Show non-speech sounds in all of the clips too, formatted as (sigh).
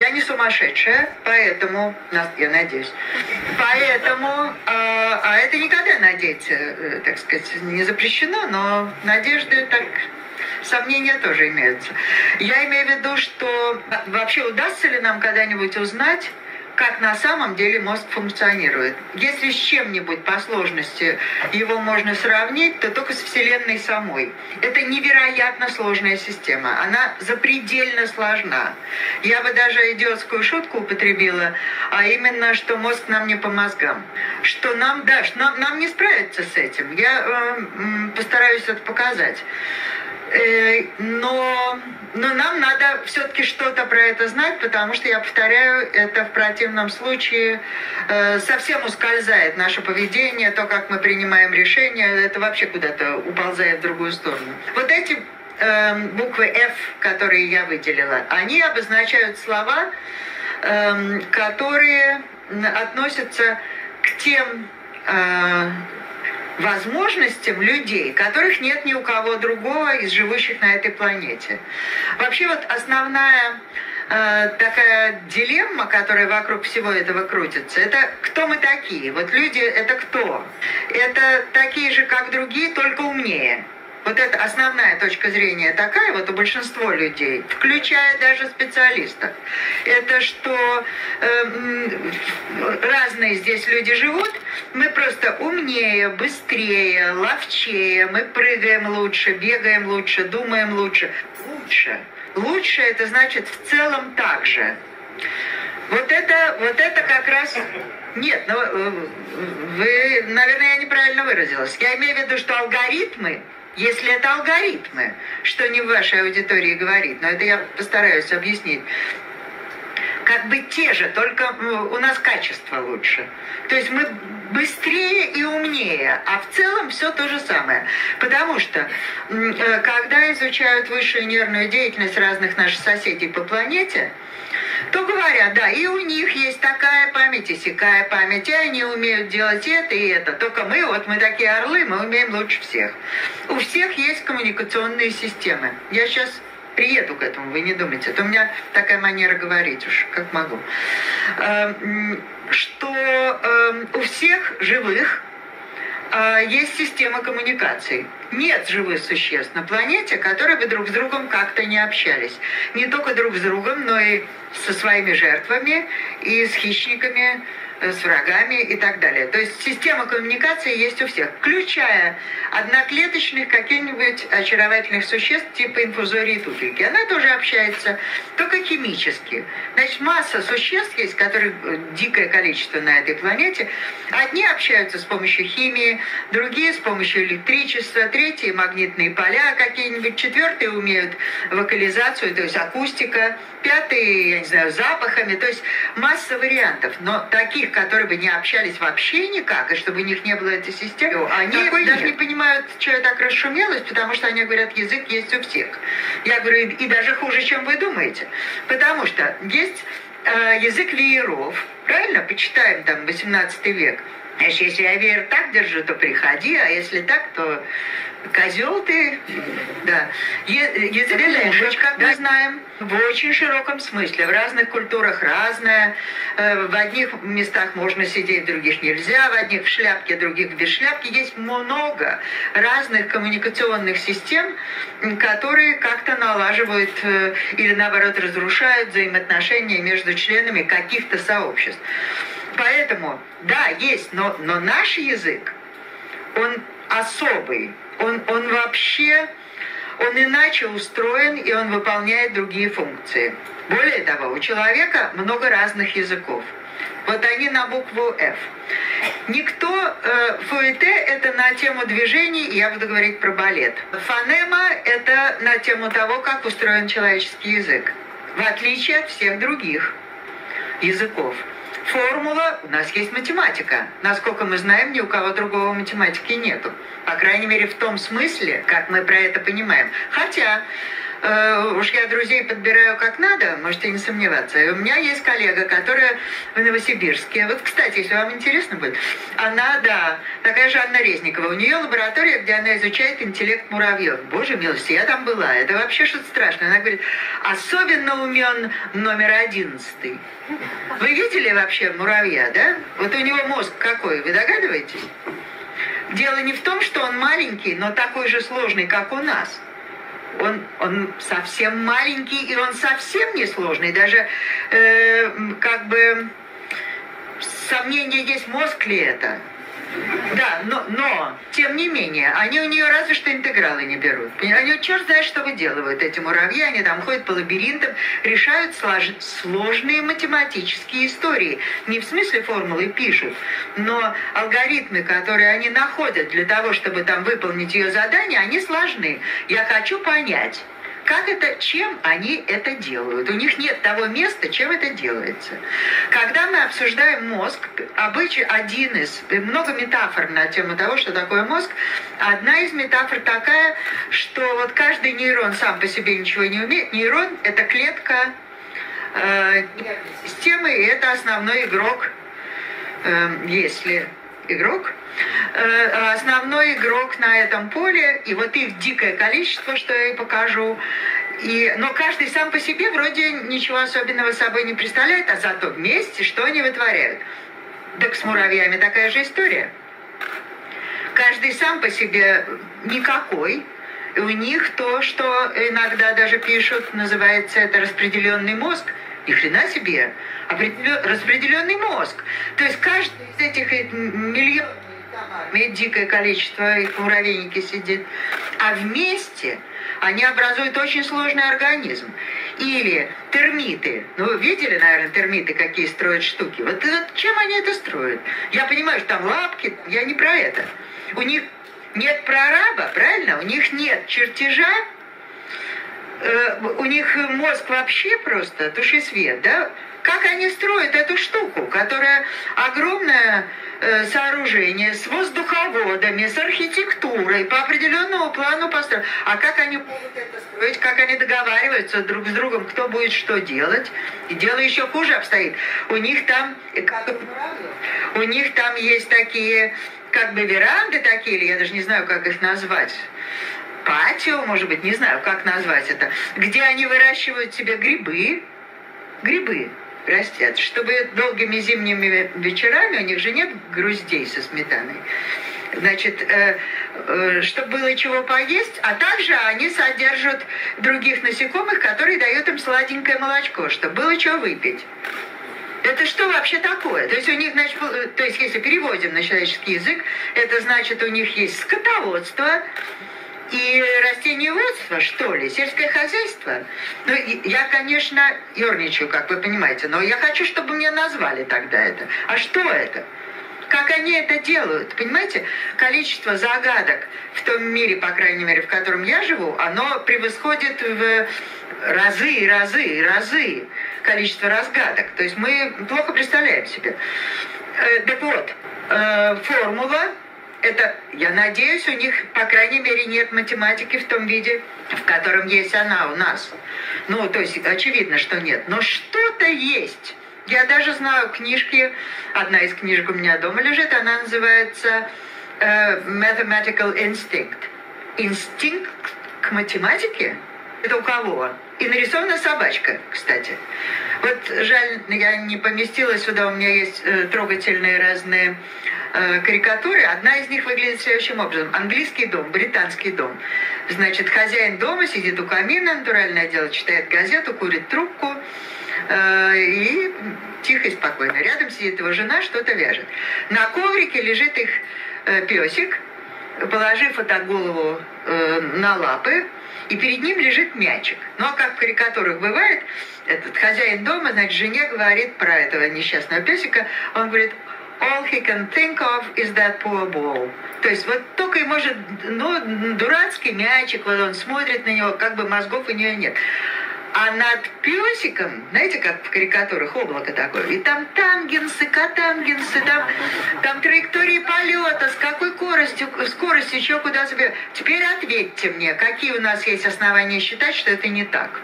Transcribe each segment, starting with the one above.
Я не сумасшедшая, поэтому, я надеюсь, поэтому, э, а это никогда надеяться, э, так сказать, не запрещено, но надежды так сомнения тоже имеются. Я имею в виду, что вообще удастся ли нам когда-нибудь узнать, как на самом деле мозг функционирует. Если с чем-нибудь по сложности его можно сравнить, то только с Вселенной самой. Это невероятно сложная система. Она запредельно сложна. Я бы даже идиотскую шутку употребила, а именно, что мозг нам не по мозгам. Что нам, да, что нам, нам не справиться с этим. Я э, постараюсь это показать. Э, но, но нам надо все-таки что-то про это знать, потому что, я повторяю, это в противном случае э, совсем ускользает наше поведение, то, как мы принимаем решения, это вообще куда-то уползает в другую сторону. Вот эти э, буквы F, которые я выделила, они обозначают слова, э, которые относятся к тем э, возможностям людей, которых нет ни у кого другого из живущих на этой планете. Вообще вот основная э, такая дилемма, которая вокруг всего этого крутится, это кто мы такие? Вот люди это кто? Это такие же, как другие, только умнее. Вот это основная точка зрения такая вот у большинства людей, включая даже специалистов. Это что э, разные здесь люди живут, мы просто умнее, быстрее, ловчее, мы прыгаем лучше, бегаем лучше, думаем лучше. Лучше. Лучше это значит в целом так же. Вот это, вот это как раз... Нет, ну, э, вы, наверное, я неправильно выразилась. Я имею в виду, что алгоритмы если это алгоритмы, что не в вашей аудитории говорит, но это я постараюсь объяснить, как бы те же, только у нас качество лучше. То есть мы быстрее и умнее, а в целом все то же самое. Потому что э, когда изучают высшую нервную деятельность разных наших соседей по планете, то говорят, да, и у них есть такая память и сякая память, и они умеют делать это и это. Только мы, вот мы такие орлы, мы умеем лучше всех. У всех есть коммуникационные системы. Я сейчас приеду к этому, вы не думайте. Это у меня такая манера говорить уж, как могу. Эм, что эм, у всех живых есть система коммуникаций. Нет живых существ на планете, которые бы друг с другом как-то не общались. Не только друг с другом, но и со своими жертвами, и с хищниками, с врагами и так далее. То есть система коммуникации есть у всех, включая одноклеточных каких-нибудь очаровательных существ типа инфузории туфельки. Она тоже общается, только химически. Значит, масса существ есть, которых э, дикое количество на этой планете. Одни общаются с помощью химии, другие с помощью электричества, третьи магнитные поля какие-нибудь, четвертые умеют вокализацию, то есть акустика, пятые, я не знаю, запахами, то есть масса вариантов. Но таких, которые бы не общались вообще никак, и чтобы у них не было этой системы, они Такой даже нет. не понимают, что я так расшумелась, потому что они говорят, язык есть у всех. Я говорю, и даже хуже, чем вы думаете. Потому что есть э, язык вееров, правильно? Почитаем там 18 век. Значит, если я веер так держу, то приходи, а если так, то Козел ты, да. Язык лошадь, как мы знаем, в очень широком смысле. В разных культурах разное. Э, в одних местах можно сидеть, в других нельзя. В одних в шляпке, в других без шляпки. Есть много разных коммуникационных систем, которые как-то налаживают э, или наоборот разрушают взаимоотношения между членами каких-то сообществ. Поэтому, да, есть, но, но наш язык, он особый он, он вообще, он иначе устроен, и он выполняет другие функции. Более того, у человека много разных языков. Вот они на букву F. Никто, э, ФУИТ это на тему движений, я буду говорить про балет. Фонема это на тему того, как устроен человеческий язык, в отличие от всех других языков формула, у нас есть математика. Насколько мы знаем, ни у кого другого математики нету. По крайней мере, в том смысле, как мы про это понимаем. Хотя Э, уж я друзей подбираю как надо, можете не сомневаться. У меня есть коллега, которая в Новосибирске. Вот, кстати, если вам интересно будет, она, да, такая же Анна Резникова. У нее лаборатория, где она изучает интеллект муравьев. Боже милости, я там была. Это вообще что-то страшное. Она говорит, особенно умен номер одиннадцатый. Вы видели вообще муравья, да? Вот у него мозг какой, вы догадываетесь? Дело не в том, что он маленький, но такой же сложный, как у нас он, он совсем маленький, и он совсем не сложный. Даже э, как бы сомнение есть, мозг ли это. Да, но, но, тем не менее, они у нее разве что интегралы не берут. Они черт знает, что выделывают эти муравьи, они там ходят по лабиринтам, решают слож... сложные математические истории. Не в смысле формулы пишут, но алгоритмы, которые они находят для того, чтобы там выполнить ее задание, они сложны. Я хочу понять, как это, чем они это делают? У них нет того места, чем это делается. Когда мы обсуждаем мозг, обычай один из, много метафор на тему того, что такое мозг. Одна из метафор такая, что вот каждый нейрон сам по себе ничего не умеет. Нейрон – это клетка э, системы, и это основной игрок, э, если игрок, Э, основной игрок на этом поле, и вот их дикое количество, что я и покажу. И, но каждый сам по себе вроде ничего особенного собой не представляет, а зато вместе что они вытворяют. Так с муравьями такая же история. Каждый сам по себе никакой, у них то, что иногда даже пишут, называется это распределенный мозг. Ни хрена себе, распределенный мозг. То есть каждый из этих миллионов имеет дикое количество, их в муравейнике сидит. А вместе они образуют очень сложный организм. Или термиты. Ну, вы видели, наверное, термиты, какие строят штуки. Вот, вот чем они это строят? Я понимаю, что там лапки, я не про это. У них нет прораба, правильно? У них нет чертежа, э, у них мозг вообще просто туши свет, да? Как они строят эту штуку, которая огромная Э, сооружение с воздуховодами, с архитектурой, по определенному плану построено. А как они могут это строить, как они договариваются друг с другом, кто будет что делать. И дело еще хуже обстоит. У них там, у них там есть такие, как бы веранды такие, или я даже не знаю, как их назвать патио, может быть, не знаю, как назвать это, где они выращивают себе грибы, грибы, растят, чтобы долгими зимними вечерами, у них же нет груздей со сметаной, значит, э, э, чтобы было чего поесть, а также они содержат других насекомых, которые дают им сладенькое молочко, чтобы было чего выпить. Это что вообще такое? То есть у них, значит, то есть если переводим на человеческий язык, это значит у них есть скотоводство, и растениеводство, что ли, сельское хозяйство. Ну, я, конечно, ерничаю, как вы понимаете, но я хочу, чтобы мне назвали тогда это. А что это? Как они это делают? Понимаете, количество загадок в том мире, по крайней мере, в котором я живу, оно превосходит в разы и разы и разы количество разгадок. То есть мы плохо представляем себе. Э, так вот, э, формула это, я надеюсь, у них, по крайней мере, нет математики в том виде, в котором есть она у нас. Ну, то есть, очевидно, что нет. Но что-то есть. Я даже знаю книжки, одна из книжек у меня дома лежит, она называется uh, Mathematical Instinct. Инстинкт к математике? Это у кого? И нарисована собачка, кстати. Вот жаль, я не поместилась сюда, у меня есть э, трогательные разные э, карикатуры. Одна из них выглядит следующим образом. Английский дом, британский дом. Значит, хозяин дома сидит у камина, натуральное дело, читает газету, курит трубку э, и тихо и спокойно. Рядом сидит его жена, что-то вяжет. На коврике лежит их э, песик, положив это голову э, на лапы, и перед ним лежит мячик. Ну а как в карикатурах бывает, этот хозяин дома, значит, жене говорит про этого несчастного песика, он говорит, all he can think of is that poor ball. То есть вот только и может, ну, дурацкий мячик, вот он смотрит на него, как бы мозгов у нее нет. А над песиком, знаете, как в карикатурах облако такое, и там тангенсы, котангенсы, там, там траектории полета, с какой скоростью, скоростью еще куда себе. Теперь ответьте мне, какие у нас есть основания считать, что это не так.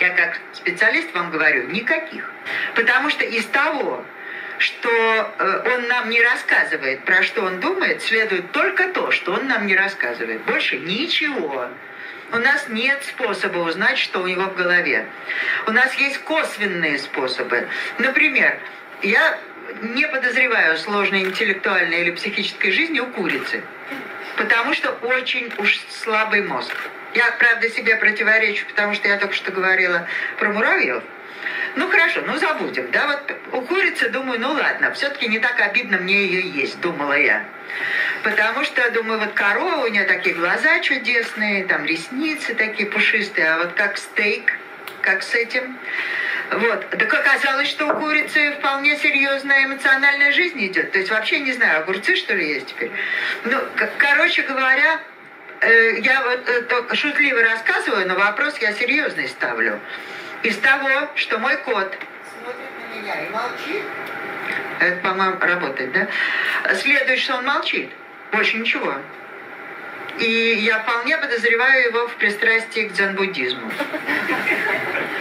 Я как специалист вам говорю, никаких. Потому что из того, что э, он нам не рассказывает, про что он думает, следует только то, что он нам не рассказывает. Больше ничего. У нас нет способа узнать, что у него в голове. У нас есть косвенные способы. Например, я не подозреваю сложной интеллектуальной или психической жизни у курицы, потому что очень уж слабый мозг. Я, правда, себе противоречу, потому что я только что говорила про муравьев. Ну хорошо, ну забудем, да, вот у курицы думаю, ну ладно, все-таки не так обидно мне ее есть, думала я. Потому что, думаю, вот корова, у нее такие глаза чудесные, там ресницы такие пушистые, а вот как стейк, как с этим. Вот. Так оказалось, что у курицы вполне серьезная эмоциональная жизнь идет. То есть вообще не знаю, огурцы что ли есть теперь. Ну, короче говоря, э, я вот это шутливо рассказываю, но вопрос я серьезный ставлю. Из того, что мой кот смотрит на меня и молчит, это, по-моему, работает, да? Следует, что он молчит. Больше ничего. И я вполне подозреваю его в пристрастии к дзен-буддизму.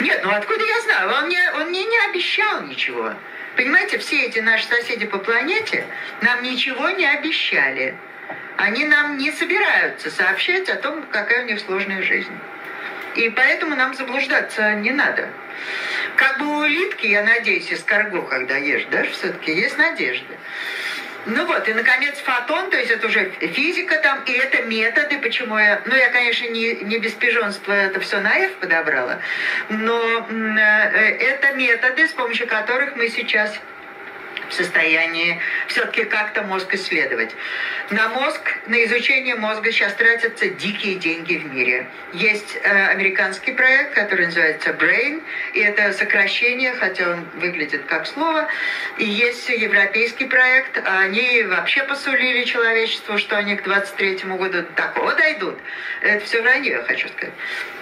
Нет, ну откуда я знаю? Он мне, он мне не обещал ничего. Понимаете, все эти наши соседи по планете нам ничего не обещали. Они нам не собираются сообщать о том, какая у них сложная жизнь. И поэтому нам заблуждаться не надо. Как бы у улитки, я надеюсь, из карго, когда ешь, да, все-таки есть надежда. Ну вот, и, наконец, фотон, то есть это уже физика там, и это методы, почему я... Ну, я, конечно, не, не без пижонства это все на F подобрала, но э, это методы, с помощью которых мы сейчас в состоянии все-таки как-то мозг исследовать. На мозг, на изучение мозга сейчас тратятся дикие деньги в мире. Есть э, американский проект, который называется Brain, и это сокращение, хотя он выглядит как слово. И есть европейский проект, они вообще посулили человечеству, что они к 23 году такого дойдут. Это все вранье, я хочу сказать.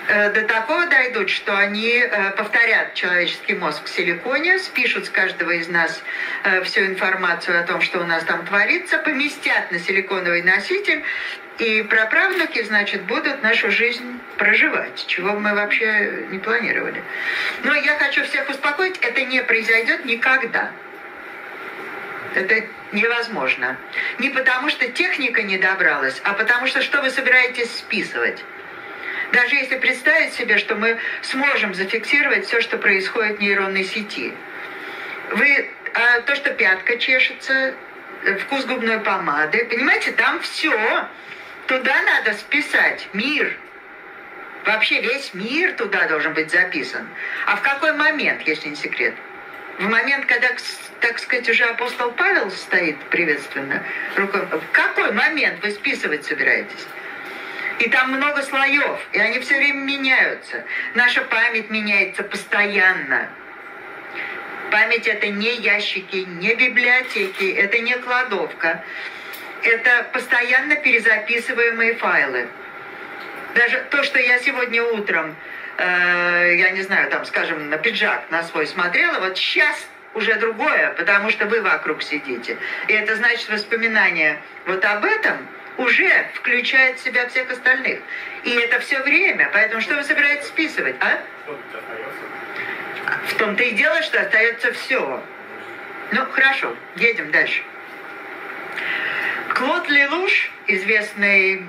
Э, до такого дойдут, что они э, повторят человеческий мозг в силиконе, спишут с каждого из нас э, всю информацию о том, что у нас там творится, поместят на силиконовый носитель, и праправнуки, значит, будут нашу жизнь проживать, чего мы вообще не планировали. Но я хочу всех успокоить, это не произойдет никогда. Это невозможно. Не потому, что техника не добралась, а потому что что вы собираетесь списывать? Даже если представить себе, что мы сможем зафиксировать все, что происходит в нейронной сети. Вы, а то, что пятка чешется, вкус губной помады, понимаете, там все. Туда надо списать мир. Вообще весь мир туда должен быть записан. А в какой момент, если не секрет? В момент, когда, так сказать, уже апостол Павел стоит приветственно, рукой, в какой момент вы списывать собираетесь? И там много слоев, и они все время меняются. Наша память меняется постоянно. Память это не ящики, не библиотеки, это не кладовка. Это постоянно перезаписываемые файлы. Даже то, что я сегодня утром, э, я не знаю, там, скажем, на пиджак на свой смотрела, вот сейчас уже другое, потому что вы вокруг сидите. И это значит воспоминания вот об этом – уже включает в себя всех остальных. И это все время. Поэтому что вы собираетесь списывать, а? В том-то и дело, что остается все. Ну, хорошо, едем дальше. Клод Лелуш, известный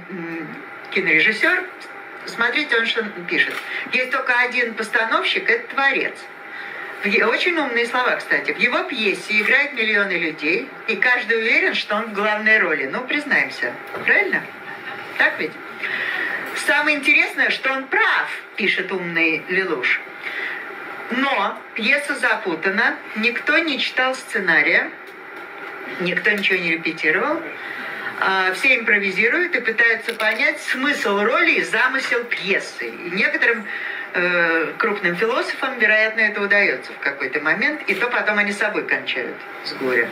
кинорежиссер, смотрите, он что пишет. Есть только один постановщик, это творец – очень умные слова, кстати. В его пьесе играют миллионы людей, и каждый уверен, что он в главной роли. Ну, признаемся. Правильно? Так ведь? Самое интересное, что он прав, пишет умный Лелуш. Но пьеса запутана, никто не читал сценария, никто ничего не репетировал. А, все импровизируют и пытаются понять смысл роли и замысел пьесы. И некоторым э, крупным философам, вероятно, это удается в какой-то момент, и то потом они собой кончают с горя.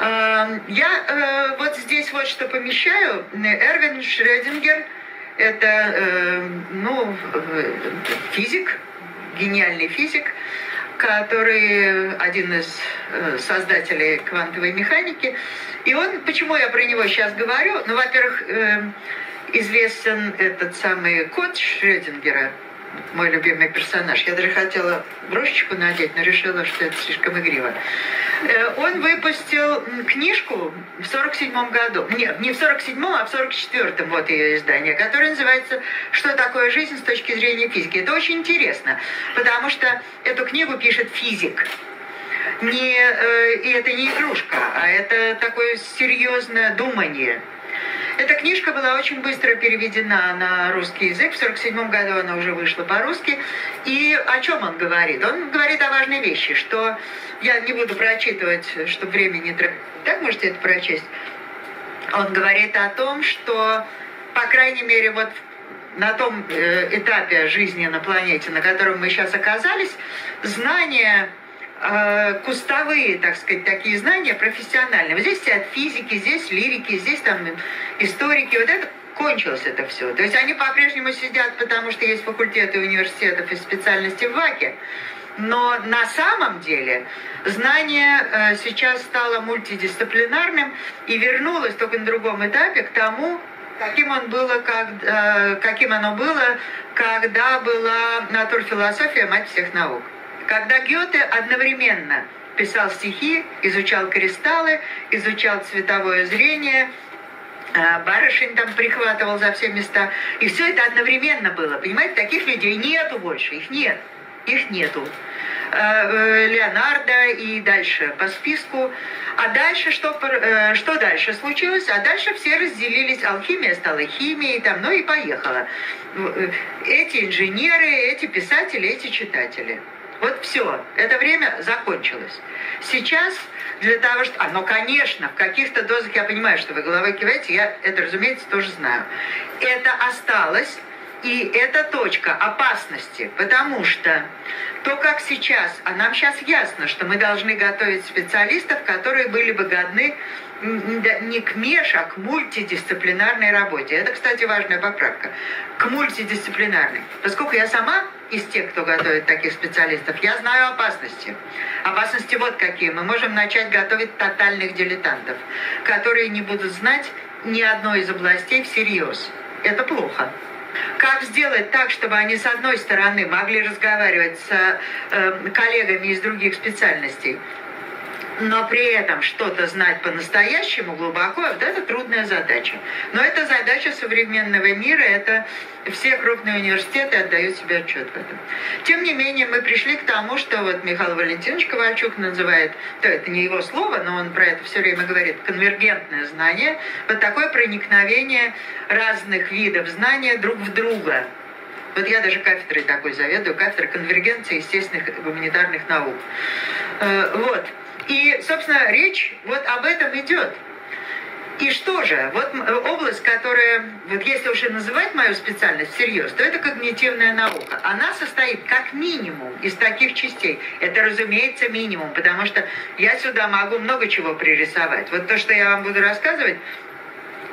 Э, я э, вот здесь вот что помещаю. Эрвин Шрёдингер Это, э, ну, физик, гениальный физик, который один из создателей квантовой механики. И он, почему я про него сейчас говорю? Ну, во-первых, э, известен этот самый кот Шрёдингера, мой любимый персонаж. Я даже хотела брошечку надеть, но решила, что это слишком игриво. Э, он выпустил книжку в 47 году. Нет, не в 47, а в 44 вот ее издание, которое называется «Что такое жизнь с точки зрения физики». Это очень интересно, потому что эту книгу пишет физик. Не, э, и это не игрушка, а это такое серьезное думание – эта книжка была очень быстро переведена на русский язык. В 1947 году она уже вышла по-русски. И о чем он говорит? Он говорит о важной вещи, что я не буду прочитывать, чтобы время не тратить. Так можете это прочесть? Он говорит о том, что, по крайней мере, вот на том э, этапе жизни на планете, на котором мы сейчас оказались, знания э, кустовые, так сказать, такие знания профессиональные. Здесь сидят физики, здесь лирики, здесь там историки. Вот это кончилось это все. То есть они по-прежнему сидят, потому что есть факультеты университетов и специальности в ВАКе. Но на самом деле знание э, сейчас стало мультидисциплинарным и вернулось только на другом этапе к тому, каким, он было, как, э, каким оно было, когда была натурфилософия мать всех наук. Когда Гёте одновременно писал стихи, изучал кристаллы, изучал цветовое зрение, э, барышень там прихватывал за все места. И все это одновременно было. Понимаете, таких людей нету больше, их нет. Их нету. Э, э, Леонардо и дальше по списку. А дальше что, что дальше случилось? А дальше все разделились. Алхимия стала химией, там, ну и поехала. Эти инженеры, эти писатели, эти читатели. Вот все, это время закончилось. Сейчас для того, что... А, ну, конечно, в каких-то дозах я понимаю, что вы головой киваете, я это, разумеется, тоже знаю. Это осталось, и это точка опасности, потому что то, как сейчас, а нам сейчас ясно, что мы должны готовить специалистов, которые были бы годны не к меж, а к мультидисциплинарной работе. Это, кстати, важная поправка. К мультидисциплинарной. Поскольку я сама из тех, кто готовит таких специалистов, я знаю опасности. Опасности вот какие. Мы можем начать готовить тотальных дилетантов, которые не будут знать ни одной из областей всерьез. Это плохо. Как сделать так, чтобы они, с одной стороны, могли разговаривать с э, коллегами из других специальностей, но при этом что-то знать по-настоящему глубоко, вот это трудная задача. Но это задача современного мира, это все крупные университеты отдают себе отчет в этом. Тем не менее, мы пришли к тому, что вот Михаил Валентинович Ковальчук называет, то это не его слово, но он про это все время говорит, конвергентное знание, вот такое проникновение разных видов знания друг в друга. Вот я даже кафедрой такой заведую, кафедра конвергенции естественных гуманитарных наук. Э, вот. И, собственно, речь вот об этом идет. И что же, вот область, которая, вот если уже называть мою специальность всерьез, то это когнитивная наука. Она состоит как минимум из таких частей. Это, разумеется, минимум, потому что я сюда могу много чего пририсовать. Вот то, что я вам буду рассказывать,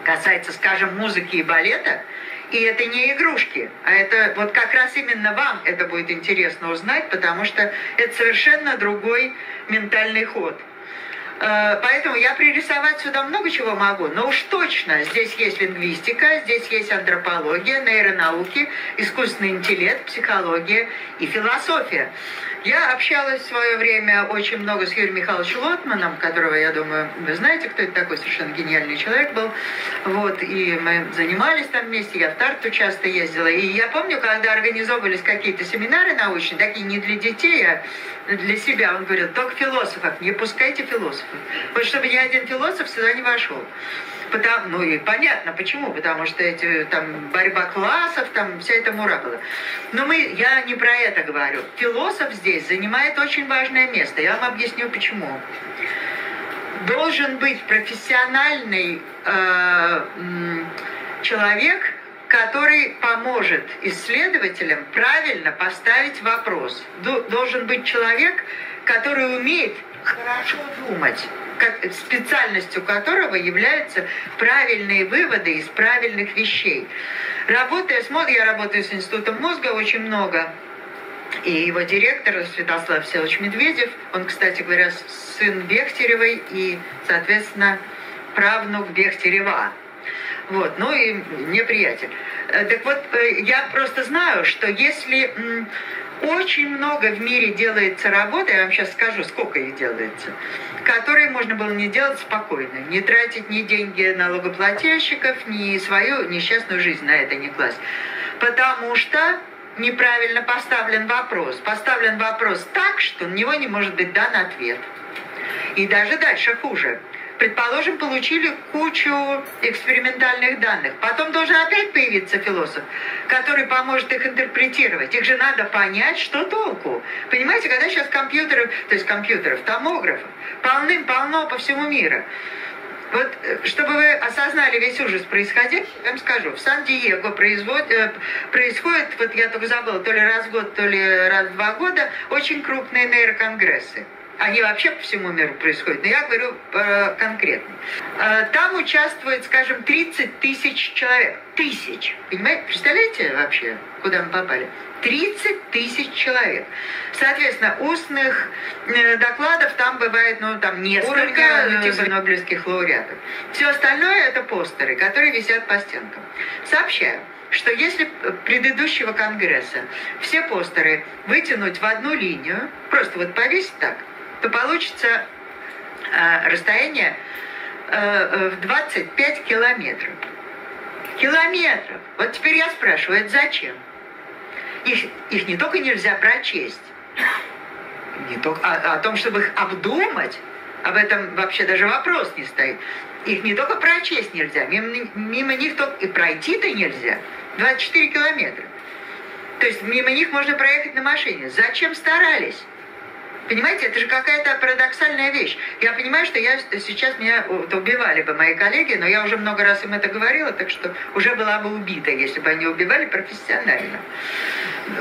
касается, скажем, музыки и балета, и это не игрушки, а это вот как раз именно вам это будет интересно узнать, потому что это совершенно другой ментальный ход. Э, поэтому я пририсовать сюда много чего могу, но уж точно здесь есть лингвистика, здесь есть антропология, нейронауки, искусственный интеллект, психология и философия. Я общалась в свое время очень много с Юрием Михайловичем Лотманом, которого, я думаю, вы знаете, кто это такой, совершенно гениальный человек был. Вот, и мы занимались там вместе, я в Тарту часто ездила. И я помню, когда организовывались какие-то семинары научные, такие не для детей, а для себя, он говорил, только философов, не пускайте философов. Вот чтобы ни один философ сюда не вошел. Потому, ну и понятно почему, потому что эти там борьба классов, там вся эта мура была. Но мы, я не про это говорю. Философ здесь занимает очень важное место. Я вам объясню почему. Должен быть профессиональный э, человек, который поможет исследователям правильно поставить вопрос. Должен быть человек, который умеет хорошо думать как, специальностью которого являются правильные выводы из правильных вещей. Работая с мозгом, я работаю с Институтом мозга очень много, и его директор Святослав Селович Медведев, он, кстати говоря, сын Бехтеревой и, соответственно, правнук Бехтерева. Вот, ну и мне приятель. Э, так вот, э, я просто знаю, что если очень много в мире делается работы, я вам сейчас скажу, сколько их делается, которые можно было не делать спокойно, не тратить ни деньги налогоплательщиков, ни свою несчастную жизнь на это не класть. Потому что неправильно поставлен вопрос. Поставлен вопрос так, что на него не может быть дан ответ. И даже дальше хуже. Предположим, получили кучу экспериментальных данных. Потом должен опять появиться философ, который поможет их интерпретировать. Их же надо понять, что толку. Понимаете, когда сейчас компьютеров, то есть компьютеров, томографов, полным-полно по всему миру. Вот, э, чтобы вы осознали весь ужас происходящего, я вам скажу, в Сан-Диего э, происходит, вот я только забыла, то ли раз в год, то ли раз в два года, очень крупные нейроконгрессы. Они вообще по всему миру происходят, но я говорю э, конкретно. Э, там участвует, скажем, 30 тысяч человек. Тысяч. Понимаете? Представляете вообще, куда мы попали? 30 тысяч человек. Соответственно, устных э, докладов там бывает, ну, там несколько, Уровня, типа Нобелевских лауреатов. Все остальное это постеры, которые висят по стенкам. Сообщаю что если предыдущего конгресса все постеры вытянуть в одну линию, просто вот повесить так, то получится э, расстояние э, в 25 километров. Километров. Вот теперь я спрашиваю, это зачем? Их, их не только нельзя прочесть, не только, а, о том, чтобы их обдумать, об этом вообще даже вопрос не стоит. Их не только прочесть нельзя, мимо, мимо них только и пройти-то нельзя. 24 километра. То есть мимо них можно проехать на машине. Зачем старались? Понимаете, это же какая-то парадоксальная вещь. Я понимаю, что я сейчас меня убивали бы мои коллеги, но я уже много раз им это говорила, так что уже была бы убита, если бы они убивали профессионально.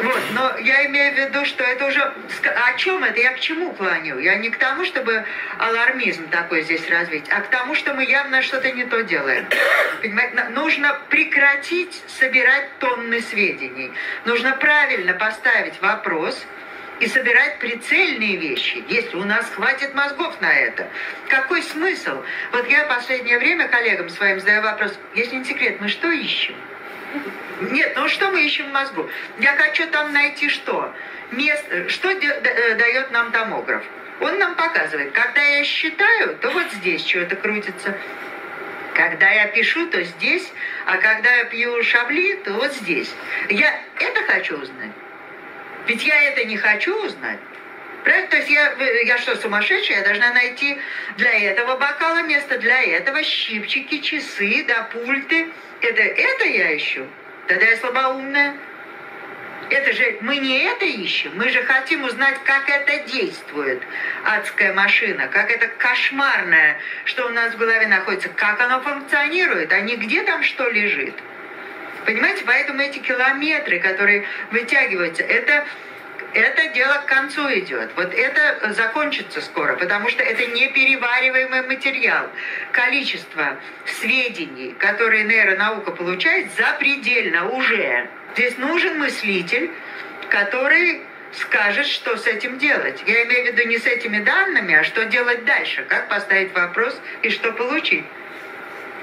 Вот, но я имею в виду, что это уже... О чем это? Я к чему клоню? Я не к тому, чтобы алармизм такой здесь развить, а к тому, что мы явно что-то не то делаем. Понимаете? Нужно прекратить собирать тонны сведений. Нужно правильно поставить вопрос – и собирать прицельные вещи, если у нас хватит мозгов на это. Какой смысл? Вот я последнее время коллегам своим задаю вопрос, если не секрет, мы что ищем? Нет, ну что мы ищем в мозгу? Я хочу там найти что? Место, что э, дает нам томограф? Он нам показывает, когда я считаю, то вот здесь что-то крутится. Когда я пишу, то здесь, а когда я пью шабли, то вот здесь. Я это хочу узнать. Ведь я это не хочу узнать. Правильно? То есть я, я что, сумасшедшая? Я должна найти для этого бокала место, для этого щипчики, часы, да, пульты. Это, это я ищу. Тогда я слабоумная. Это же мы не это ищем, мы же хотим узнать, как это действует, адская машина, как это кошмарное, что у нас в голове находится, как оно функционирует, а не где там что лежит. Понимаете, поэтому эти километры, которые вытягиваются, это это дело к концу идет. Вот это закончится скоро, потому что это неперевариваемый материал. Количество сведений, которые нейронаука получает, запредельно уже. Здесь нужен мыслитель, который скажет, что с этим делать. Я имею в виду не с этими данными, а что делать дальше, как поставить вопрос и что получить.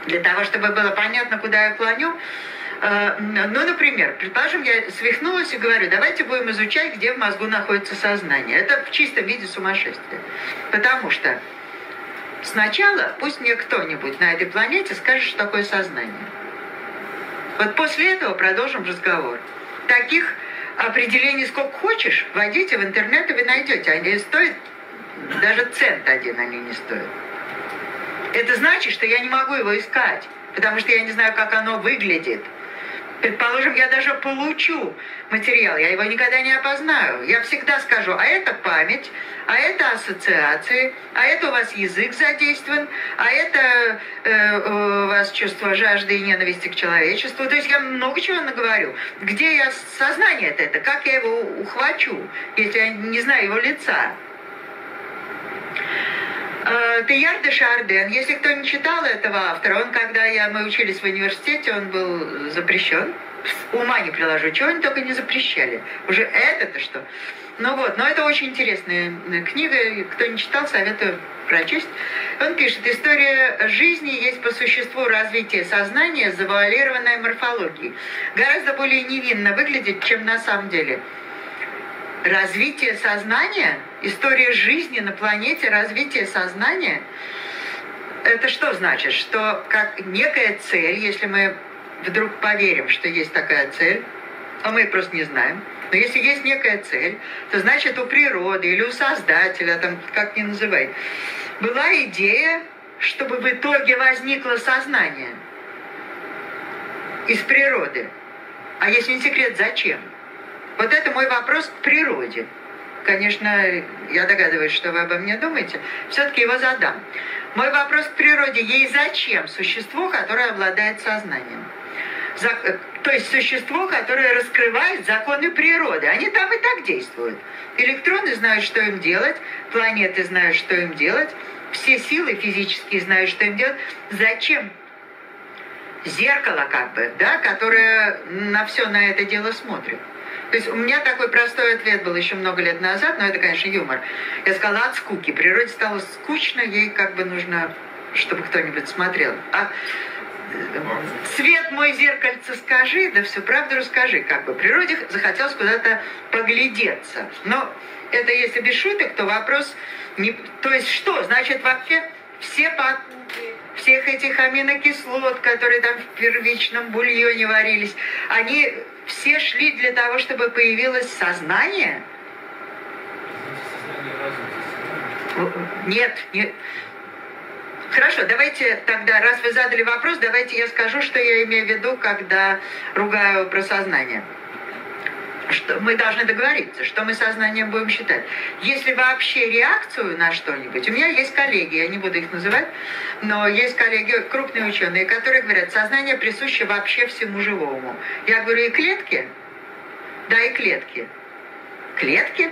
Для того, чтобы было понятно, куда я клоню, Э, ну, например, предположим, я свихнулась и говорю, давайте будем изучать, где в мозгу находится сознание. Это в чистом виде сумасшествие. Потому что сначала пусть мне кто-нибудь на этой планете скажет, что такое сознание. Вот после этого продолжим разговор. Таких определений сколько хочешь, войдите в интернет, и вы найдете. Они стоят, даже цент один они не стоят. Это значит, что я не могу его искать, потому что я не знаю, как оно выглядит. Предположим, я даже получу материал, я его никогда не опознаю. Я всегда скажу, а это память, а это ассоциации, а это у вас язык задействован, а это э, у вас чувство жажды и ненависти к человечеству. То есть я много чего наговорю. Где я сознание это? Как я его ухвачу, если я не знаю его лица? Э, Теяр де Шарден, если кто не читал этого автора, он, когда я, мы учились в университете, он был запрещен ума не приложу, чего они только не запрещали. Уже это-то что? Ну вот, но это очень интересная книга, кто не читал, советую прочесть. Он пишет, история жизни есть по существу развитие сознания, завуалированная морфологией. Гораздо более невинно выглядит, чем на самом деле. Развитие сознания, история жизни на планете, развитие сознания, это что значит? Что как некая цель, если мы вдруг поверим, что есть такая цель, а мы просто не знаем, но если есть некая цель, то значит у природы или у создателя, там как ни называй, была идея, чтобы в итоге возникло сознание из природы. А если не секрет, зачем? Вот это мой вопрос к природе. Конечно, я догадываюсь, что вы обо мне думаете. Все-таки его задам. Мой вопрос к природе. Ей зачем существо, которое обладает сознанием? Э, то есть существо, которое раскрывает законы природы. Они там и так действуют. Электроны знают, что им делать, планеты знают, что им делать, все силы физические знают, что им делать. Зачем? Зеркало как бы, да, которое на все на это дело смотрит. То есть у меня такой простой ответ был еще много лет назад, но это, конечно, юмор. Я сказала, от скуки. Природе стало скучно, ей как бы нужно, чтобы кто-нибудь смотрел. А свет мой зеркальце скажи, да всю правду расскажи. Как бы природе захотелось куда-то поглядеться. Но это если без шуток, то вопрос... Не... То есть что? Значит, вообще все покупки всех этих аминокислот, которые там в первичном бульоне варились, они все шли для того, чтобы появилось сознание? Нет, нет. Хорошо, давайте тогда, раз вы задали вопрос, давайте я скажу, что я имею в виду, когда ругаю про сознание. Что мы должны договориться, что мы сознанием будем считать. Если вообще реакцию на что-нибудь, у меня есть коллеги, я не буду их называть, но есть коллеги, крупные ученые, которые говорят, сознание присуще вообще всему живому. Я говорю, и клетки? Да, и клетки. Клетки?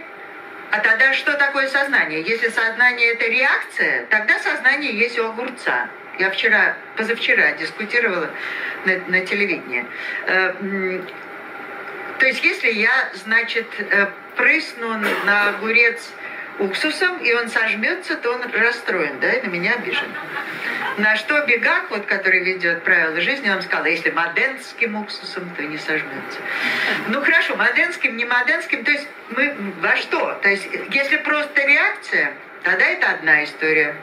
А тогда что такое сознание? Если сознание это реакция, тогда сознание есть у огурца. Я вчера, позавчера дискутировала на, на телевидении. То есть если я, значит, э, прысну на огурец уксусом, и он сожмется, то он расстроен, да, и на меня обижен. На что Бегак, вот, который ведет правила жизни, он сказал, если моденским уксусом, то не сожмется. Ну хорошо, моденским, не моденским, то есть мы во что? То есть если просто реакция, тогда это одна история.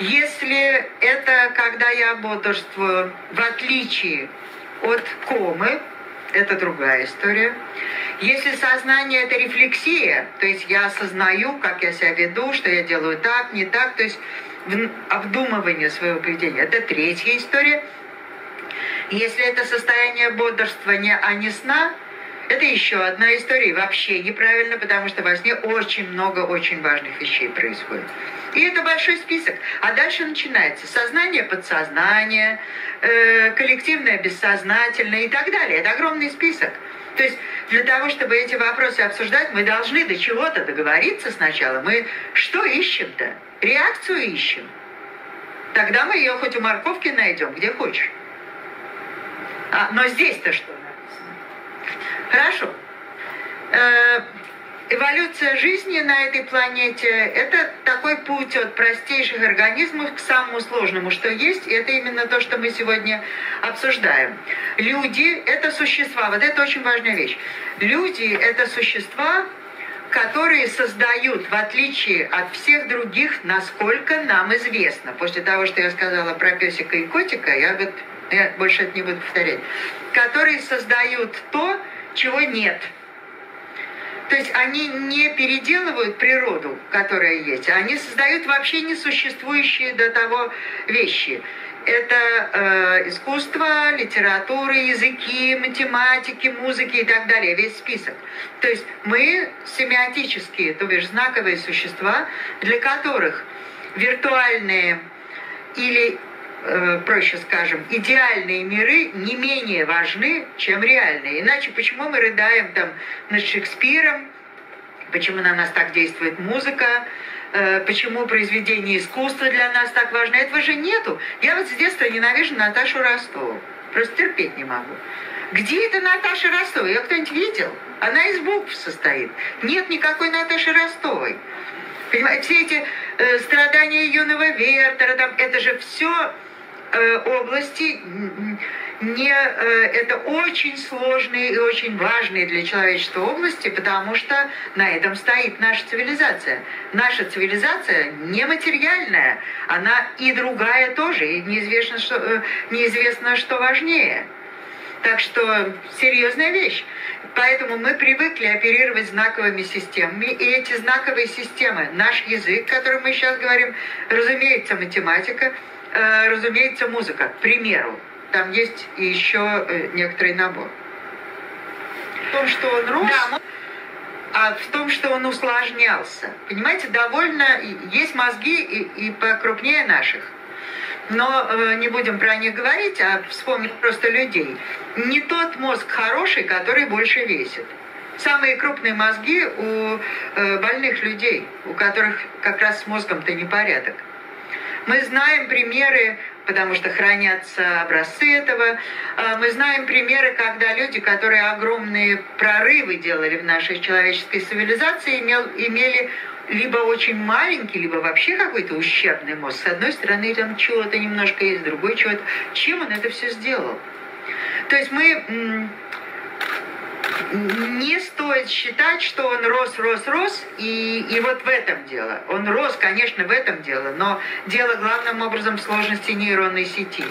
Если это когда я бодрствую, в отличие от комы, это другая история. Если сознание – это рефлексия, то есть я осознаю, как я себя веду, что я делаю так, не так, то есть обдумывание своего поведения – это третья история. Если это состояние бодрствования, а не сна – это еще одна история, и вообще неправильно, потому что во сне очень много очень важных вещей происходит. И это большой список. А дальше начинается сознание, подсознание, э, коллективное, бессознательное и так далее. Это огромный список. То есть для того, чтобы эти вопросы обсуждать, мы должны до чего-то договориться сначала. Мы что ищем-то? Реакцию ищем. Тогда мы ее хоть у морковки найдем, где хочешь. А, но здесь-то что? Хорошо. Э, эволюция жизни на этой планете – это такой путь от простейших организмов к самому сложному, что есть. И это именно то, что мы сегодня обсуждаем. Люди – это существа. Вот это очень важная вещь. Люди – это существа, которые создают, в отличие от всех других, насколько нам известно. После того, что я сказала про песика и котика, я вот я больше это не буду повторять, которые создают то, чего нет. То есть они не переделывают природу, которая есть, а они создают вообще несуществующие до того вещи. Это э, искусство, литература, языки, математики, музыки и так далее, весь список. То есть мы семиотические, то бишь знаковые существа, для которых виртуальные или проще скажем, идеальные миры не менее важны, чем реальные. Иначе почему мы рыдаем там над Шекспиром, почему на нас так действует музыка, э, почему произведение искусства для нас так важно. Этого же нету. Я вот с детства ненавижу Наташу Ростову. Просто терпеть не могу. Где это Наташа Ростова? Ее кто-нибудь видел? Она из букв состоит. Нет никакой Наташи Ростовой. Понимаете, все эти э, страдания юного Вертера, там, это же все э, области не, э, это очень сложные и очень важные для человечества области, потому что на этом стоит наша цивилизация. Наша цивилизация нематериальная, она и другая тоже, и неизвестно, что, э, неизвестно, что важнее. Так что серьезная вещь. Поэтому мы привыкли оперировать знаковыми системами, и эти знаковые системы, наш язык, который мы сейчас говорим, разумеется, математика, э, разумеется, музыка. К примеру, там есть еще э, некоторый набор. В том, что он рос, да, а в том, что он усложнялся. Понимаете, довольно есть мозги и, и покрупнее наших но э, не будем про них говорить, а вспомнить просто людей. Не тот мозг хороший, который больше весит. Самые крупные мозги у э, больных людей, у которых как раз с мозгом-то непорядок. Мы знаем примеры, потому что хранятся образцы этого. Э, мы знаем примеры, когда люди, которые огромные прорывы делали в нашей человеческой цивилизации, имел, имели либо очень маленький, либо вообще какой-то ущербный мозг. С одной стороны, там чего-то немножко есть, с другой чего-то. Чем он это все сделал? То есть мы не стоит считать, что он рос, рос, рос, и, и вот в этом дело. Он рос, конечно, в этом дело, но дело главным образом в сложности нейронной сети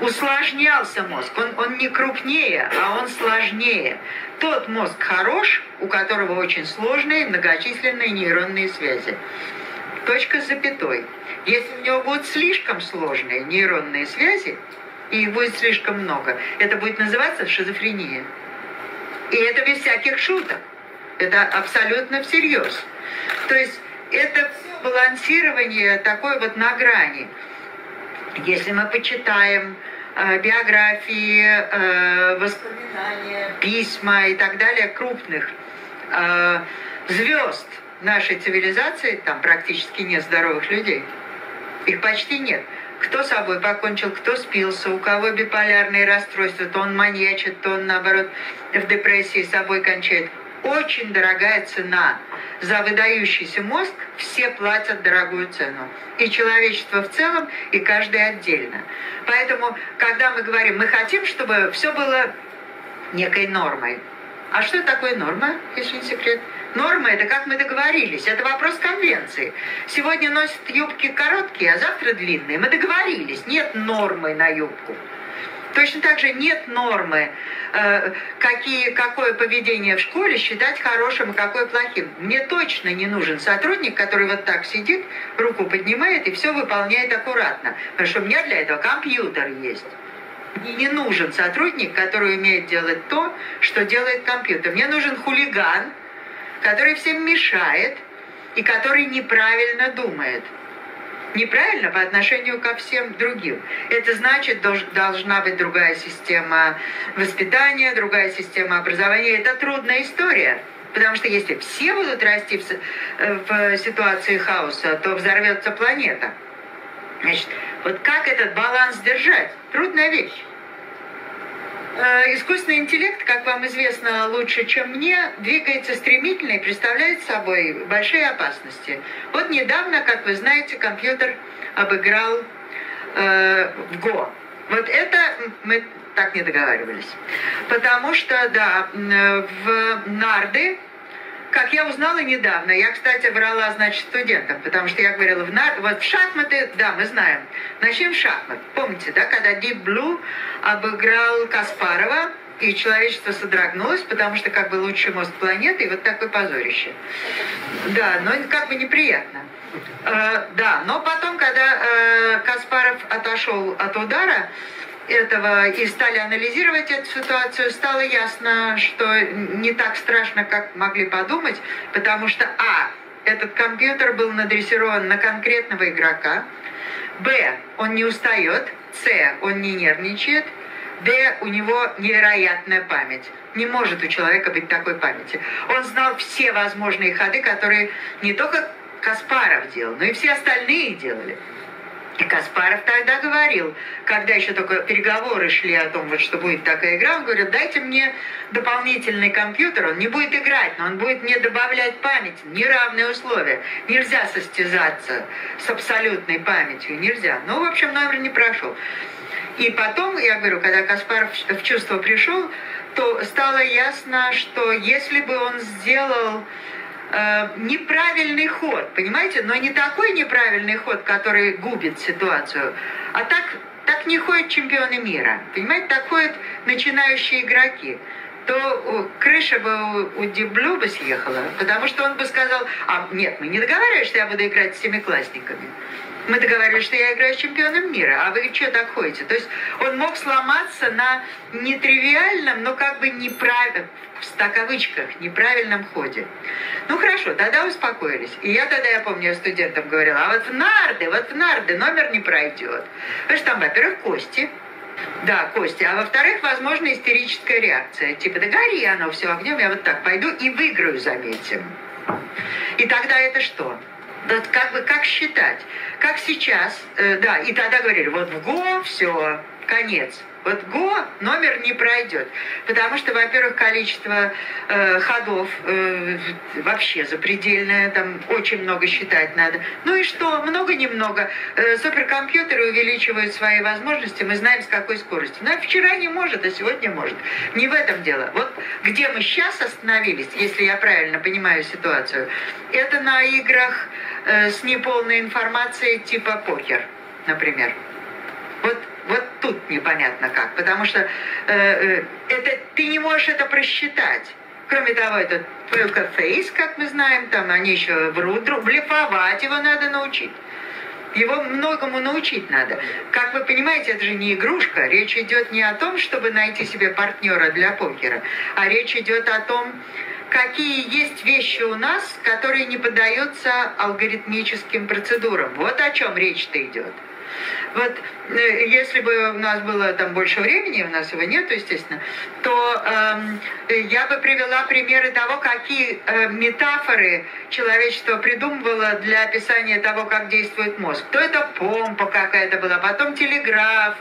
усложнялся мозг. Он, он не крупнее, а он сложнее. Тот мозг хорош, у которого очень сложные многочисленные нейронные связи. Точка с запятой. Если у него будут слишком сложные нейронные связи, и их будет слишком много, это будет называться шизофрения. И это без всяких шуток. Это абсолютно всерьез. То есть это балансирование такой вот на грани. Если мы почитаем э, биографии, э, воспоминания, письма и так далее крупных э, звезд нашей цивилизации, там практически нет здоровых людей. Их почти нет. Кто собой покончил, кто спился, у кого биполярные расстройства, то он маньячит, то он, наоборот, в депрессии собой кончает. Очень дорогая цена за выдающийся мозг все платят дорогую цену. И человечество в целом, и каждый отдельно. Поэтому, когда мы говорим, мы хотим, чтобы все было некой нормой. А что такое норма, если не секрет? Норма – это как мы договорились. Это вопрос конвенции. Сегодня носят юбки короткие, а завтра длинные. Мы договорились. Нет нормы на юбку. Точно так же нет нормы, э, какие, какое поведение в школе считать хорошим, а какое плохим. Мне точно не нужен сотрудник, который вот так сидит, руку поднимает и все выполняет аккуратно. Потому что у меня для этого компьютер есть. Мне не нужен сотрудник, который умеет делать то, что делает компьютер. Мне нужен хулиган, который всем мешает и который неправильно думает неправильно по отношению ко всем другим. Это значит, должна быть другая система воспитания, другая система образования. Это трудная история. Потому что если все будут расти в, в ситуации хаоса, то взорвется планета. Значит, вот как этот баланс держать? Трудная вещь. Э, искусственный интеллект, как вам известно лучше, чем мне, двигается стремительно и представляет собой большие опасности. Вот недавно, как вы знаете, компьютер обыграл э, в Го. Вот это мы так не договаривались. Потому что, да, в нарды как я узнала недавно, я, кстати, врала, значит, студентам, потому что я говорила, в, нар... вот в шахматы, да, мы знаем. Начнем шахмат. Помните, да, когда Deep Blue обыграл Каспарова, и человечество содрогнулось, потому что как бы лучший мост планеты, и вот такое позорище. Да, но как бы неприятно. Э, да, но потом, когда э, Каспаров отошел от удара, этого и стали анализировать эту ситуацию, стало ясно, что не так страшно, как могли подумать, потому что, а, этот компьютер был надрессирован на конкретного игрока, б, он не устает, с, он не нервничает, Д, у него невероятная память. Не может у человека быть такой памяти. Он знал все возможные ходы, которые не только Каспаров делал, но и все остальные делали. И Каспаров тогда говорил, когда еще только переговоры шли о том, вот, что будет такая игра, он говорит, дайте мне дополнительный компьютер, он не будет играть, но он будет мне добавлять память, неравные условия. Нельзя состязаться с абсолютной памятью, нельзя. Ну, в общем, номер не прошел. И потом, я говорю, когда Каспаров в чувство пришел, то стало ясно, что если бы он сделал э, неправильный ход, понимаете, но не такой неправильный ход, который губит ситуацию, а так, так не ходят чемпионы мира, понимаете, так ходят начинающие игроки. То крыша бы у Диблю бы съехала, потому что он бы сказал, а нет, мы не договаривались, что я буду играть с семиклассниками. Мы договорились, что я играю с чемпионом мира, а вы что так ходите? То есть он мог сломаться на нетривиальном, но как бы неправильном, в кавычках, неправильном ходе. Ну хорошо, тогда успокоились. И я тогда, я помню, студентам говорила, а вот в нарды, вот в нарды номер не пройдет. Потому что там, во-первых, кости, да, Костя. А во-вторых, возможно, истерическая реакция. Типа, да гори оно все огнем, я вот так пойду и выиграю, заметим. И тогда это что? Да, как бы как считать? Как сейчас, э, да, и тогда говорили, вот в ГО все, конец. Вот ГО номер не пройдет, потому что, во-первых, количество э, ходов э, вообще запредельное, там очень много считать надо. Ну и что, много-немного. Э, суперкомпьютеры увеличивают свои возможности, мы знаем, с какой скоростью. Но вчера не может, а сегодня может. Не в этом дело. Вот где мы сейчас остановились, если я правильно понимаю ситуацию, это на играх э, с неполной информацией типа покер, например. Вот вот тут непонятно как, потому что э, э, это, ты не можешь это просчитать. Кроме того, это фейс, как мы знаем, там они еще врут, блефовать его надо научить. Его многому научить надо. Как вы понимаете, это же не игрушка. Речь идет не о том, чтобы найти себе партнера для покера, а речь идет о том, какие есть вещи у нас, которые не поддаются алгоритмическим процедурам. Вот о чем речь-то идет. Вот э, если бы у нас было там больше времени, у нас его нет, естественно, то э, я бы привела примеры того, какие э, метафоры человечество придумывало для описания того, как действует мозг. То это помпа какая-то была, потом телеграф,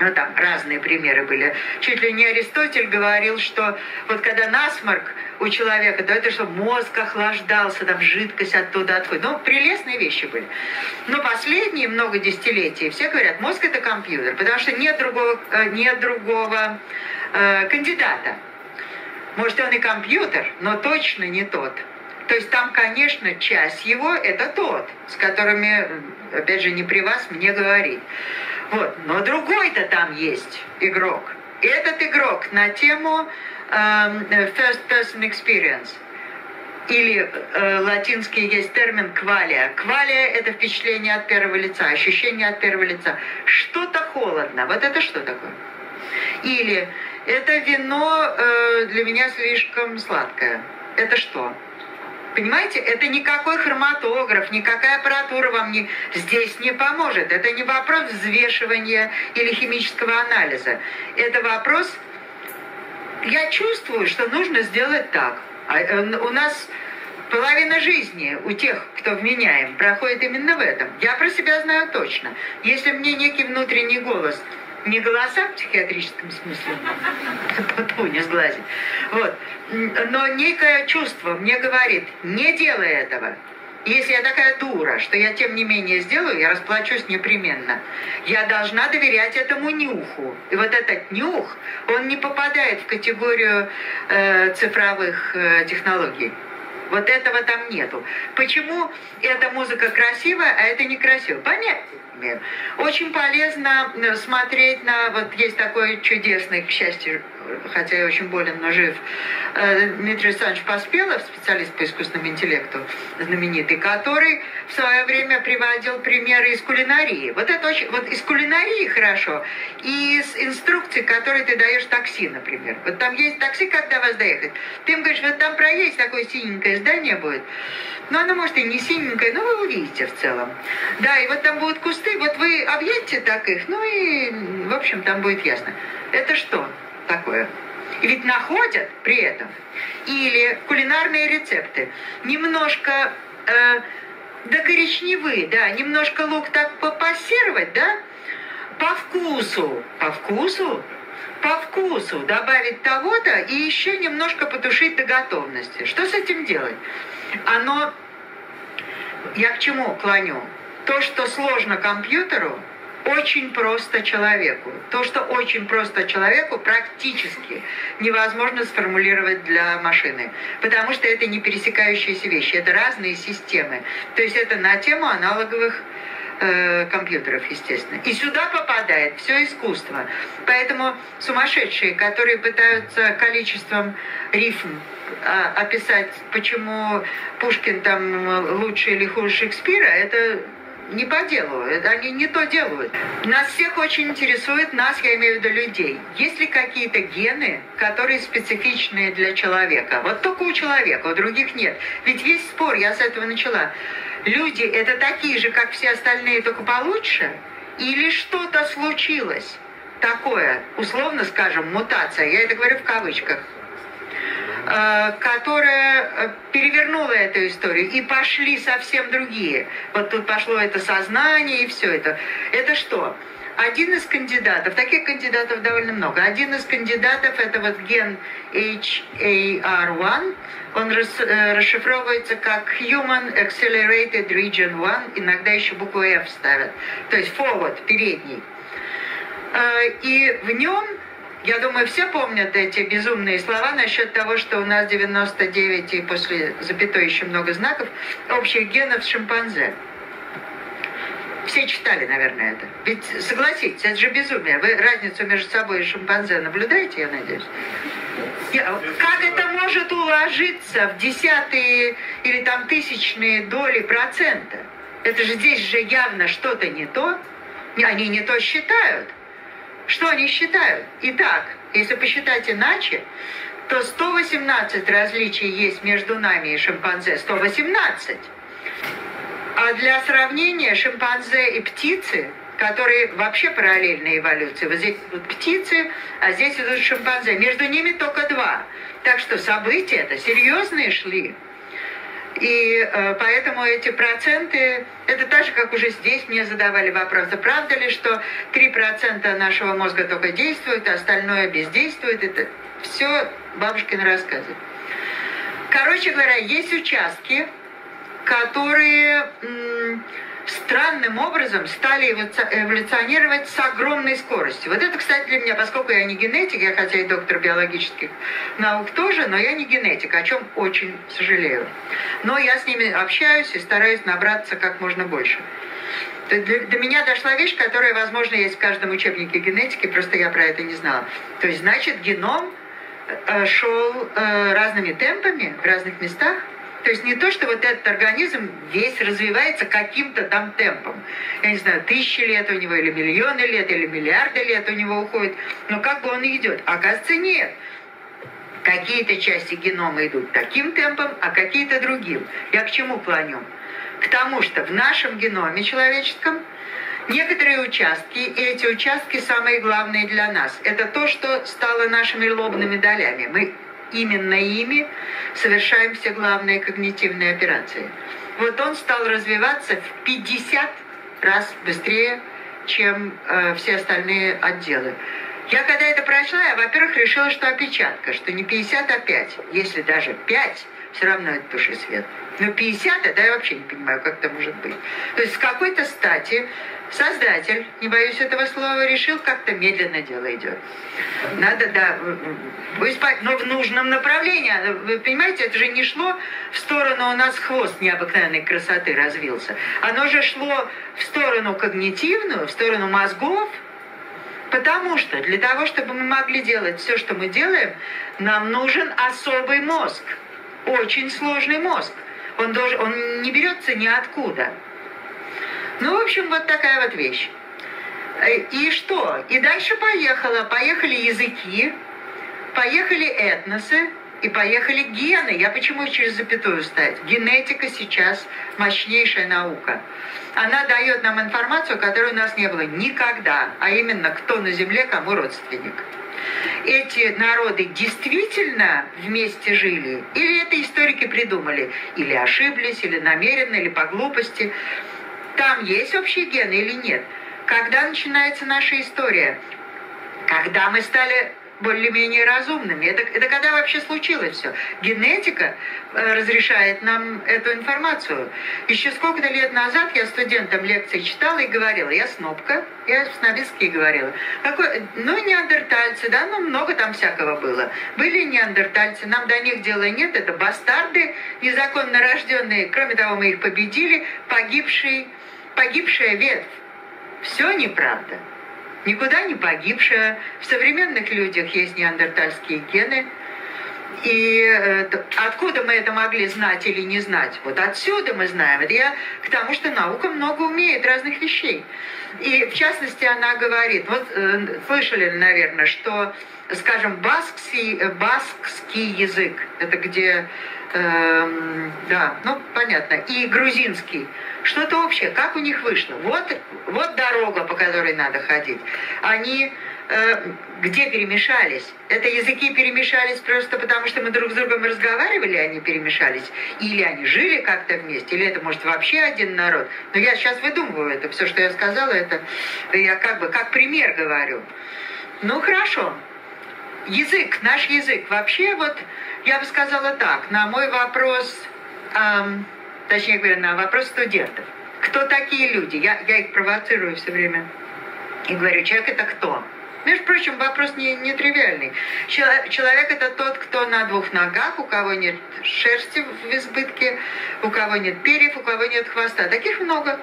ну, там разные примеры были. Чуть ли не Аристотель говорил, что вот когда насморк у человека, то это что мозг охлаждался, там жидкость оттуда отходит. Ну, прелестные вещи были. Но последние много десятилетий все говорят, мозг это компьютер, потому что нет другого, э, нет другого э, кандидата. Может, он и компьютер, но точно не тот. То есть там, конечно, часть его это тот, с которыми, опять же, не при вас мне говорить. Вот. Но другой-то там есть игрок. И этот игрок на тему um, first person experience. Или э, латинский есть термин квалия. Квалия – это впечатление от первого лица, ощущение от первого лица. Что-то холодно. Вот это что такое? Или это вино э, для меня слишком сладкое. Это что? Понимаете, это никакой хроматограф, никакая аппаратура вам не, здесь не поможет. Это не вопрос взвешивания или химического анализа. Это вопрос, я чувствую, что нужно сделать так. А э, у нас половина жизни у тех, кто вменяем, проходит именно в этом. Я про себя знаю точно. Если мне некий внутренний голос – не голоса в психиатрическом смысле, тьфу, не сглазить, вот, но некое чувство мне говорит, не делай этого. Если я такая дура, что я тем не менее сделаю, я расплачусь непременно. Я должна доверять этому нюху. И вот этот нюх, он не попадает в категорию э, цифровых э, технологий. Вот этого там нету. Почему эта музыка красивая, а это некрасиво? Понятно Очень полезно э, смотреть на... Вот есть такой чудесный, к счастью, хотя я очень болен, но жив, э, Дмитрий Александрович Поспелов, специалист по искусственному интеллекту, знаменитый, который в свое время приводил примеры из кулинарии. Вот это очень... Вот из кулинарии хорошо, и из инструкций, которые ты даешь такси, например. Вот там есть такси, когда вас доехать. Ты им говоришь, вот там проедете, такое синенькое здание будет. Но оно может и не синенькое, но вы увидите в целом. Да, и вот там будут кусты, вот вы объедете так их, ну и, в общем, там будет ясно. Это что такое? И ведь находят при этом. Или кулинарные рецепты. Немножко э, Да коричневые, да, немножко лук так попассировать, да? По вкусу, по вкусу, по вкусу добавить того-то и еще немножко потушить до готовности. Что с этим делать? Оно, я к чему клоню? То, что сложно компьютеру, очень просто человеку. То, что очень просто человеку, практически невозможно сформулировать для машины. Потому что это не пересекающиеся вещи, это разные системы. То есть это на тему аналоговых э, компьютеров, естественно. И сюда попадает все искусство. Поэтому сумасшедшие, которые пытаются количеством рифм а, описать, почему Пушкин там лучше или хуже Шекспира, это не по делу, они не то делают. Нас всех очень интересует, нас, я имею в виду людей, есть ли какие-то гены, которые специфичные для человека. Вот только у человека, у других нет. Ведь весь спор, я с этого начала, люди это такие же, как все остальные, только получше? Или что-то случилось такое, условно скажем, мутация, я это говорю в кавычках, которая э, перевернула эту историю, и пошли совсем другие. Вот тут пошло это сознание и все это. Это что? Один из кандидатов, таких кандидатов довольно много, один из кандидатов это вот ген HAR1, он э, расшифровывается как Human Accelerated Region 1, иногда еще букву F ставят, то есть forward, передний. И в нем я думаю, все помнят эти безумные слова насчет того, что у нас 99 и после запятой еще много знаков общих генов с шимпанзе. Все читали, наверное, это. Ведь согласитесь, это же безумие. Вы разницу между собой и шимпанзе наблюдаете, я надеюсь? Я, как это может уложиться в десятые или там тысячные доли процента? Это же здесь же явно что-то не то. Они не то считают. Что они считают? Итак, если посчитать иначе, то 118 различий есть между нами и шимпанзе. 118. А для сравнения шимпанзе и птицы, которые вообще параллельны эволюции, вот здесь вот птицы, а здесь идут шимпанзе, между ними только два. Так что события это серьезные шли. И э, поэтому эти проценты, это так же, как уже здесь мне задавали вопросы, правда ли, что 3% нашего мозга только действуют, а остальное бездействует, это все бабушкин рассказы. Короче говоря, есть участки, которые странным образом стали эволюционировать с огромной скоростью. Вот это, кстати, для меня, поскольку я не генетик, я хотя и доктор биологических наук тоже, но я не генетик, о чем очень сожалею. Но я с ними общаюсь и стараюсь набраться как можно больше. До меня дошла вещь, которая, возможно, есть в каждом учебнике генетики, просто я про это не знала. То есть, значит, геном э, шел э, разными темпами в разных местах, то есть не то, что вот этот организм весь развивается каким-то там темпом. Я не знаю, тысячи лет у него, или миллионы лет, или миллиарды лет у него уходит. Но как бы он идет? Оказывается, нет. Какие-то части генома идут таким темпом, а какие-то другим. Я к чему клоню? К тому, что в нашем геноме человеческом некоторые участки, и эти участки самые главные для нас. Это то, что стало нашими лобными долями. Мы именно ими совершаем все главные когнитивные операции. Вот он стал развиваться в 50 раз быстрее, чем э, все остальные отделы. Я когда это прочла, я, во-первых, решила, что опечатка, что не 50, а 5. Если даже 5, все равно это души свет. Но 50 это я вообще не понимаю, как это может быть. То есть с какой-то стати создатель, не боюсь этого слова, решил, как-то медленно дело идет. Надо, да, но в нужном направлении. Вы понимаете, это же не шло в сторону, у нас хвост необыкновенной красоты развился. Оно же шло в сторону когнитивную, в сторону мозгов, Потому что для того, чтобы мы могли делать все, что мы делаем, нам нужен особый мозг. Очень сложный мозг. Он, должен, он не берется ниоткуда. Ну, в общем, вот такая вот вещь. Э, и что? И дальше поехала. Поехали языки, поехали этносы, И поехали гены. Я почему через запятую ставить? Генетика сейчас мощнейшая наука. Она дает нам информацию, которой у нас не было никогда, а именно кто на Земле, кому родственник. Эти народы действительно вместе жили? Или это историки придумали? Или ошиблись, или намеренно, или по глупости? Там есть общие гены или нет? Когда начинается наша история? Когда мы стали более-менее разумными. Это, это когда вообще случилось все. Генетика э, разрешает нам эту информацию. Еще сколько-то лет назад я студентам лекции читала и говорила, я снопка, я снобистски говорила. Какой, ну, неандертальцы, да, ну, много там всякого было. Были неандертальцы, нам до них дела нет, это бастарды, незаконно рожденные, кроме того, мы их победили, погибший, погибшая ветвь. Все неправда никуда не погибшая. В современных людях есть неандертальские гены. И э, откуда мы это могли знать или не знать? Вот отсюда мы знаем. Это я к тому, что наука много умеет разных вещей. И в частности она говорит, вот э, слышали, наверное, что, скажем, баскский, э, баскский язык, это где Эм, да, ну понятно, и грузинский. Что-то общее, как у них вышло? Вот, вот дорога, по которой надо ходить. Они э, где перемешались? Это языки перемешались просто потому, что мы друг с другом разговаривали, они перемешались? Или они жили как-то вместе? Или это, может, вообще один народ? Но я сейчас выдумываю это. Все, что я сказала, это я как бы как пример говорю. Ну, хорошо. Язык, наш язык. Вообще вот я бы сказала так, на мой вопрос, эм, точнее говоря, на вопрос студентов. Кто такие люди? Я, я их провоцирую все время. И говорю, человек это кто? Между прочим, вопрос не, не тривиальный. Человек это тот, кто на двух ногах, у кого нет шерсти в избытке, у кого нет перьев, у кого нет хвоста. Таких много.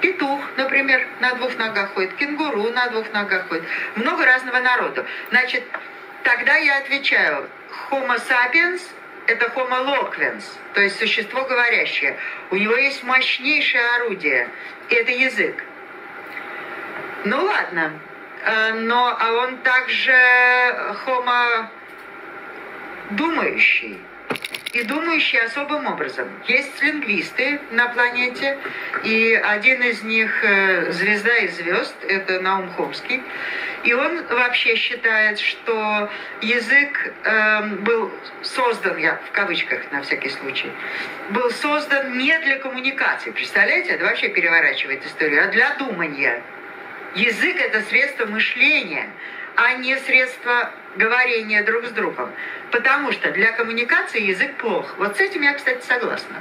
Петух, например, на двух ногах ходит, кенгуру на двух ногах ходит. Много разного народу. Значит, тогда я отвечаю, Homo sapiens – это Homo loquens, то есть существо говорящее. У него есть мощнейшее орудие – это язык. Ну ладно, э, но а он также Homo думающий и думающие особым образом. Есть лингвисты на планете, и один из них э, «Звезда из звезд», это Наум Хомский, и он вообще считает, что язык э, был создан, я в кавычках на всякий случай, был создан не для коммуникации. Представляете, это вообще переворачивает историю, а для думания. Язык – это средство мышления, а не средство говорения друг с другом. Потому что для коммуникации язык плох. Вот с этим я, кстати, согласна.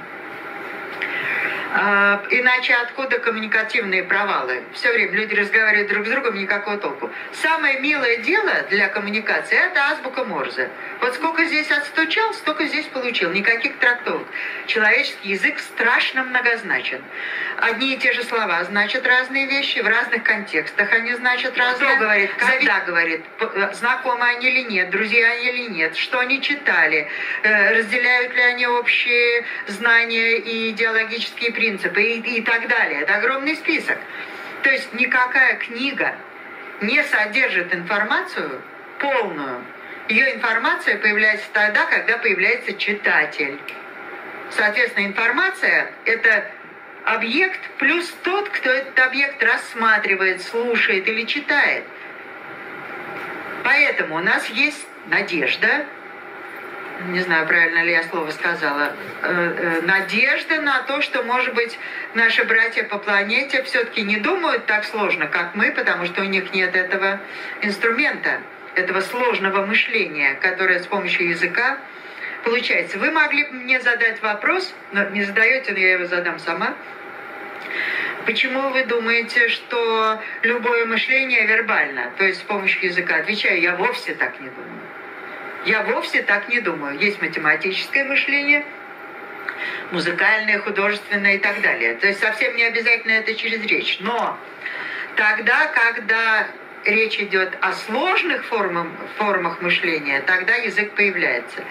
А, иначе откуда коммуникативные провалы? Все время люди разговаривают друг с другом, никакого толку. Самое милое дело для коммуникации – это азбука Морзе. Вот сколько здесь отстучал, столько здесь получил. Никаких трактовок. Человеческий язык страшно многозначен. Одни и те же слова значат разные вещи, в разных контекстах они значат разные. Кто говорит, когда говорит, знакомы они или нет, друзья они или нет, что они читали, э, разделяют ли они общие знания и идеологические принципы и, и так далее. Это огромный список. То есть никакая книга не содержит информацию полную. Ее информация появляется тогда, когда появляется читатель. Соответственно, информация – это объект плюс тот, кто этот объект рассматривает, слушает или читает. Поэтому у нас есть надежда, не знаю, правильно ли я слово сказала, э, э, надежда на то, что, может быть, наши братья по планете все-таки не думают так сложно, как мы, потому что у них нет этого инструмента, этого сложного мышления, которое с помощью языка получается. Вы могли бы мне задать вопрос, но не задаете, но я его задам сама. Почему вы думаете, что любое мышление вербально, то есть с помощью языка? Отвечаю, я вовсе так не думаю. Я вовсе так не думаю. Есть математическое мышление, музыкальное, художественное и так далее. То есть совсем не обязательно это через речь. Но тогда, когда речь идет о сложных формах, формах мышления, тогда язык появляется.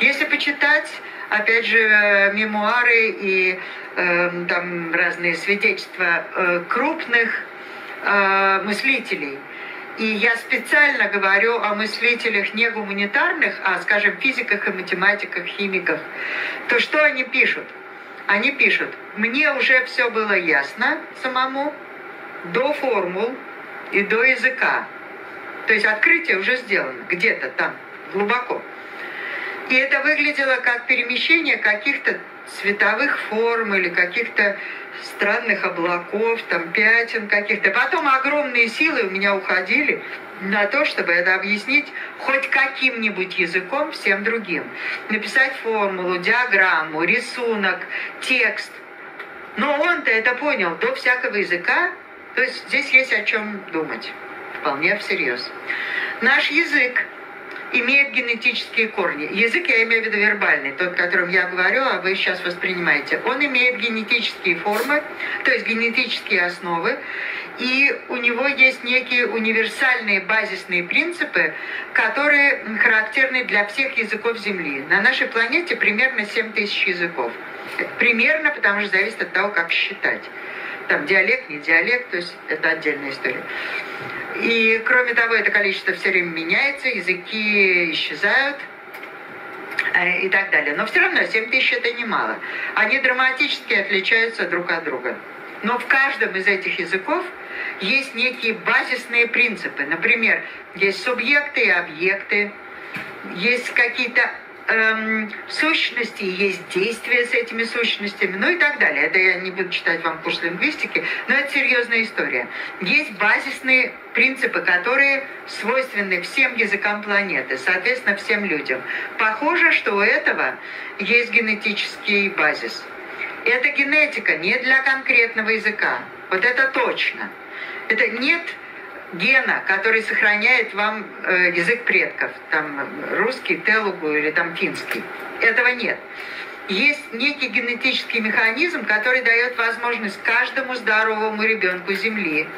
Если почитать, опять же, мемуары и э, там разные свидетельства э, крупных э, мыслителей – и я специально говорю о мыслителях не гуманитарных, а, скажем, физиках и математиках, химиках, то что они пишут? Они пишут, мне уже все было ясно самому, до формул и до языка. То есть открытие уже сделано где-то там, глубоко. И это выглядело как перемещение каких-то световых форм или каких-то странных облаков, там пятен каких-то. Потом огромные силы у меня уходили на то, чтобы это объяснить хоть каким-нибудь языком всем другим. Написать формулу, диаграмму, рисунок, текст. Но он-то это понял до всякого языка. То есть здесь есть о чем думать. Вполне всерьез. Наш язык имеет генетические корни. Язык я имею в виду вербальный, тот, которым я говорю, а вы сейчас воспринимаете. Он имеет генетические формы, то есть генетические основы, и у него есть некие универсальные базисные принципы, которые характерны для всех языков Земли. На нашей планете примерно 7 тысяч языков. Примерно, потому что зависит от того, как считать. Там диалект, не диалект, то есть это отдельная история. И кроме того, это количество все время меняется, языки исчезают э, и так далее. Но все равно 7 тысяч это немало. Они драматически отличаются друг от друга. Но в каждом из этих языков есть некие базисные принципы. Например, есть субъекты и объекты, есть какие-то эм, сущности, есть действия с этими сущностями, ну и так далее. Это я не буду читать вам курс лингвистики, но это серьезная история. Есть базисные принципы, которые свойственны всем языкам планеты, соответственно, всем людям. Похоже, что у этого есть генетический базис. Это генетика не для конкретного языка. Вот это точно. Это нет гена, который сохраняет вам э, язык предков, там русский, телугу или там финский. Этого нет. Есть некий генетический механизм, который дает возможность каждому здоровому ребенку Земли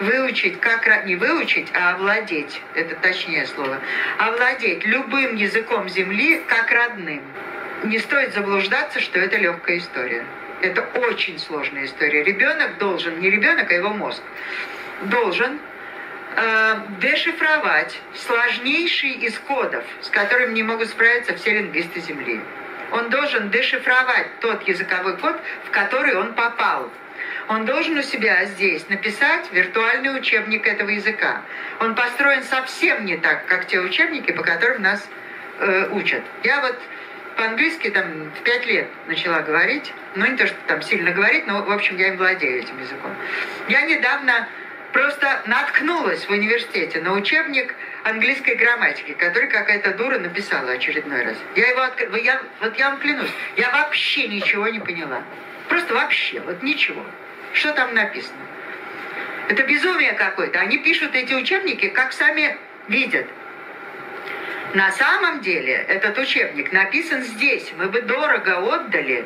выучить, как не выучить, а овладеть, это точнее слово, овладеть любым языком Земли как родным. Не стоит заблуждаться, что это легкая история. Это очень сложная история. Ребенок должен, не ребенок, а его мозг, должен э, дешифровать сложнейший из кодов, с которыми не могут справиться все лингвисты Земли. Он должен дешифровать тот языковой код, в который он попал. Он должен у себя здесь написать виртуальный учебник этого языка. Он построен совсем не так, как те учебники, по которым нас э, учат. Я вот по-английски там в пять лет начала говорить. Ну, не то, что там сильно говорить, но, в общем, я им владею этим языком. Я недавно просто наткнулась в университете на учебник английской грамматики, который какая-то дура написала очередной раз. Я его отк... я, вот я вам клянусь, я вообще ничего не поняла. Просто вообще, вот ничего. Что там написано? Это безумие какое-то. Они пишут эти учебники, как сами видят. На самом деле этот учебник написан здесь. Мы бы дорого отдали,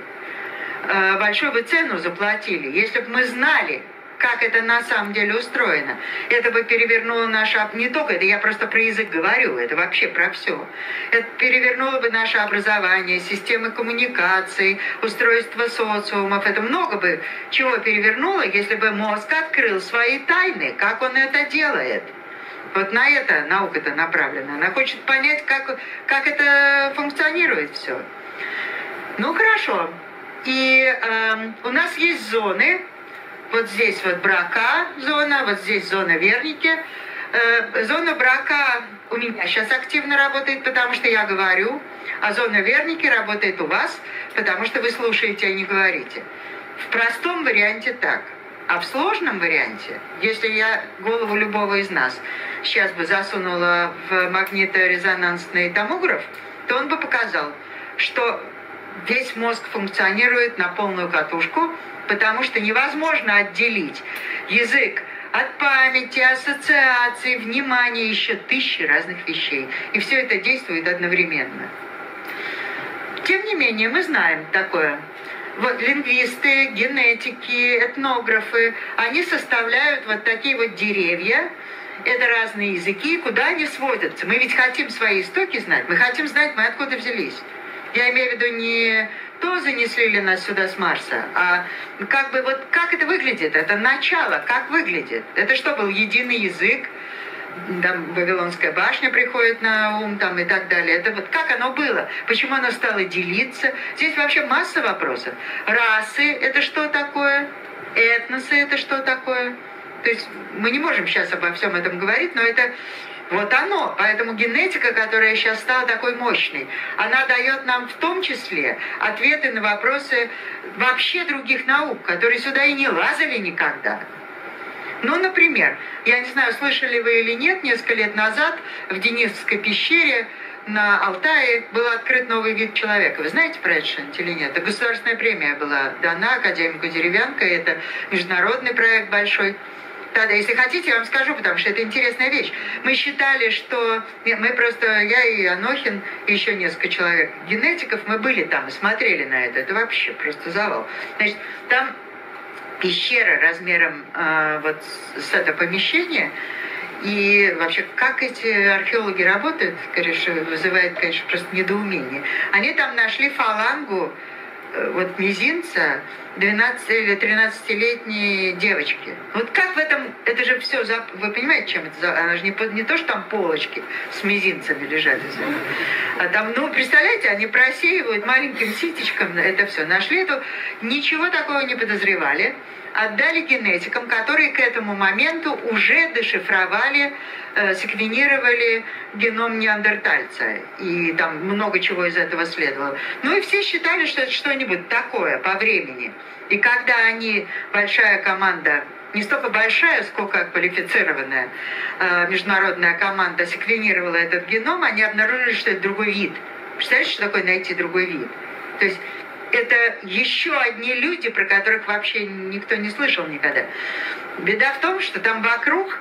э, большую бы цену заплатили, если бы мы знали, как это на самом деле устроено. Это бы перевернуло наше... Не только это, я просто про язык говорю, это вообще про все. Это перевернуло бы наше образование, системы коммуникаций, устройство социумов. Это много бы чего перевернуло, если бы мозг открыл свои тайны, как он это делает. Вот на это наука-то направлена. Она хочет понять, как, как это функционирует все. Ну хорошо. И э, у нас есть зоны, вот здесь вот брака зона, вот здесь зона верники. Э, зона брака у меня сейчас активно работает, потому что я говорю, а зона верники работает у вас, потому что вы слушаете, а не говорите. В простом варианте так. А в сложном варианте, если я голову любого из нас сейчас бы засунула в магниторезонансный томограф, то он бы показал, что весь мозг функционирует на полную катушку, потому что невозможно отделить язык от памяти, ассоциаций, внимания, еще тысячи разных вещей. И все это действует одновременно. Тем не менее, мы знаем такое. Вот лингвисты, генетики, этнографы, они составляют вот такие вот деревья, это разные языки, куда они сводятся. Мы ведь хотим свои истоки знать, мы хотим знать, мы откуда взялись. Я имею в виду не то занесли ли нас сюда с Марса, а как бы вот как это выглядит, это начало, как выглядит. Это что был единый язык, там Вавилонская башня приходит на ум там и так далее. Это вот как оно было? Почему оно стало делиться? Здесь вообще масса вопросов. Расы – это что такое? Этносы – это что такое? То есть мы не можем сейчас обо всем этом говорить, но это вот оно. Поэтому генетика, которая сейчас стала такой мощной, она дает нам в том числе ответы на вопросы вообще других наук, которые сюда и не лазали никогда. Ну, например, я не знаю, слышали вы или нет, несколько лет назад в Денисовской пещере на Алтае был открыт новый вид человека. Вы знаете про это что-нибудь или нет? Это государственная премия была дана академику Деревянко. Это международный проект большой. Да-да, если хотите, я вам скажу, потому что это интересная вещь. Мы считали, что... Мы просто, я и Анохин, и еще несколько человек генетиков, мы были там и смотрели на это. Это вообще просто завал. Значит, там пещера размером э, вот с это помещение, и вообще, как эти археологи работают, конечно, вызывает, конечно, просто недоумение. Они там нашли фалангу вот мизинца 12 или 13-летней девочки. Вот как в этом, это же все, вы понимаете, чем это, она же не, не то, что там полочки с мизинцами лежали, а там, ну, представляете, они просеивают маленьким ситечком это все. Нашли эту, ничего такого не подозревали отдали генетикам, которые к этому моменту уже дешифровали, э, секвенировали геном неандертальца. И там много чего из этого следовало. Ну и все считали, что это что-нибудь такое по времени. И когда они, большая команда не столько большая, сколько квалифицированная э, международная команда секвенировала этот геном, они обнаружили, что это другой вид. Представляете, что такое найти другой вид? То есть это еще одни люди, про которых вообще никто не слышал никогда. Беда в том, что там вокруг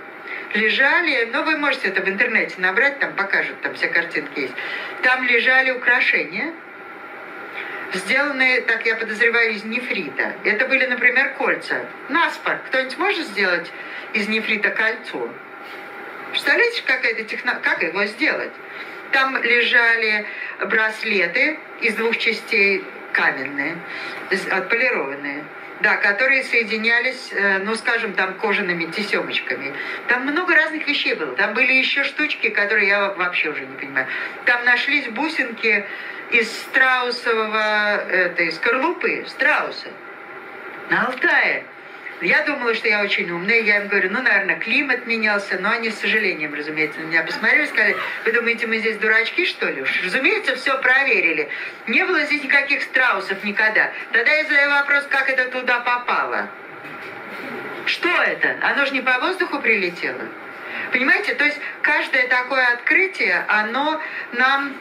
лежали, ну вы можете это в интернете набрать, там покажут, там все картинки есть. Там лежали украшения, сделанные, так я подозреваю, из нефрита. Это были, например, кольца. Наспор. Кто-нибудь может сделать из нефрита кольцо? Представляете, как, это техно... как его сделать? Там лежали браслеты из двух частей каменные, отполированные. Да, которые соединялись, э, ну, скажем, там кожаными тесемочками. Там много разных вещей было. Там были еще штучки, которые я вообще уже не понимаю. Там нашлись бусинки из страусового, этой скорлупы, страуса. На Алтае. Я думала, что я очень умная. Я им говорю, ну, наверное, климат менялся. Но они с сожалением, разумеется, на меня посмотрели и сказали, вы думаете, мы здесь дурачки, что ли? Разумеется, все проверили. Не было здесь никаких страусов никогда. Тогда я задаю вопрос, как это туда попало? Что это? Оно же не по воздуху прилетело. Понимаете, то есть каждое такое открытие, оно нам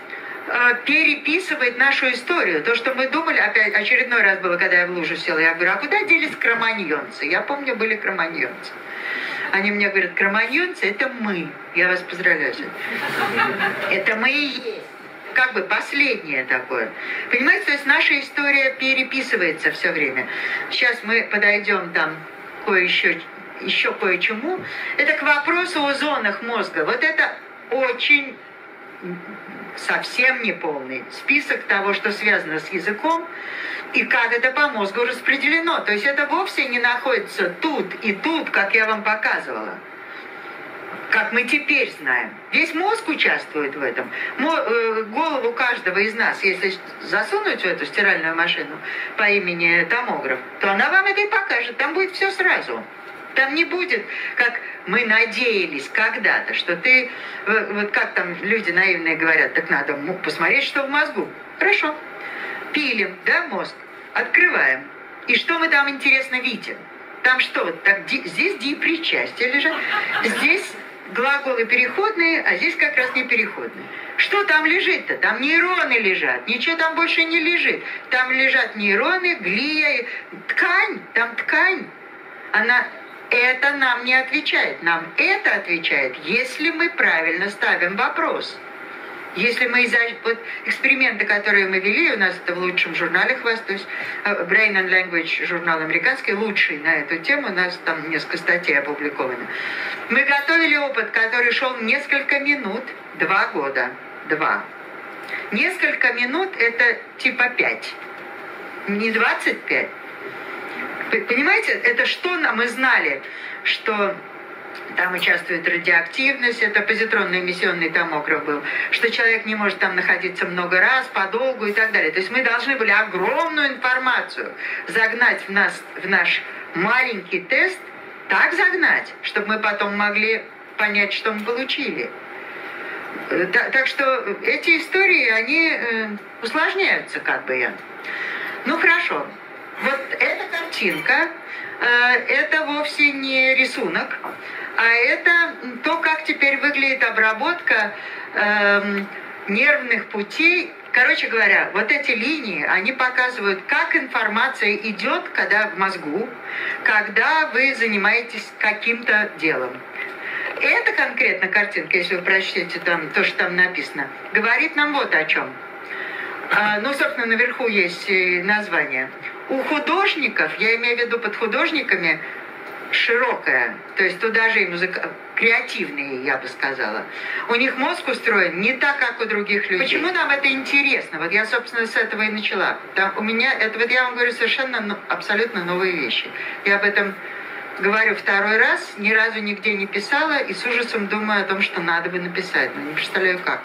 переписывает нашу историю. То, что мы думали, опять очередной раз было, когда я в лужу села, я говорю, а куда делись кроманьонцы? Я помню, были кроманьонцы. Они мне говорят, кроманьонцы – это мы. Я вас поздравляю. Это мы и есть. Как бы последнее такое. Понимаете, то есть наша история переписывается все время. Сейчас мы подойдем там кое еще еще кое-чему. Это к вопросу о зонах мозга. Вот это очень совсем не полный список того, что связано с языком, и как это по мозгу распределено. То есть это вовсе не находится тут и тут, как я вам показывала. Как мы теперь знаем. Весь мозг участвует в этом. Э, голову каждого из нас, если засунуть в эту стиральную машину по имени томограф, то она вам это и покажет. Там будет все сразу. Там не будет, как мы надеялись когда-то, что ты, вот как там люди наивные говорят, так надо посмотреть, что в мозгу. Хорошо. Пилим, да, мозг, открываем. И что мы там интересно видим? Там что, так, ди, здесь ди причастие лежат, здесь глаголы переходные, а здесь как раз не переходные. Что там лежит-то? Там нейроны лежат, ничего там больше не лежит. Там лежат нейроны, глия, ткань, там ткань. Она это нам не отвечает. Нам это отвечает, если мы правильно ставим вопрос. Если мы из вот эксперименты, которые мы вели, у нас это в лучшем журнале хвастаюсь, э, Brain and Language журнал американский, лучший на эту тему, у нас там несколько статей опубликовано. Мы готовили опыт, который шел несколько минут, два года, два. Несколько минут это типа пять, не двадцать пять. Понимаете, это что мы знали, что там участвует радиоактивность, это позитронный эмиссионный томограф был, что человек не может там находиться много раз, подолгу и так далее. То есть мы должны были огромную информацию загнать в, нас, в наш маленький тест, так загнать, чтобы мы потом могли понять, что мы получили. Э, так, так что эти истории, они э, усложняются как бы я. Ну хорошо, вот эта картинка, э, это вовсе не рисунок, а это то, как теперь выглядит обработка э, нервных путей. Короче говоря, вот эти линии, они показывают, как информация идет, когда в мозгу, когда вы занимаетесь каким-то делом. Эта конкретно картинка, если вы прочтете там то, что там написано, говорит нам вот о чем. А, ну, собственно, наверху есть название. У художников, я имею в виду под художниками, широкая, то есть туда же и музыка, креативные, я бы сказала. У них мозг устроен не так, как у других людей. Почему нам это интересно? Вот я, собственно, с этого и начала. Там у меня, это вот я вам говорю совершенно ну, абсолютно новые вещи. Я об этом говорю второй раз, ни разу нигде не писала и с ужасом думаю о том, что надо бы написать, но не представляю как.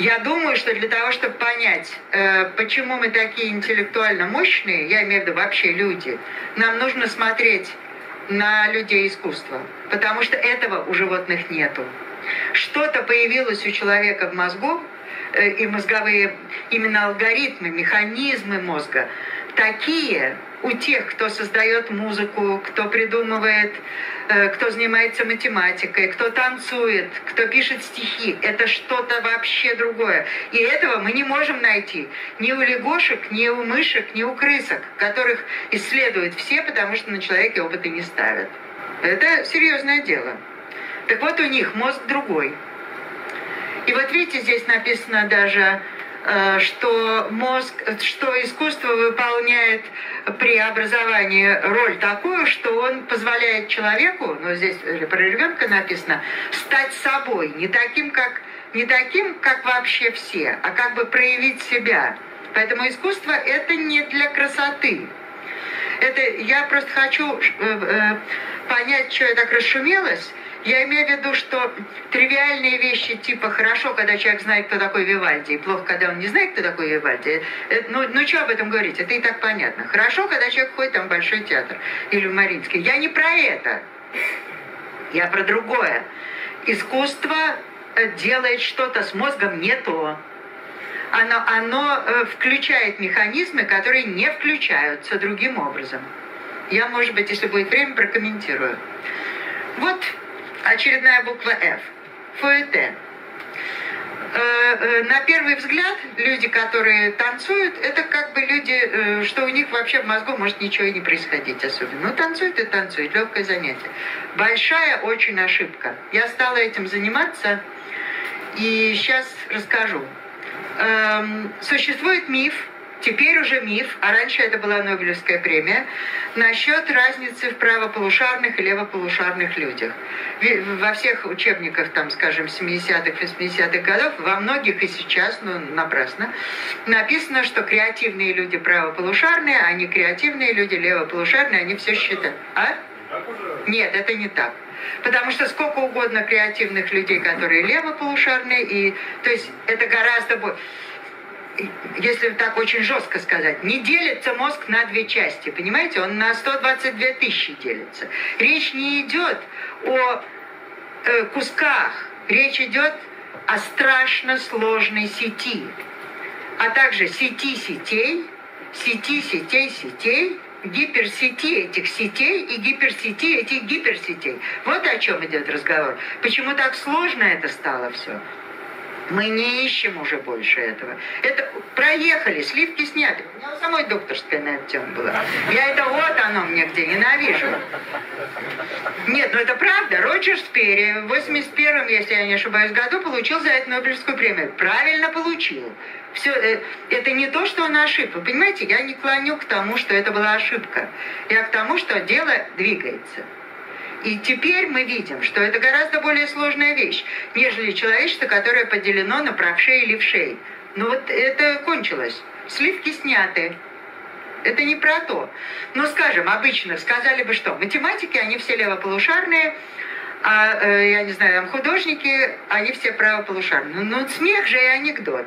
Я думаю, что для того, чтобы понять, э, почему мы такие интеллектуально мощные, я имею в виду вообще люди, нам нужно смотреть на людей искусства, потому что этого у животных нету. Что-то появилось у человека в мозгу, э, и мозговые именно алгоритмы, механизмы мозга такие, у тех, кто создает музыку, кто придумывает, кто занимается математикой, кто танцует, кто пишет стихи. Это что-то вообще другое. И этого мы не можем найти ни у лягушек, ни у мышек, ни у крысок, которых исследуют все, потому что на человеке опыты не ставят. Это серьезное дело. Так вот, у них мозг другой. И вот видите, здесь написано даже Э, что мозг, что искусство выполняет при образовании роль такую, что он позволяет человеку, ну здесь про ребенка написано, стать собой, не таким, как, не таким, как вообще все, а как бы проявить себя. Поэтому искусство это не для красоты. Это я просто хочу э, э, понять, что я так расшумелась. Я имею в виду, что тривиальные вещи типа хорошо, когда человек знает, кто такой Вивальди, и плохо, когда он не знает, кто такой Вивальди. Это, ну, ну что об этом говорить? Это и так понятно. Хорошо, когда человек ходит там в Большой театр или в Мариинский. Я не про это. Я про другое. Искусство э, делает что-то с мозгом не то. Оно, оно э, включает механизмы, которые не включаются другим образом. Я, может быть, если будет время, прокомментирую. Вот очередная буква F. Фуэте. Э, на первый взгляд люди, которые танцуют, это как бы люди, э, что у них вообще в мозгу может ничего и не происходить особенно. Ну, танцуют и танцуют, легкое занятие. Большая очень ошибка. Я стала этим заниматься, и сейчас расскажу. Эм, существует миф, теперь уже миф, а раньше это была Нобелевская премия, насчет разницы в правополушарных и левополушарных людях. Во всех учебниках, там, скажем, 70-х, 80-х годов, во многих и сейчас, но ну, напрасно, написано, что креативные люди правополушарные, а не креативные люди левополушарные, они все считают. А? Нет, это не так. Потому что сколько угодно креативных людей, которые левополушарные, и то есть это гораздо больше если так очень жестко сказать, не делится мозг на две части, понимаете? Он на 122 тысячи делится. Речь не идет о э, кусках, речь идет о страшно сложной сети, а также сети сетей, сети сетей сетей, гиперсети этих сетей и гиперсети этих гиперсетей. Вот о чем идет разговор. Почему так сложно это стало все? Мы не ищем уже больше этого. Это проехали, сливки сняты. У меня самой докторская на эту тему была. Я это вот оно мне где ненавижу. Нет, ну это правда. Роджер Спери в 81-м, если я не ошибаюсь, году получил за это Нобелевскую премию. Правильно получил. Все, э, это не то, что он ошибка. Вы понимаете, я не клоню к тому, что это была ошибка. Я к тому, что дело двигается. И теперь мы видим, что это гораздо более сложная вещь, нежели человечество, которое поделено на правшей и левшей. Но вот это кончилось. Сливки сняты. Это не про то. Ну, скажем, обычно сказали бы что? Математики, они все левополушарные, а, э, я не знаю, там художники, они все правополушарные. Ну, смех же и анекдот.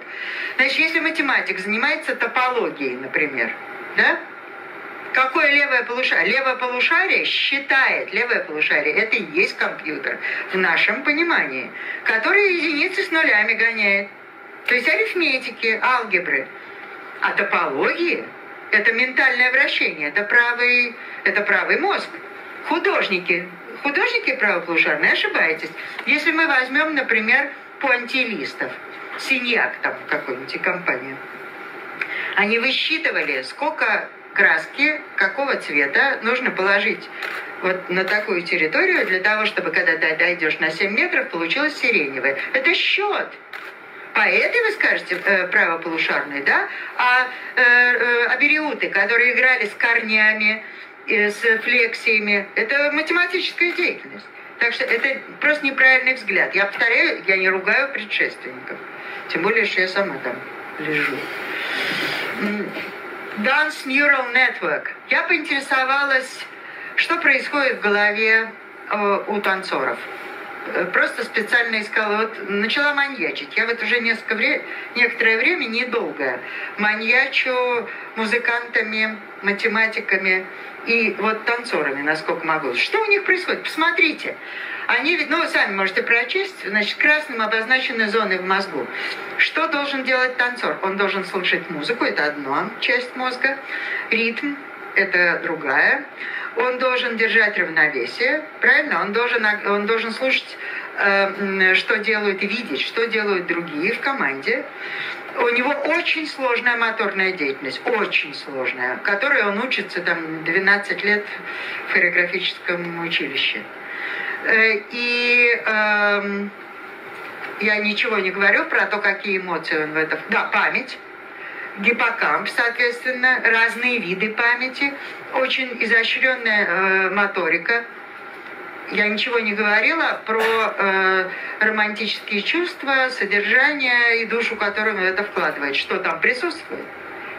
Значит, если математик занимается топологией, например, да, Какое левое полушарие? Левое полушарие считает, левое полушарие, это и есть компьютер в нашем понимании, который единицы с нулями гоняет. То есть арифметики, алгебры. А топологии – это ментальное вращение, это правый, это правый мозг. Художники, художники правополушарные, ошибаетесь. Если мы возьмем, например, пуантилистов, синьяк там какой-нибудь компания, они высчитывали, сколько краски какого цвета нужно положить вот на такую территорию для того, чтобы когда ты дойдешь на 7 метров, получилось сиреневое. Это счет. Поэты, вы скажете, э, правополушарные, да? А э, э, абериуты, которые играли с корнями, э, с флексиями, это математическая деятельность. Так что это просто неправильный взгляд. Я повторяю, я не ругаю предшественников. Тем более, что я сама там лежу. Dance Neural Network. Я поинтересовалась, что происходит в голове э, у танцоров. Э, просто специально искала, вот начала маньячить. Я вот уже несколько вре... некоторое время, недолго, маньячу музыкантами, математиками и вот танцорами, насколько могу. Что у них происходит? Посмотрите. Они ведь, ну, вы сами можете прочесть, значит, красным обозначены зоны в мозгу. Что должен делать танцор? Он должен слушать музыку, это одна часть мозга. Ритм, это другая. Он должен держать равновесие, правильно? Он должен, он должен слушать, э, что делают видеть, что делают другие в команде. У него очень сложная моторная деятельность, очень сложная, которой он учится там 12 лет в хореографическом училище. Э, и э, я ничего не говорю про то, какие эмоции он в этом... Да, память, гиппокамп, соответственно, разные виды памяти, очень изощренная э, моторика. Я ничего не говорила про э, романтические чувства, содержание и душу, которую это вкладывает. Что там присутствует?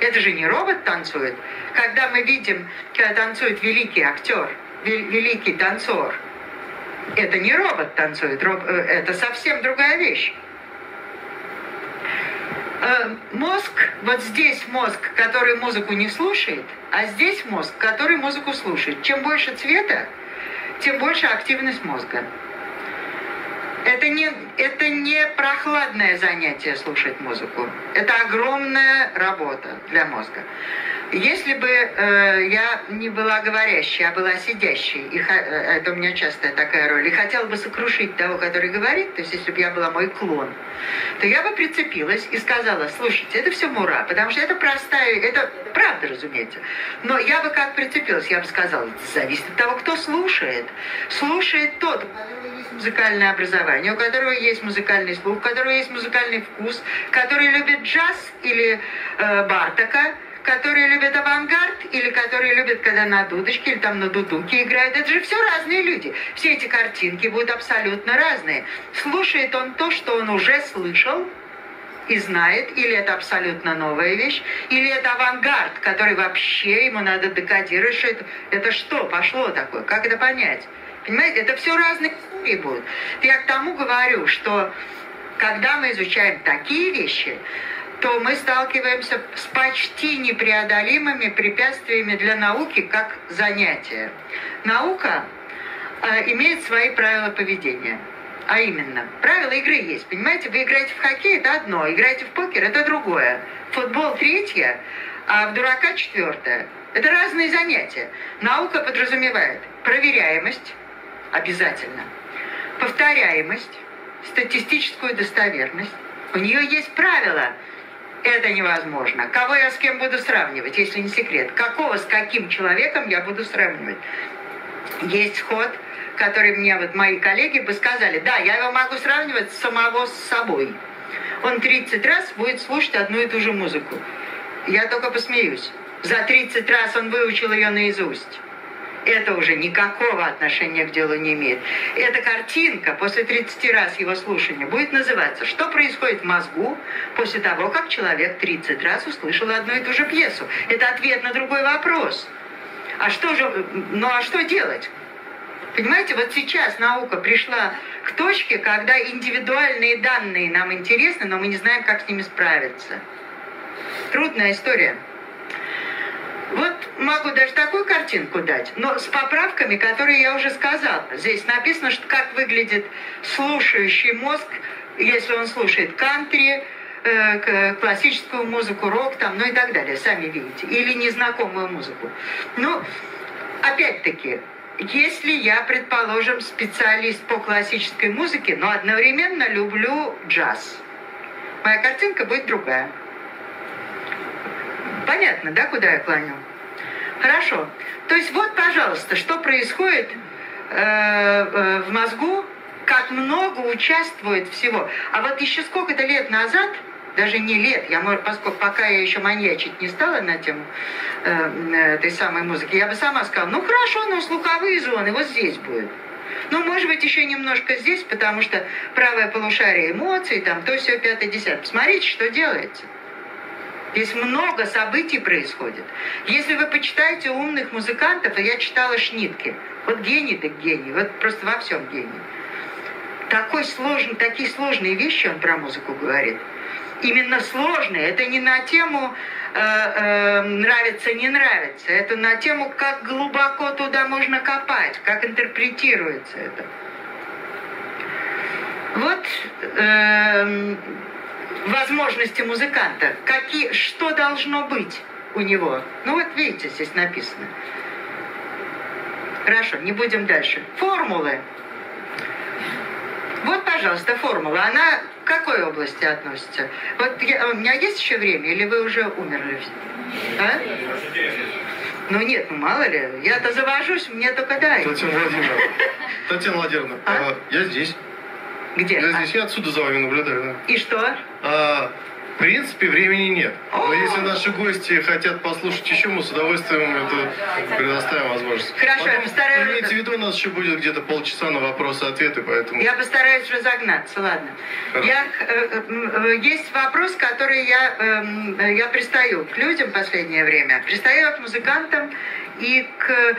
Это же не робот танцует. Когда мы видим, когда танцует великий актер, великий танцор – это не робот танцует, роб... Э, это совсем другая вещь. Э, мозг, вот здесь мозг, который музыку не слушает, а здесь мозг, который музыку слушает. Чем больше цвета, тем больше активность мозга. Это не, это не прохладное занятие слушать музыку. Это огромная работа для мозга. Если бы э, я не была говорящей, а была сидящей, и э, это у меня частая такая роль, и хотела бы сокрушить того, который говорит, то есть если бы я была мой клон, то я бы прицепилась и сказала, слушайте, это все мура, потому что это простая, это правда, разумеется. Но я бы как прицепилась, я бы сказала, зависит от того, кто слушает. Слушает тот, музыкальное образование, у которого есть музыкальный слух, у которого есть музыкальный вкус, который любит джаз или э, Бартака, которые любят авангард или которые любят, когда на дудочке или там на дудуке играют. Это же все разные люди. Все эти картинки будут абсолютно разные. Слушает он то, что он уже слышал, и знает, или это абсолютно новая вещь, или это авангард, который вообще ему надо декодировать, что это, это что пошло такое, как это понять. Понимаете, это все разные истории будут. Я к тому говорю, что когда мы изучаем такие вещи, то мы сталкиваемся с почти непреодолимыми препятствиями для науки как занятия. Наука э, имеет свои правила поведения. А именно, правила игры есть. Понимаете, вы играете в хоккей, это одно, играете в покер, это другое. Футбол третье, а в дурака четвертое. Это разные занятия. Наука подразумевает проверяемость обязательно, повторяемость, статистическую достоверность. У нее есть правила – это невозможно. Кого я с кем буду сравнивать, если не секрет? Какого с каким человеком я буду сравнивать? Есть ход, который мне вот мои коллеги бы сказали, да, я его могу сравнивать самого с собой. Он 30 раз будет слушать одну и ту же музыку. Я только посмеюсь. За 30 раз он выучил ее наизусть. Это уже никакого отношения к делу не имеет. Эта картинка после 30 раз его слушания будет называться «Что происходит в мозгу после того, как человек 30 раз услышал одну и ту же пьесу?» Это ответ на другой вопрос. А что же, ну а что делать? Понимаете, вот сейчас наука пришла к точке, когда индивидуальные данные нам интересны, но мы не знаем, как с ними справиться. Трудная история. Вот могу даже такую картинку дать, но с поправками, которые я уже сказала. Здесь написано, что как выглядит слушающий мозг, если он слушает кантри, э, классическую музыку, рок, там, ну и так далее, сами видите, или незнакомую музыку. Ну, опять-таки, если я, предположим, специалист по классической музыке, но одновременно люблю джаз, моя картинка будет другая. Понятно, да, куда я клоню? Хорошо. То есть вот, пожалуйста, что происходит э, э, в мозгу, как много участвует всего. А вот еще сколько-то лет назад, даже не лет, я, поскольку пока я еще маньячить не стала на тему э, этой самой музыки, я бы сама сказала, ну хорошо, но слуховые зоны вот здесь будет. Ну, может быть, еще немножко здесь, потому что правое полушарие эмоций, там, то все пятое, десятое. Посмотрите, что делается. Здесь много событий происходит. Если вы почитаете умных музыкантов, то я читала Шнитке. Вот гений так гений, вот просто во всем гений. Такой сложный, такие сложные вещи он про музыку говорит. Именно сложные. Это не на тему э, э, нравится, не нравится. Это на тему, как глубоко туда можно копать, как интерпретируется это. Вот э, возможности музыканта, какие, что должно быть у него. Ну вот видите, здесь написано. Хорошо, не будем дальше. Формулы. Вот, пожалуйста, формула. Она к какой области относится? Вот я, у меня есть еще время, или вы уже умерли? А? Ну нет, ну мало ли. Я-то завожусь, мне только дай. Татьяна Владимировна, (laughs) Татьяна Владимировна, а? Я здесь. Где? Я здесь, я отсюда за вами наблюдаю. Да. И что? А, в принципе, времени нет. Но если наши гости хотят послушать еще, мы с удовольствием это предоставим возможность. Хорошо, Потом, я постараюсь... Имейте в виду, у нас еще будет где-то полчаса на вопросы-ответы, поэтому... Я постараюсь разогнаться, ладно. Я, э, э, есть вопрос, который я, э, я пристаю к людям в последнее время. Пристаю к музыкантам и к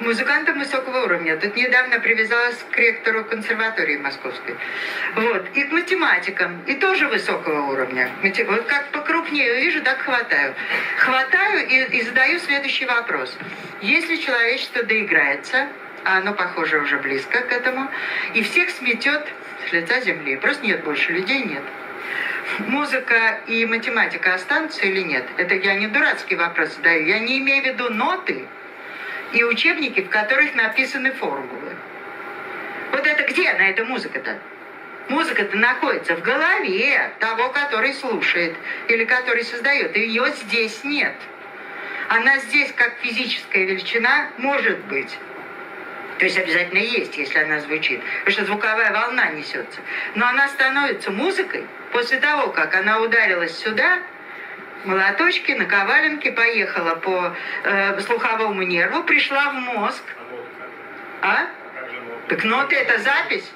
музыкантам высокого уровня. Тут недавно привязалась к ректору консерватории московской. Вот. И к математикам, и тоже высокого уровня. Вот как покрупнее вижу, так хватаю. Хватаю и, и задаю следующий вопрос. Если человечество доиграется, а оно, похоже, уже близко к этому, и всех сметет с лица земли, просто нет больше людей, нет музыка и математика останутся или нет? Это я не дурацкий вопрос задаю. Я не имею в виду ноты и учебники, в которых написаны формулы. Вот это где на эта музыка-то? Музыка-то находится в голове того, который слушает или который создает. Ее здесь нет. Она здесь как физическая величина может быть. То есть обязательно есть, если она звучит. Потому что звуковая волна несется. Но она становится музыкой после того, как она ударилась сюда, молоточки, на коваленке, поехала по э, слуховому нерву, пришла в мозг. А? Так ноты это запись?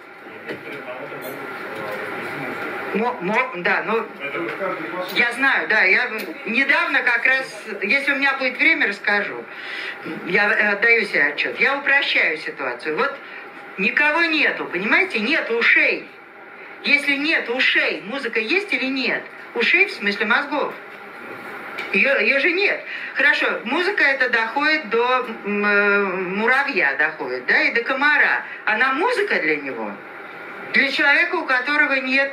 Мо, мо, да, ну, я знаю, да, я недавно как раз, если у меня будет время, расскажу. Я э, отдаю себе отчет. Я упрощаю ситуацию. Вот никого нету, понимаете, нет ушей. Если нет ушей, музыка есть или нет? Ушей в смысле мозгов. Ее, ее же нет. Хорошо, музыка это доходит до э, муравья, доходит, да, и до комара. Она музыка для него. Для человека, у которого нет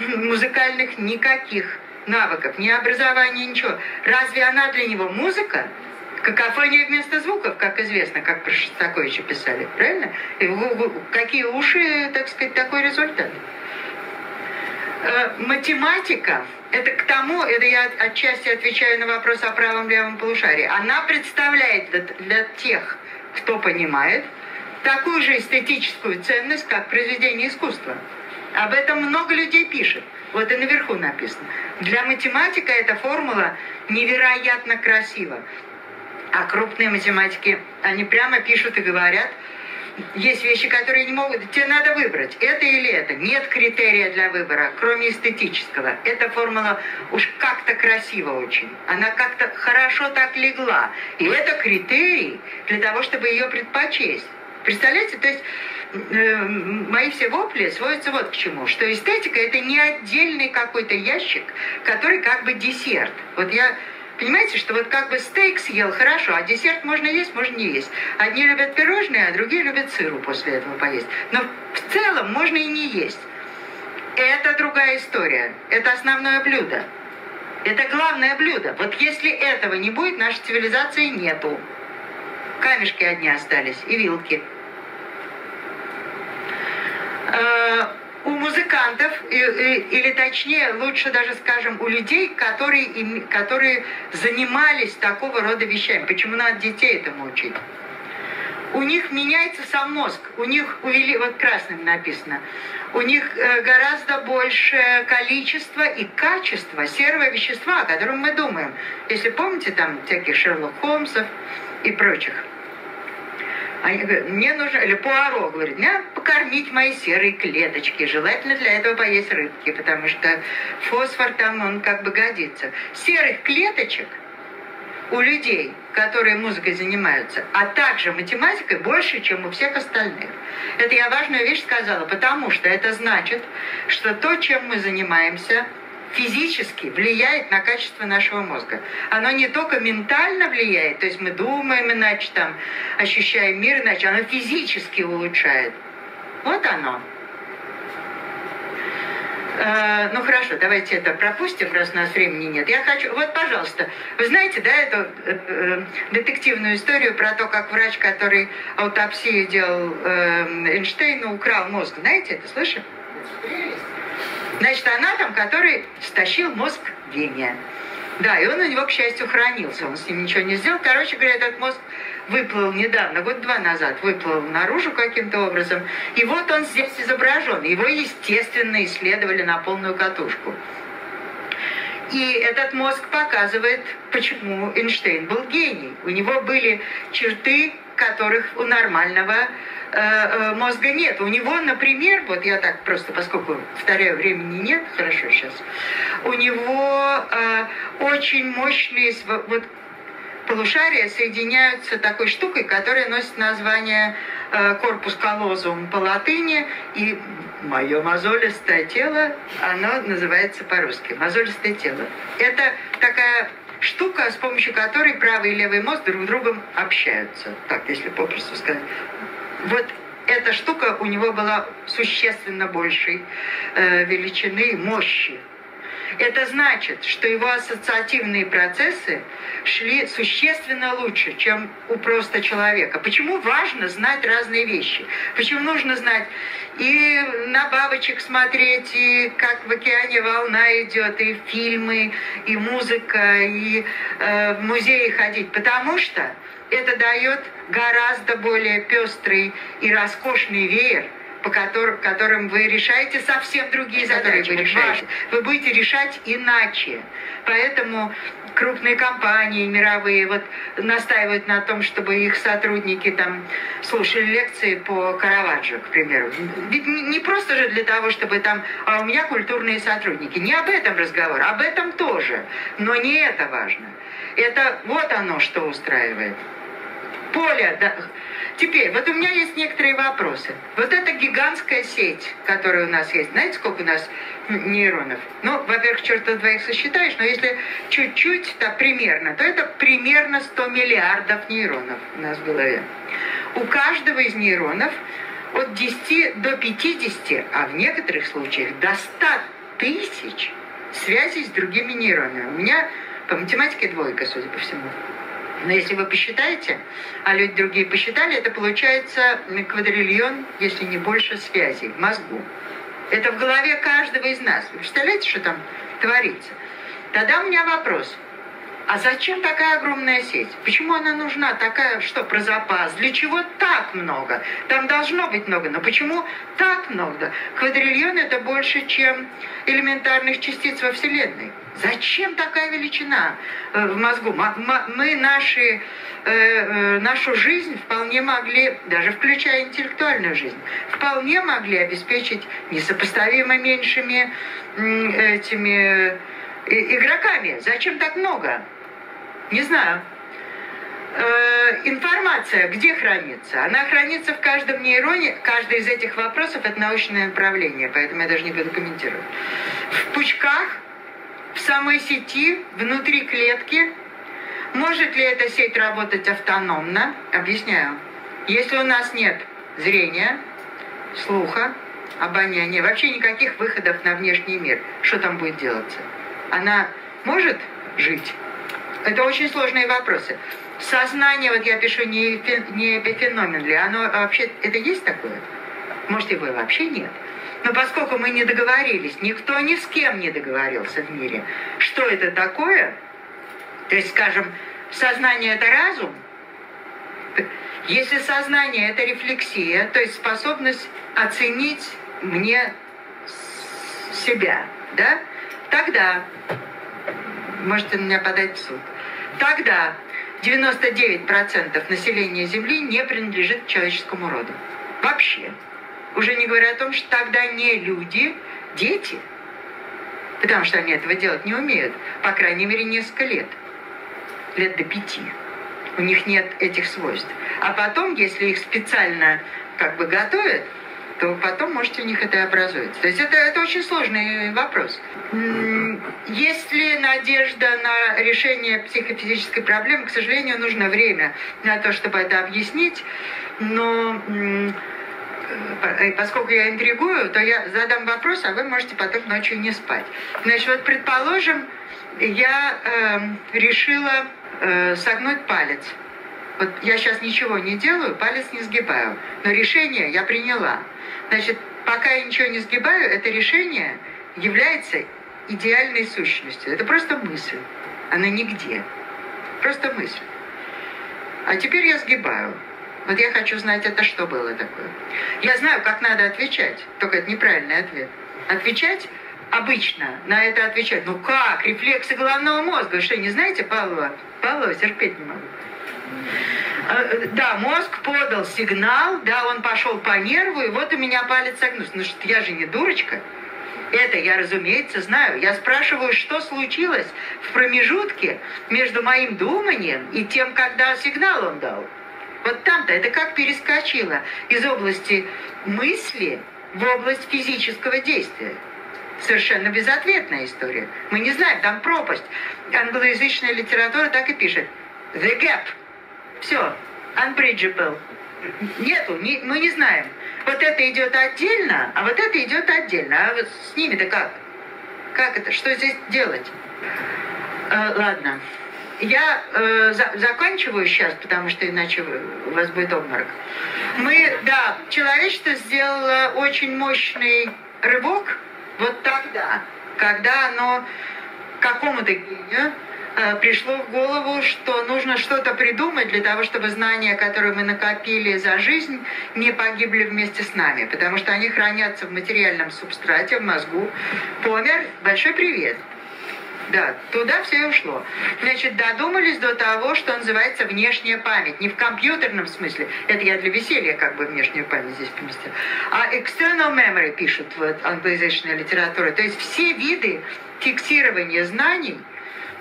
музыкальных никаких навыков, ни образования, ничего. Разве она для него музыка? Какофония вместо звуков, как известно, как про Шостаковича писали, правильно? И какие уши, так сказать, такой результат. Э, математика, это к тому, это я отчасти отвечаю на вопрос о правом-левом полушарии, она представляет для, для тех, кто понимает, такую же эстетическую ценность, как произведение искусства. Об этом много людей пишет. Вот и наверху написано. Для математика эта формула невероятно красива. А крупные математики, они прямо пишут и говорят, есть вещи, которые не могут... Тебе надо выбрать, это или это. Нет критерия для выбора, кроме эстетического. Эта формула уж как-то красиво очень. Она как-то хорошо так легла. И это критерий для того, чтобы ее предпочесть. Представляете? То есть э, мои все вопли сводятся вот к чему. Что эстетика это не отдельный какой-то ящик, который как бы десерт. Вот я Понимаете, что вот как бы стейк съел хорошо, а десерт можно есть, можно не есть. Одни любят пирожные, а другие любят сыру после этого поесть. Но в целом можно и не есть. Это другая история. Это основное блюдо. Это главное блюдо. Вот если этого не будет, нашей цивилизации нету. Камешки одни остались и вилки. Э, у музыкантов, или точнее, лучше даже скажем, у людей, которые, которые занимались такого рода вещами. Почему надо детей этому учить? У них меняется сам мозг, у них увели, вот красным написано, у них э, гораздо большее количество и качество серого вещества, о котором мы думаем. Если помните там всяких Шерлок Холмсов и прочих – они говорят, мне нужно, или Пуаро говорит, мне покормить мои серые клеточки. Желательно для этого поесть рыбки, потому что фосфор там, он как бы годится. Серых клеточек у людей, которые музыкой занимаются, а также математикой, больше, чем у всех остальных. Это я важную вещь сказала, потому что это значит, что то, чем мы занимаемся, физически влияет на качество нашего мозга. Оно не только ментально влияет, то есть мы думаем иначе, там, ощущаем мир иначе, оно физически улучшает. Вот оно. Э, ну хорошо, давайте это пропустим, раз у нас времени нет. Я хочу, вот, пожалуйста, вы знаете, да, эту э, э детективную историю про то, как врач, который аутопсию делал э, Эйнштейну, украл мозг. Знаете это, слышали? Значит, она там, который стащил мозг гения. Да, и он у него, к счастью, хранился. Он с ним ничего не сделал. Короче говоря, этот мозг выплыл недавно, год-два назад, выплыл наружу каким-то образом. И вот он здесь изображен. Его, естественно, исследовали на полную катушку. И этот мозг показывает, почему Эйнштейн был гений. У него были черты, которых у нормального мозга нет. У него, например, вот я так просто, поскольку, повторяю, времени нет, хорошо сейчас, у него э, очень мощные, вот полушария соединяются такой штукой, которая носит название э, корпус колозум по латыни, и мое мозолистое тело, оно называется по-русски, мозолистое тело. Это такая штука, с помощью которой правый и левый мозг друг с другом общаются. Так, если попросту сказать вот эта штука у него была существенно большей э, величины мощи. Это значит, что его ассоциативные процессы шли существенно лучше, чем у просто человека. Почему важно знать разные вещи? Почему нужно знать и на бабочек смотреть, и как в океане волна идет, и фильмы, и музыка, и э, в музеи ходить? Потому что это дает гораздо более пестрый и роскошный веер, по которым, которым вы решаете совсем другие задачи. Вы, решаете. вы будете решать иначе. Поэтому крупные компании мировые вот настаивают на том, чтобы их сотрудники там слушали лекции по Караваджо, к примеру. Ведь не просто же для того, чтобы там, а у меня культурные сотрудники. Не об этом разговор, об этом тоже. Но не это важно. Это вот оно, что устраивает. Поля, да. Теперь, вот у меня есть некоторые вопросы. Вот эта гигантская сеть, которая у нас есть, знаете, сколько у нас нейронов? Ну, во-первых, черт двоих сосчитаешь, но если чуть-чуть, то примерно, то это примерно 100 миллиардов нейронов у нас в голове. У каждого из нейронов от 10 до 50, а в некоторых случаях до 100 тысяч связей с другими нейронами. У меня по математике двойка, судя по всему. Но если вы посчитаете, а люди другие посчитали, это получается квадриллион, если не больше, связей в мозгу. Это в голове каждого из нас. Вы представляете, что там творится? Тогда у меня вопрос. А зачем такая огромная сеть? Почему она нужна? Такая, что, про запас? Для чего так много? Там должно быть много, но почему так много? Квадриллион это больше, чем элементарных частиц во Вселенной. Зачем такая величина э, в мозгу? Мы наши, э, э, нашу жизнь вполне могли, даже включая интеллектуальную жизнь, вполне могли обеспечить несопоставимо меньшими этими игроками. Зачем так много? Не знаю. Информация где хранится? Она хранится в каждом нейроне. Каждый из этих вопросов – это научное направление, поэтому я даже не буду комментировать. В пучках, в самой сети, внутри клетки. Может ли эта сеть работать автономно? Объясняю. Если у нас нет зрения, слуха, обоняния, вообще никаких выходов на внешний мир, что там будет делаться? Она может жить? Это очень сложные вопросы. Сознание, вот я пишу, не, не эпифеномен ли, оно вообще, это есть такое? Может, его вообще нет? Но поскольку мы не договорились, никто ни с кем не договорился в мире, что это такое, то есть, скажем, сознание – это разум, если сознание – это рефлексия, то есть способность оценить мне себя, да, тогда можете на меня подать в суд. Тогда 99% населения Земли не принадлежит человеческому роду. Вообще. Уже не говоря о том, что тогда не люди, дети. Потому что они этого делать не умеют. По крайней мере, несколько лет. Лет до пяти. У них нет этих свойств. А потом, если их специально как бы готовят, то потом, может, у них это и образуется. То есть это, это очень сложный вопрос. Есть ли надежда на решение психофизической проблемы? К сожалению, нужно время на то, чтобы это объяснить. Но поскольку я интригую, то я задам вопрос, а вы можете потом ночью не спать. Значит, вот предположим, я э, решила э, согнуть палец. Вот я сейчас ничего не делаю, палец не сгибаю. Но решение я приняла. Значит, пока я ничего не сгибаю, это решение является идеальной сущностью. Это просто мысль. Она нигде. Просто мысль. А теперь я сгибаю. Вот я хочу знать, это что было такое. Я знаю, как надо отвечать, только это неправильный ответ. Отвечать обычно на это отвечать. Ну как? Рефлексы головного мозга. Что, не знаете Павлова? Павлова терпеть не могу. Э, да, мозг подал сигнал, да, он пошел по нерву, и вот у меня палец согнулся. Ну что, я же не дурочка. Это я, разумеется, знаю. Я спрашиваю, что случилось в промежутке между моим думанием и тем, когда сигнал он дал. Вот там-то это как перескочило из области мысли в область физического действия. Совершенно безответная история. Мы не знаем, там пропасть. Англоязычная литература так и пишет. The gap – все, unbridgeable. Нету, не, мы не знаем. Вот это идет отдельно, а вот это идет отдельно. А вот с ними-то как? Как это? Что здесь делать? Э, ладно. Я э, за, заканчиваю сейчас, потому что иначе у вас будет обморок. Мы, да, человечество сделало очень мощный рывок вот тогда, когда оно какому-то гению Э, пришло в голову, что нужно что-то придумать для того, чтобы знания, которые мы накопили за жизнь, не погибли вместе с нами, потому что они хранятся в материальном субстрате, в мозгу. Помер, большой привет. Да, туда все и ушло. Значит, додумались до того, что называется внешняя память. Не в компьютерном смысле, это я для веселья как бы внешнюю память здесь поместил, а external memory пишут в англоязычной литературе. То есть все виды фиксирования знаний –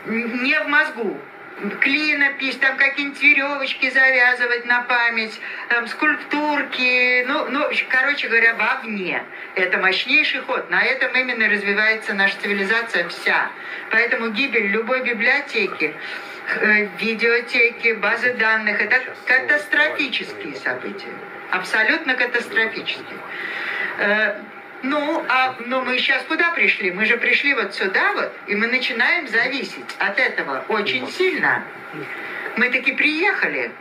не в мозгу. Клинопись, там какие-нибудь веревочки завязывать на память, там скульптурки, ну, ну, короче говоря, вовне. Это мощнейший ход. На этом именно развивается наша цивилизация вся. Поэтому гибель любой библиотеки, э, видеотеки, базы данных – это катастрофические события. Абсолютно катастрофические. Ну, а но мы сейчас куда пришли? Мы же пришли вот сюда вот, и мы начинаем зависеть от этого очень сильно. Мы таки приехали.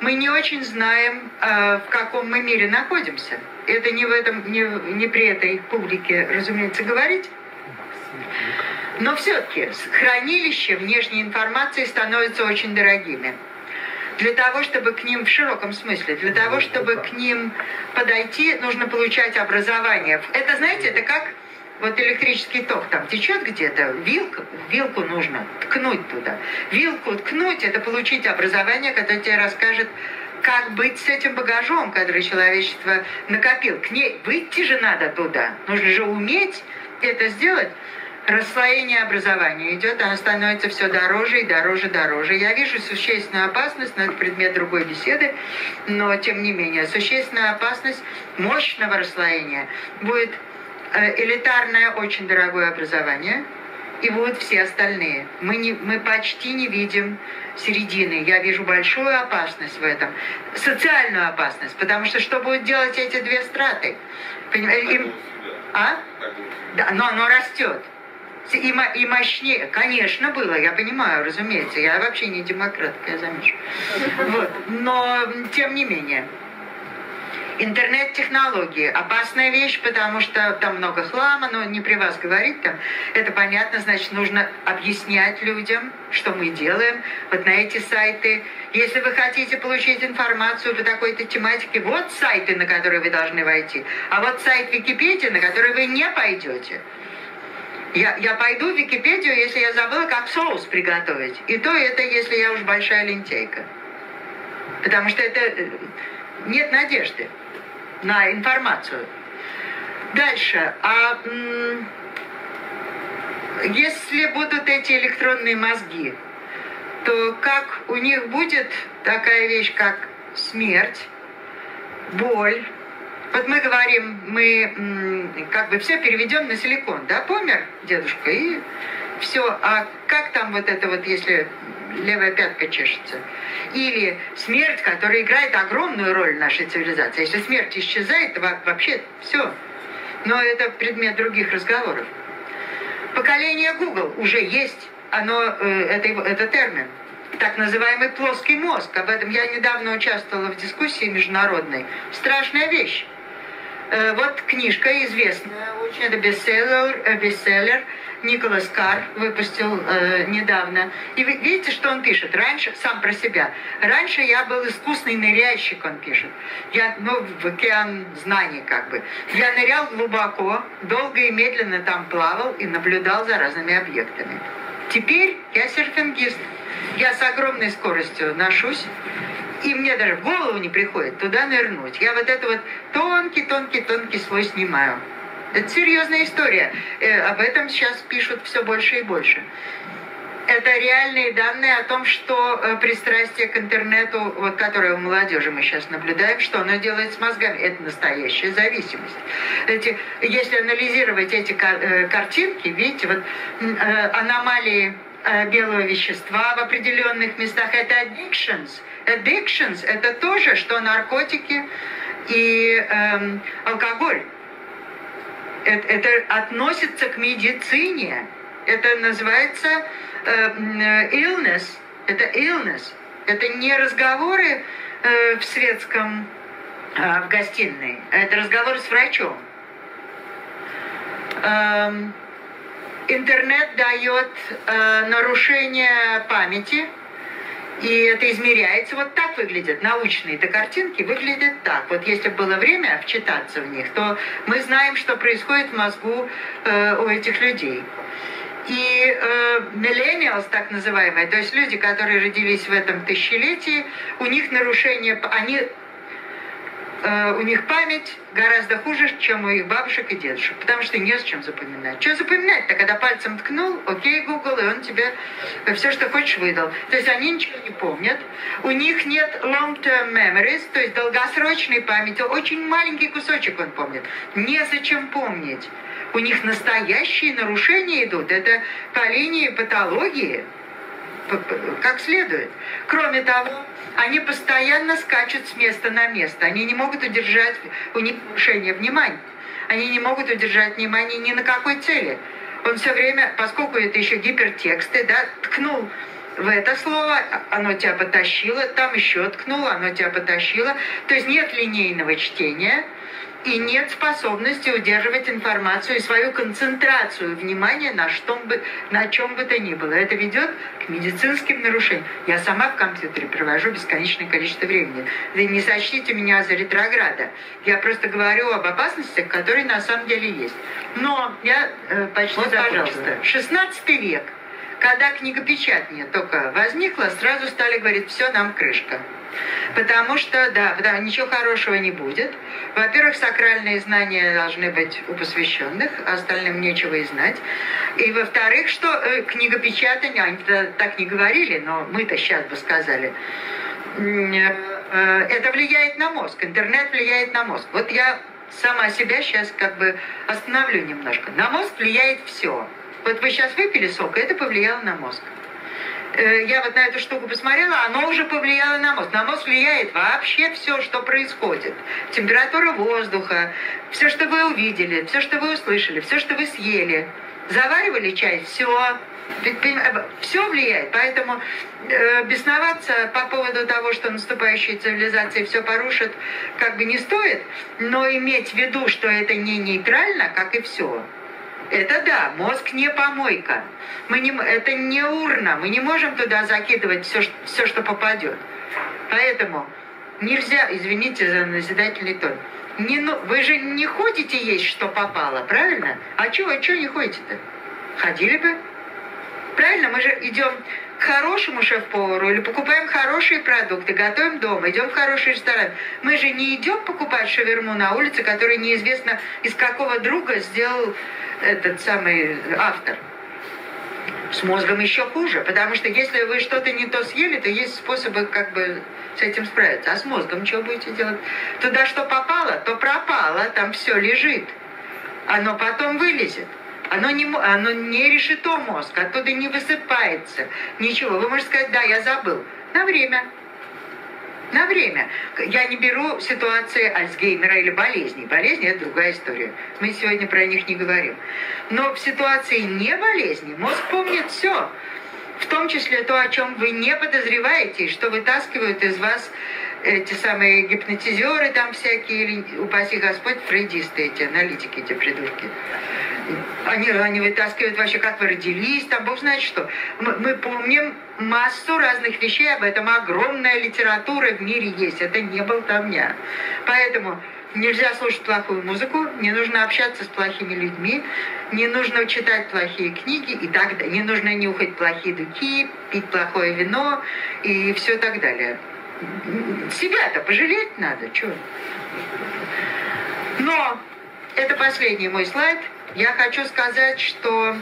Мы не очень знаем, э, в каком мы мире находимся. Это не в этом, не, не при этой публике, разумеется, говорить. Но все-таки хранилища внешней информации становятся очень дорогими. Для того, чтобы к ним в широком смысле, для того, чтобы к ним подойти, нужно получать образование. Это, знаете, это как вот электрический ток там течет где-то, вилку, вилку нужно ткнуть туда. Вилку ткнуть – это получить образование, которое тебе расскажет, как быть с этим багажом, который человечество накопил. К ней выйти же надо туда. Нужно же уметь это сделать. Расслоение образования идет, оно становится все дороже и дороже, дороже. Я вижу существенную опасность, но это предмет другой беседы, но тем не менее, существенная опасность мощного расслоения будет э, элитарное, очень дорогое образование, и будут все остальные. Мы, не, мы почти не видим середины. Я вижу большую опасность в этом. Социальную опасность. Потому что что будут делать эти две страты? Им... А? Да, но оно растет. И, и мощнее, конечно, было, я понимаю, разумеется. Я вообще не демократ, я замечу. Вот. Но, тем не менее, Интернет-технологии – опасная вещь, потому что там много хлама, но не при вас говорить там. Это понятно, значит, нужно объяснять людям, что мы делаем. Вот на эти сайты. Если вы хотите получить информацию по такой-то тематике, вот сайты, на которые вы должны войти. А вот сайт Википедии, на который вы не пойдете. Я, я пойду в Википедию, если я забыла, как соус приготовить. И то это, если я уж большая лентейка. Потому что это э, нет надежды на информацию. Дальше. А если будут эти электронные мозги, то как у них будет такая вещь, как смерть, боль. Вот мы говорим, мы как бы все переведем на силикон, да, помер дедушка, и все. А как там вот это вот, если левая пятка чешется. Или смерть, которая играет огромную роль в нашей цивилизации. Если смерть исчезает, то вообще все. Но это предмет других разговоров. Поколение Google уже есть. Оно, э, это, это термин. Так называемый плоский мозг. Об этом я недавно участвовала в дискуссии международной. Страшная вещь. Э, вот книжка известная, очень это бестселлер, э, бестселлер Николас Кар выпустил э, недавно. И вы видите, что он пишет? Раньше, сам про себя. Раньше я был искусный ныряльщик, он пишет. Я, ну, в океан знаний как бы. Я нырял глубоко, долго и медленно там плавал и наблюдал за разными объектами. Теперь я серфингист. Я с огромной скоростью ношусь и мне даже в голову не приходит туда нырнуть. Я вот это вот тонкий-тонкий-тонкий слой снимаю. Это серьезная история. Э, об этом сейчас пишут все больше и больше. Это реальные данные о том, что э, пристрастие к интернету, вот которое у молодежи мы сейчас наблюдаем, что оно делает с мозгами. Это настоящая зависимость. Эти, если анализировать эти э, картинки, видите, вот аномалии белого вещества в определенных местах, это addictions – addictions – это тоже, что наркотики и эм, алкоголь. Это, это относится к медицине. Это называется э, illness. Это illness. Это не разговоры э, в светском э, в гостиной. Это разговоры с врачом. Эм, интернет дает э, нарушение памяти – и это измеряется, вот так выглядят научные-то картинки, выглядят так. Вот если было время вчитаться в них, то мы знаем, что происходит в мозгу э, у этих людей. И э, так называемые, то есть люди, которые родились в этом тысячелетии, у них нарушение, они Э, у них память гораздо хуже, чем у их бабушек и дедушек, потому что не с чем запоминать. Что запоминать-то, когда пальцем ткнул, окей, Google, и он тебе все, что хочешь, выдал. То есть они ничего не помнят. У них нет long-term memories, то есть долгосрочной памяти. Очень маленький кусочек он помнит. Незачем помнить. У них настоящие нарушения идут. Это по линии патологии, как следует. Кроме того, они постоянно скачут с места на место. Они не могут удержать, у них нарушение внимания. Они не могут удержать внимание ни на какой цели. Он все время, поскольку это еще гипертексты, да, ткнул в это слово, оно тебя потащило, там еще ткнуло, оно тебя потащило. То есть нет линейного чтения, и нет способности удерживать информацию и свою концентрацию внимания на, что бы, на чем бы то ни было. Это ведет к медицинским нарушениям. Я сама в компьютере провожу бесконечное количество времени. Вы не сочтите меня за ретрограда. Я просто говорю об опасностях, которые на самом деле есть. Но я э, почти вот, пожалуйста, 16 век, когда книгопечатание только возникло, сразу стали говорить, все, нам крышка. Потому что, да, да, ничего хорошего не будет. Во-первых, сакральные знания должны быть у посвященных, а остальным нечего и знать. И во-вторых, что э, книгопечатание, они так не говорили, но мы-то сейчас бы сказали, э, это влияет на мозг, интернет влияет на мозг. Вот я сама себя сейчас как бы остановлю немножко. На мозг влияет все. Вот вы сейчас выпили сок, и это повлияло на мозг. Э, я вот на эту штуку посмотрела, оно уже повлияло на мозг. На мозг влияет вообще все, что происходит. Температура воздуха, все, что вы увидели, все, что вы услышали, все, что вы съели. Заваривали чай, все. Все влияет, поэтому э, бесноваться по поводу того, что наступающие цивилизации все порушат, как бы не стоит, но иметь в виду, что это не нейтрально, как и все. Это да, мозг не помойка. Мы не, это не урна, мы не можем туда закидывать все, все, что попадет. Поэтому нельзя, извините за назидательный тон, не, ну, вы же не ходите есть, что попало, правильно? А чего, а чего не ходите-то? Ходили бы. Правильно, мы же идем к хорошему шеф-повару или покупаем хорошие продукты, готовим дома, идем в хороший ресторан. Мы же не идем покупать шаверму на улице, который неизвестно из какого друга сделал этот самый автор. С мозгом еще хуже, потому что если вы что-то не то съели, то есть способы как бы с этим справиться. А с мозгом что будете делать? Туда что попало, то пропало, там все лежит. Оно потом вылезет. Оно не, оно не решето мозг, оттуда не высыпается ничего. Вы можете сказать, да, я забыл. На время на время. Я не беру ситуации Альцгеймера или болезней. Болезни – это другая история. Мы сегодня про них не говорим. Но в ситуации не болезни мозг помнит все. В том числе то, о чем вы не подозреваете, что вытаскивают из вас эти самые гипнотизеры там всякие, или, упаси Господь, фрейдисты эти, аналитики эти придурки. Они, они вытаскивают вообще, как вы родились, там бог знает что. Мы, мы помним массу разных вещей, об этом огромная литература в мире есть. Это не болтовня. Поэтому нельзя слушать плохую музыку, не нужно общаться с плохими людьми, не нужно читать плохие книги и так далее. Не нужно нюхать плохие духи, пить плохое вино и все так далее. Себя-то пожалеть надо, что? Но это последний мой слайд. Я хочу сказать, что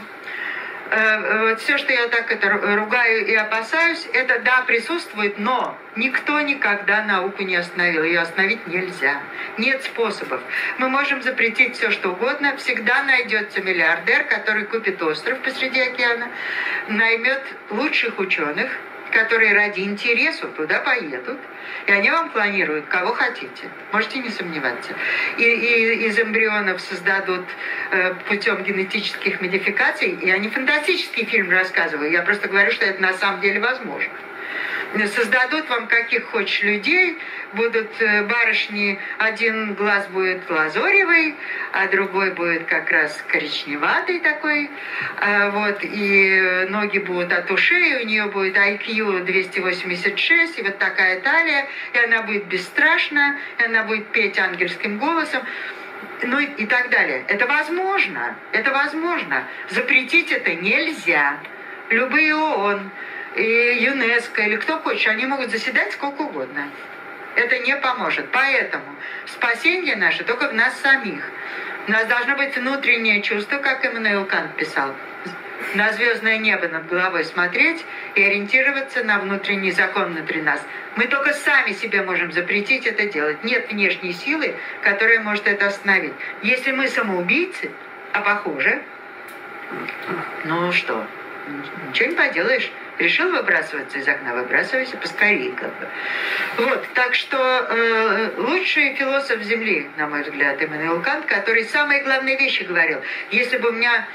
э, все, что я так это ругаю и опасаюсь, это да, присутствует, но никто никогда науку не остановил. Ее остановить нельзя. Нет способов. Мы можем запретить все, что угодно. Всегда найдется миллиардер, который купит остров посреди океана, наймет лучших ученых, которые ради интересу туда поедут, и они вам планируют, кого хотите. Можете не сомневаться. И, и из эмбрионов создадут э, путем генетических модификаций, и они фантастический фильм рассказывают. Я просто говорю, что это на самом деле возможно создадут вам каких хочешь людей, будут э, барышни, один глаз будет лазоревый, а другой будет как раз коричневатый такой, а вот, и ноги будут от ушей, у нее будет IQ 286, и вот такая талия, и она будет бесстрашна, и она будет петь ангельским голосом, ну и так далее. Это возможно, это возможно. Запретить это нельзя. Любые ООН, и ЮНЕСКО, или кто хочет, они могут заседать сколько угодно. Это не поможет. Поэтому спасение наше только в нас самих. У нас должно быть внутреннее чувство, как Эммануил Кант писал, на звездное небо над головой смотреть и ориентироваться на внутренний закон внутри нас. Мы только сами себе можем запретить это делать. Нет внешней силы, которая может это остановить. Если мы самоубийцы, а похоже, ну что, ничего не поделаешь. Решил выбрасываться из окна, выбрасывайся поскорее. Как бы. Вот, так что э, лучший философ Земли, на мой взгляд, Иммануил Кант, который самые главные вещи говорил. Если бы у меня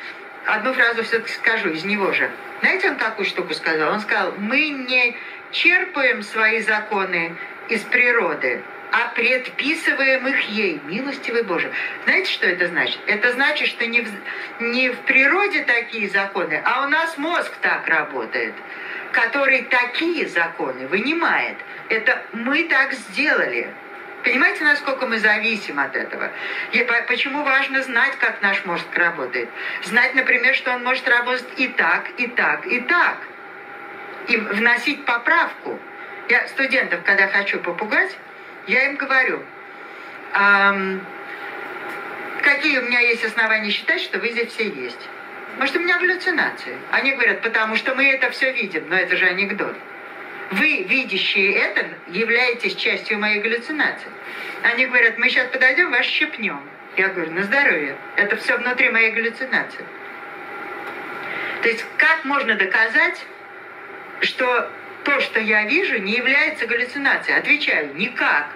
одну фразу все-таки скажу из него же. Знаете, он какую штуку сказал? Он сказал, мы не черпаем свои законы из природы, а предписываемых ей. Милостивый Боже. Знаете, что это значит? Это значит, что не в, не в природе такие законы, а у нас мозг так работает, который такие законы вынимает. Это мы так сделали. Понимаете, насколько мы зависим от этого? И почему важно знать, как наш мозг работает? Знать, например, что он может работать и так, и так, и так. И вносить поправку. Я студентов, когда хочу попугать, я им говорю, эм, какие у меня есть основания считать, что вы здесь все есть. Может, у меня галлюцинации. Они говорят, потому что мы это все видим, но это же анекдот. Вы, видящие это, являетесь частью моей галлюцинации. Они говорят, мы сейчас подойдем, вас щепнем. Я говорю, на здоровье. Это все внутри моей галлюцинации. То есть как можно доказать, что то, что я вижу, не является галлюцинацией? Отвечаю, никак.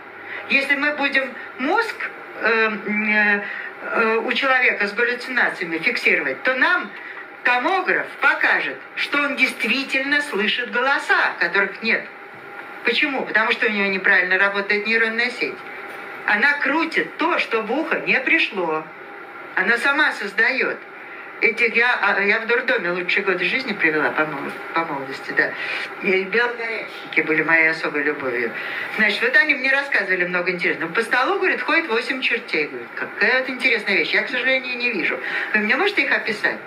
Если мы будем мозг э, э, э, у человека с галлюцинациями фиксировать, то нам томограф покажет, что он действительно слышит голоса, которых нет. Почему? Потому что у него неправильно работает нейронная сеть. Она крутит то, что в ухо не пришло. Она сама создает. Этих я, а, я в дурдоме лучшие годы жизни привела по, по молодости, да. И белогорячники были моей особой любовью. Значит, вот они мне рассказывали много интересного. По столу, говорит, ходит восемь чертей. Говорит, какая вот интересная вещь. Я, к сожалению, не вижу. Вы мне можете их описать?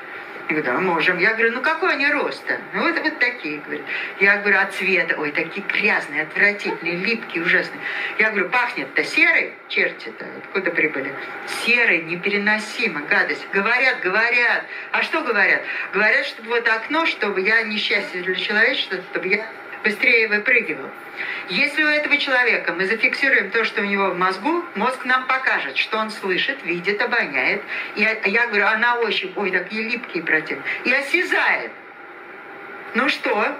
Я говорю, да, можем. Я говорю, ну какой они роста? Ну вот, вот такие, говорю. Я говорю, а цвета? Ой, такие грязные, отвратительные, липкие, ужасные. Я говорю, пахнет-то серый? Черти-то, откуда прибыли? Серый, непереносимо, гадость. Говорят, говорят. А что говорят? Говорят, чтобы вот окно, чтобы я несчастье для человечества, чтобы я быстрее выпрыгивал. Если у этого человека мы зафиксируем то, что у него в мозгу, мозг нам покажет, что он слышит, видит, обоняет. И я, говорю, а на ощупь, ой, такие липкие противные. И осязает. Ну что?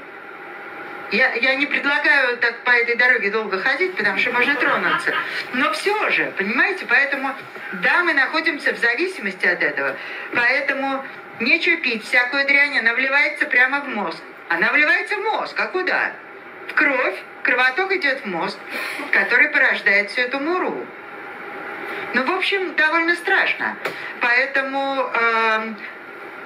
Я, я не предлагаю так по этой дороге долго ходить, потому что можно тронуться. Но все же, понимаете, поэтому, да, мы находимся в зависимости от этого. Поэтому нечего пить, всякую дрянь, она вливается прямо в мозг. Она вливается в мозг, а куда? В кровь. Кровоток идет в мозг, который порождает всю эту муру. Ну, в общем, довольно страшно. Поэтому э,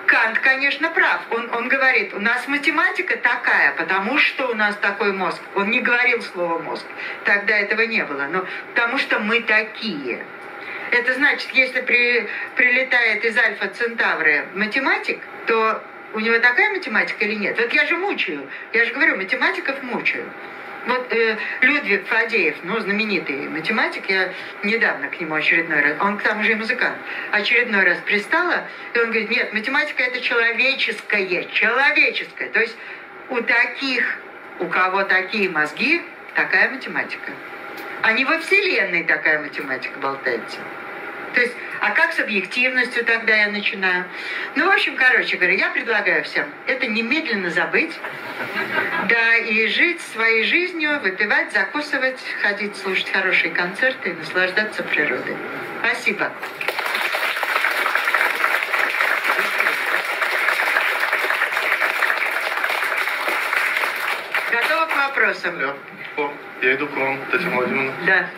Кант, конечно, прав. Он, он говорит, у нас математика такая, потому что у нас такой мозг. Он не говорил слово мозг. Тогда этого не было. Но потому что мы такие. Это значит, если при, прилетает из Альфа Центавры математик, то у него такая математика или нет? Вот я же мучаю. Я же говорю, математиков мучаю. Вот э, Людвиг Фадеев, ну, знаменитый математик, я недавно к нему очередной раз, он к тому же и музыкант, очередной раз пристала, и он говорит, нет, математика это человеческое, человеческое. То есть у таких, у кого такие мозги, такая математика. А не во Вселенной такая математика болтается. То есть, а как с объективностью тогда я начинаю? Ну, в общем, короче говоря, я предлагаю всем это немедленно забыть, да, и жить своей жизнью, выпивать, закусывать, ходить, слушать хорошие концерты и наслаждаться природой. Спасибо. Готова к вопросам? Да. О, я иду к вам, Татьяна Владимировна. Да.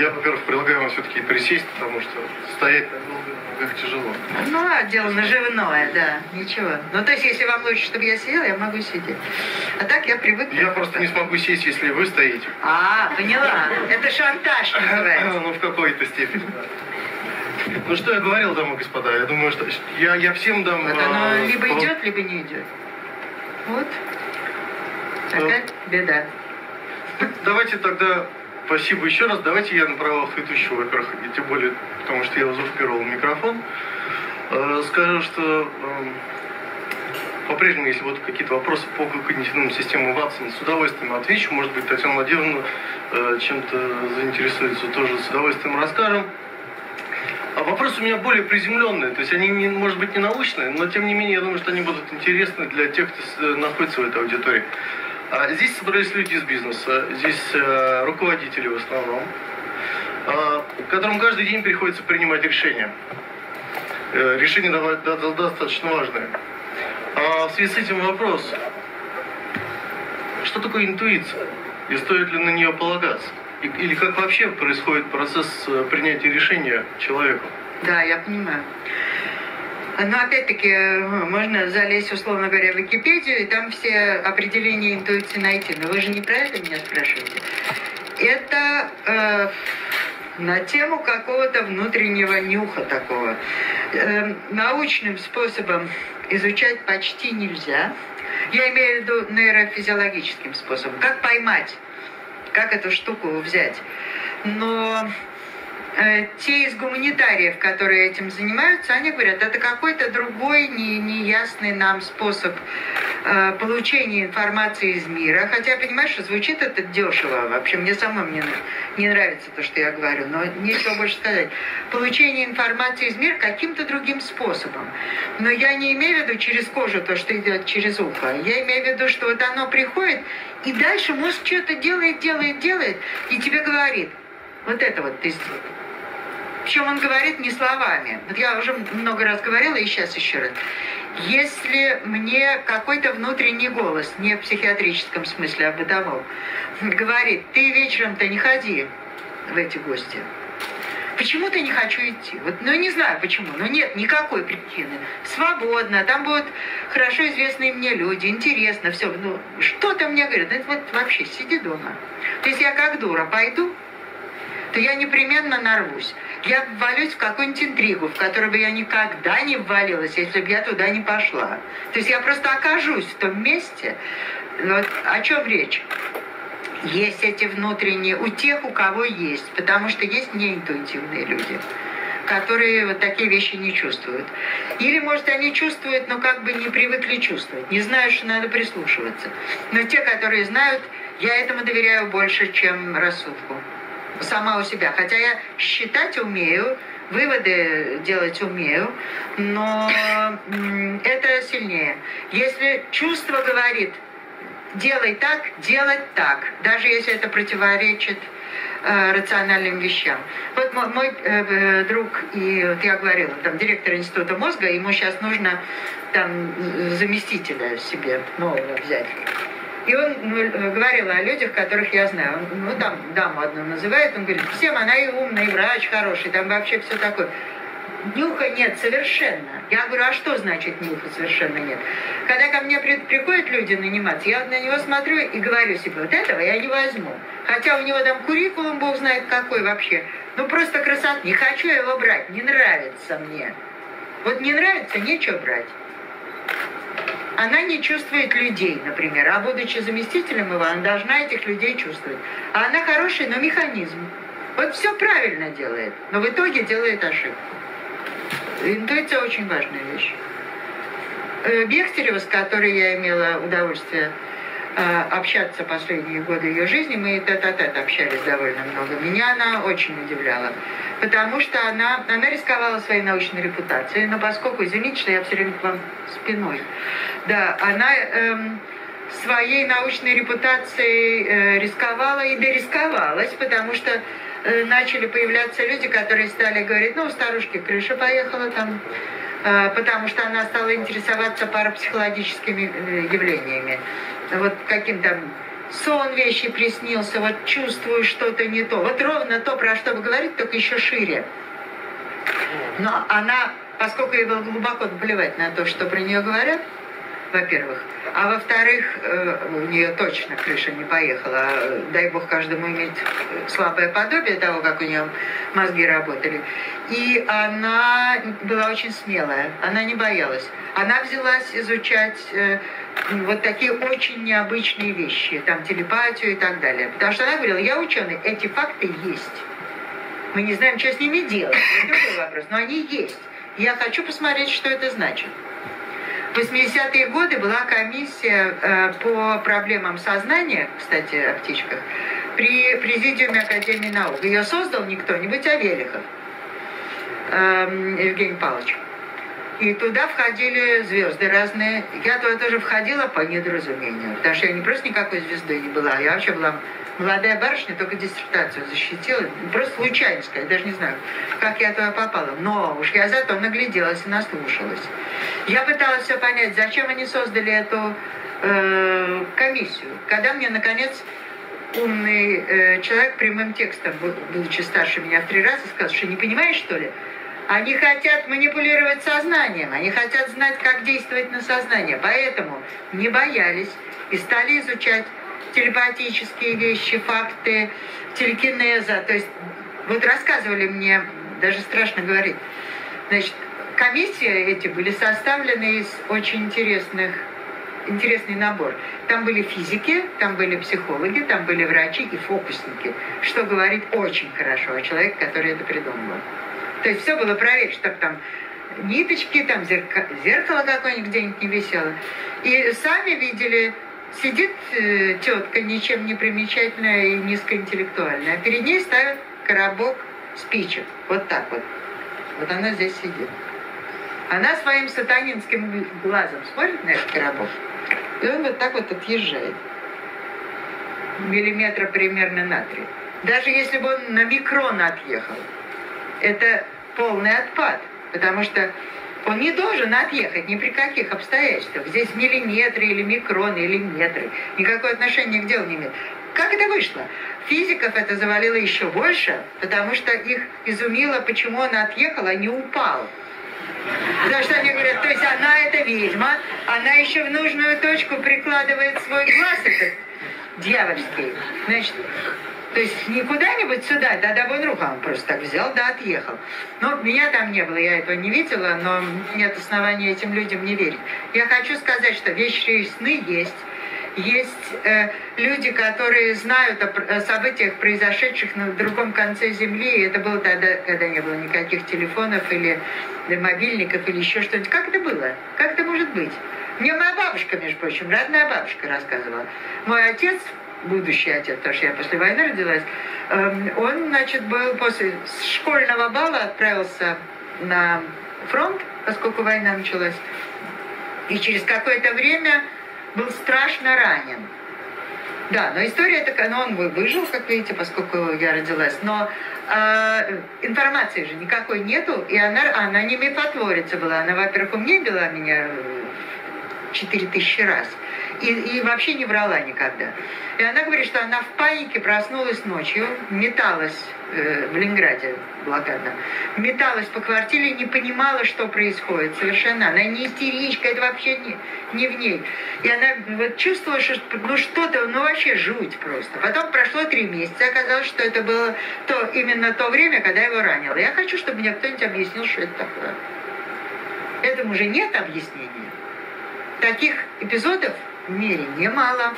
Я, во-первых, предлагаю вам все-таки присесть, потому что стоять так долго как тяжело. Ну, а дело наживное, да, ничего. Ну, то есть, если вам лучше, чтобы я сидела, я могу сидеть. А так я привыкла. Я просто не смогу сесть, если вы стоите. А, поняла. Это шантаж называется. (laughs) Ну, в какой-то степени. Ну, что я говорил, дамы и господа, я думаю, что я, я всем дам... Вот оно а, либо идет, либо не идет. Вот. Такая беда. Давайте тогда спасибо еще раз. Давайте я на правах ведущего, во-первых, и тем более, потому что я узурпировал микрофон, э, скажу, что э, по-прежнему, если будут какие-то вопросы по когнитивным системам Ватсона, с удовольствием отвечу. Может быть, Татьяна Владимировна э, чем-то заинтересуется, тоже с удовольствием расскажем. А вопросы у меня более приземленные, то есть они, не, может быть, не научные, но тем не менее, я думаю, что они будут интересны для тех, кто э, находится в этой аудитории. А здесь собрались люди из бизнеса, здесь э, руководители в основном, э, которым каждый день приходится принимать решения. Э, решения достаточно важные. А в связи с этим вопрос, что такое интуиция и стоит ли на нее полагаться? Или как вообще происходит процесс э, принятия решения человека? Да, я понимаю. Но опять-таки можно залезть, условно говоря, в Википедию, и там все определения интуиции найти. Но вы же не про это меня спрашиваете. Это э, на тему какого-то внутреннего нюха такого. Э, научным способом изучать почти нельзя. Я имею в виду нейрофизиологическим способом. Как поймать, как эту штуку взять. Но Э, те из гуманитариев, которые этим занимаются, они говорят, это какой-то другой не, неясный нам способ э, получения информации из мира. Хотя, понимаешь, звучит это дешево. Вообще, мне самому не, не нравится то, что я говорю, но нечего больше сказать. Получение информации из мира каким-то другим способом. Но я не имею в виду через кожу то, что идет через ухо. Я имею в виду, что вот оно приходит, и дальше мозг что-то делает, делает, делает, и тебе говорит, вот это вот ты сделал. Причем он говорит не словами. Вот я уже много раз говорила, и сейчас еще раз. Если мне какой-то внутренний голос, не в психиатрическом смысле, а в бытовом, говорит, ты вечером-то не ходи в эти гости. Почему-то не хочу идти. Вот, ну, не знаю почему, но нет никакой причины. Свободно, там будут хорошо известные мне люди, интересно, все. Ну, что-то мне говорят, ну, вот вообще сиди дома. То есть я как дура пойду, то я непременно нарвусь я ввалюсь в какую-нибудь интригу, в которую бы я никогда не ввалилась, если бы я туда не пошла. То есть я просто окажусь в том месте. Вот о чем речь? Есть эти внутренние, у тех, у кого есть, потому что есть неинтуитивные люди которые вот такие вещи не чувствуют. Или, может, они чувствуют, но как бы не привыкли чувствовать, не знают, что надо прислушиваться. Но те, которые знают, я этому доверяю больше, чем рассудку сама у себя. Хотя я считать умею, выводы делать умею, но это сильнее. Если чувство говорит, делай так, делать так, даже если это противоречит э, рациональным вещам. Вот мой, мой э, э друг, и вот я говорила, там директор института мозга, ему сейчас нужно там заместителя себе нового взять. И он ну, говорил о людях, которых я знаю. Он, ну, там даму одну называет, он говорит, всем она и умная, и врач хороший, там вообще все такое. Нюха нет совершенно. Я говорю, а что значит нюха совершенно нет? Когда ко мне при, приходят люди наниматься, я на него смотрю и говорю себе, вот этого я не возьму. Хотя у него там куррикулум, бог знает какой вообще. Ну просто красота. Не хочу его брать, не нравится мне. Вот не нравится, нечего брать она не чувствует людей, например, а будучи заместителем его, она должна этих людей чувствовать. А она хороший, но механизм. Вот все правильно делает, но в итоге делает ошибку. Интуиция очень важная вещь. Э, Бехтерева, с которой я имела удовольствие э, общаться последние годы ее жизни, мы тет-а-тет общались довольно много. Меня она очень удивляла, потому что она, она рисковала своей научной репутацией, но поскольку, извините, что я все время к вам спиной, да, она эм, своей научной репутацией э, рисковала и дорисковалась, потому что э, начали появляться люди, которые стали говорить, ну, у старушки крыша поехала там, э, потому что она стала интересоваться парапсихологическими э, явлениями. Вот каким там сон вещи приснился, вот чувствую что-то не то. Вот ровно то, про что вы говорите, только еще шире. Но она, поскольку ей было глубоко плевать на то, что про нее говорят, во-первых. А во-вторых, э, у нее точно крыша не поехала. Дай бог каждому иметь слабое подобие того, как у нее мозги работали. И она была очень смелая, она не боялась. Она взялась изучать э, вот такие очень необычные вещи, там телепатию и так далее. Потому что она говорила, я ученый, эти факты есть. Мы не знаем, что с ними делать. Это другой вопрос, но они есть. Я хочу посмотреть, что это значит. В 80-е годы была комиссия э, по проблемам сознания, кстати, о птичках, при Президиуме Академии наук. Ее создал не кто-нибудь, а Велихов эм, Евгений Павлович. И туда входили звезды разные. Я туда тоже входила по недоразумению, потому что я не просто никакой звездой не была, я вообще была молодая барышня, только диссертацию защитила. Просто случайно сказать, даже не знаю, как я туда попала. Но уж я зато нагляделась и наслушалась. Я пыталась все понять, зачем они создали эту э, комиссию. Когда мне, наконец, умный э, человек прямым текстом, будучи старше меня в три раза, сказал, что не понимаешь, что ли? Они хотят манипулировать сознанием, они хотят знать, как действовать на сознание. Поэтому не боялись и стали изучать телепатические вещи, факты, телекинеза. То есть вот рассказывали мне, даже страшно говорить, значит, комиссии эти были составлены из очень интересных интересный набор. Там были физики, там были психологи, там были врачи и фокусники, что говорит очень хорошо о человеке, который это придумал. То есть все было проверить, чтобы там ниточки, там зеркало, зеркало какое-нибудь где-нибудь не висело. И сами видели, сидит э, тетка ничем не примечательная и низкоинтеллектуальная, а перед ней ставят коробок спичек. Вот так вот. Вот она здесь сидит. Она своим сатанинским глазом смотрит на этот коробок, и он вот так вот отъезжает. Миллиметра примерно на три. Даже если бы он на микрон отъехал, это полный отпад. Потому что он не должен отъехать ни при каких обстоятельствах. Здесь миллиметры или микроны или метры. Никакое отношение к делу не имеет. Как это вышло? Физиков это завалило еще больше, потому что их изумило, почему он отъехал, а не упал. Потому что они говорят, то есть она это ведьма, она еще в нужную точку прикладывает свой глаз этот дьявольский. Значит, то есть не куда-нибудь сюда, да, да, вон рука, он просто так взял, да, отъехал. Но меня там не было, я этого не видела, но нет основания этим людям не верить. Я хочу сказать, что вещи сны есть, есть э, люди, которые знают о событиях, произошедших на другом конце Земли. И это было тогда, когда не было никаких телефонов или мобильников или еще что-нибудь. Как это было? Как это может быть? Мне моя бабушка, между прочим, родная бабушка рассказывала. Мой отец, будущий отец, потому что я после войны родилась, эм, он, значит, был после школьного бала отправился на фронт, поскольку война началась. И через какое-то время был страшно ранен. Да, но история такая, но он выжил, как видите, поскольку я родилась. Но э, информации же никакой нету, и она, она не мифотворица была. Она, во-первых, умнее била меня четыре тысячи раз. И, и вообще не врала никогда. И она говорит, что она в панике проснулась ночью, металась э, в Ленинграде блокадно, металась по квартире не понимала, что происходит совершенно. Она не истеричка, это вообще не, не в ней. И она вот чувствовала, что ну что-то, ну вообще жуть просто. Потом прошло три месяца, оказалось, что это было то, именно то время, когда его ранило. Я хочу, чтобы мне кто-нибудь объяснил, что это такое. Этому же нет объяснения. Таких эпизодов в мире немало.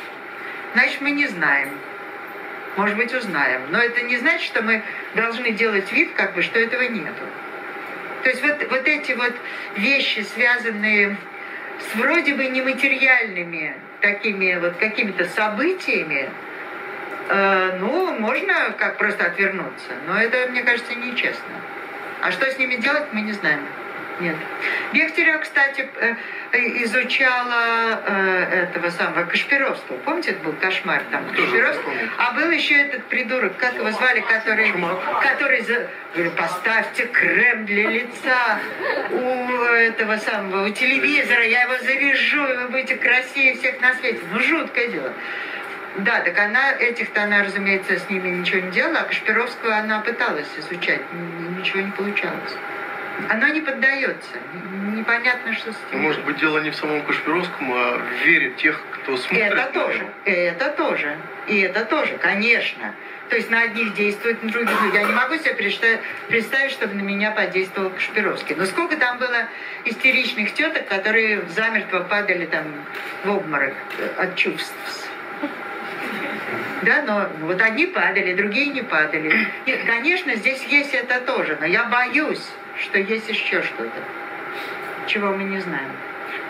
Значит, мы не знаем. Может быть, узнаем. Но это не значит, что мы должны делать вид, как бы, что этого нету. То есть вот, вот эти вот вещи, связанные с вроде бы нематериальными такими вот какими-то событиями, э, ну, можно как просто отвернуться. Но это, мне кажется, нечестно. А что с ними делать, мы не знаем. Нет. Бехтерева, кстати, э, изучала э, этого самого Кашпировского. Помните, это был кошмар там Кашпировский? А был еще этот придурок, как его звали, который, который за... Говорю, поставьте крем для лица у этого самого, у телевизора, я его заряжу, и вы будете красивее всех на свете. Ну, жуткое дело. Да, так она, этих-то она, разумеется, с ними ничего не делала, а Кашпировского она пыталась изучать, ничего не получалось оно не поддается. Непонятно, что с тем. Может быть, дело не в самом Кашпировском, а в вере тех, кто смотрит. Это тоже. Это тоже. И это тоже, конечно. То есть на одних действует, на других. Я не могу себе представить, чтобы на меня подействовал Кашпировский. Но сколько там было истеричных теток, которые замертво падали там в обморок от чувств. Да, но вот одни падали, другие не падали. И, конечно, здесь есть это тоже, но я боюсь, что есть еще что-то, чего мы не знаем.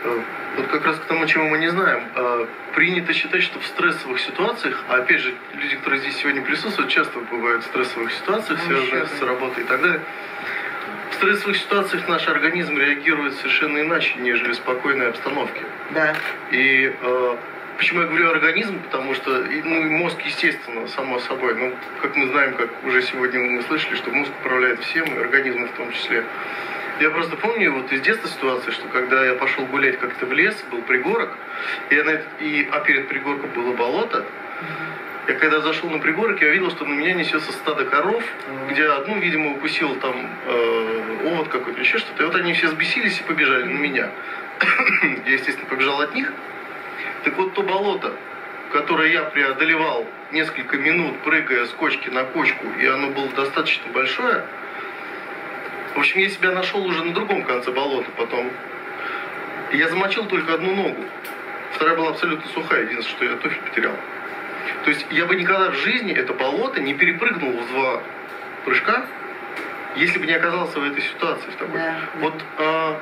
Э, вот как раз к тому, чего мы не знаем. Э, принято считать, что в стрессовых ситуациях, а опять же, люди, которые здесь сегодня присутствуют, часто бывают в стрессовых ситуациях, ну, связанных с работой и так далее. В стрессовых ситуациях наш организм реагирует совершенно иначе, нежели в спокойной обстановке. Да. И э, Почему я говорю организм? Потому что ну, мозг, естественно, само собой. Ну, как мы знаем, как уже сегодня мы слышали, что мозг управляет всем, и организмом в том числе. Я просто помню вот из детства ситуацию, что когда я пошел гулять как-то в лес, был пригорок, и, я на, и, а перед пригорком было болото, Я когда зашел на пригорок, я видел, что на меня несется стадо коров, где одну, видимо, укусил там э, овод какой-то, еще что-то. И вот они все сбесились и побежали на меня. (coughs) я, естественно, побежал от них. Так вот, то болото, которое я преодолевал несколько минут, прыгая с кочки на кочку, и оно было достаточно большое, в общем, я себя нашел уже на другом конце болота потом. Я замочил только одну ногу. Вторая была абсолютно сухая, единственное, что я туфель потерял. То есть я бы никогда в жизни это болото не перепрыгнул в два прыжка, если бы не оказался в этой ситуации. В такой. Да. Вот а,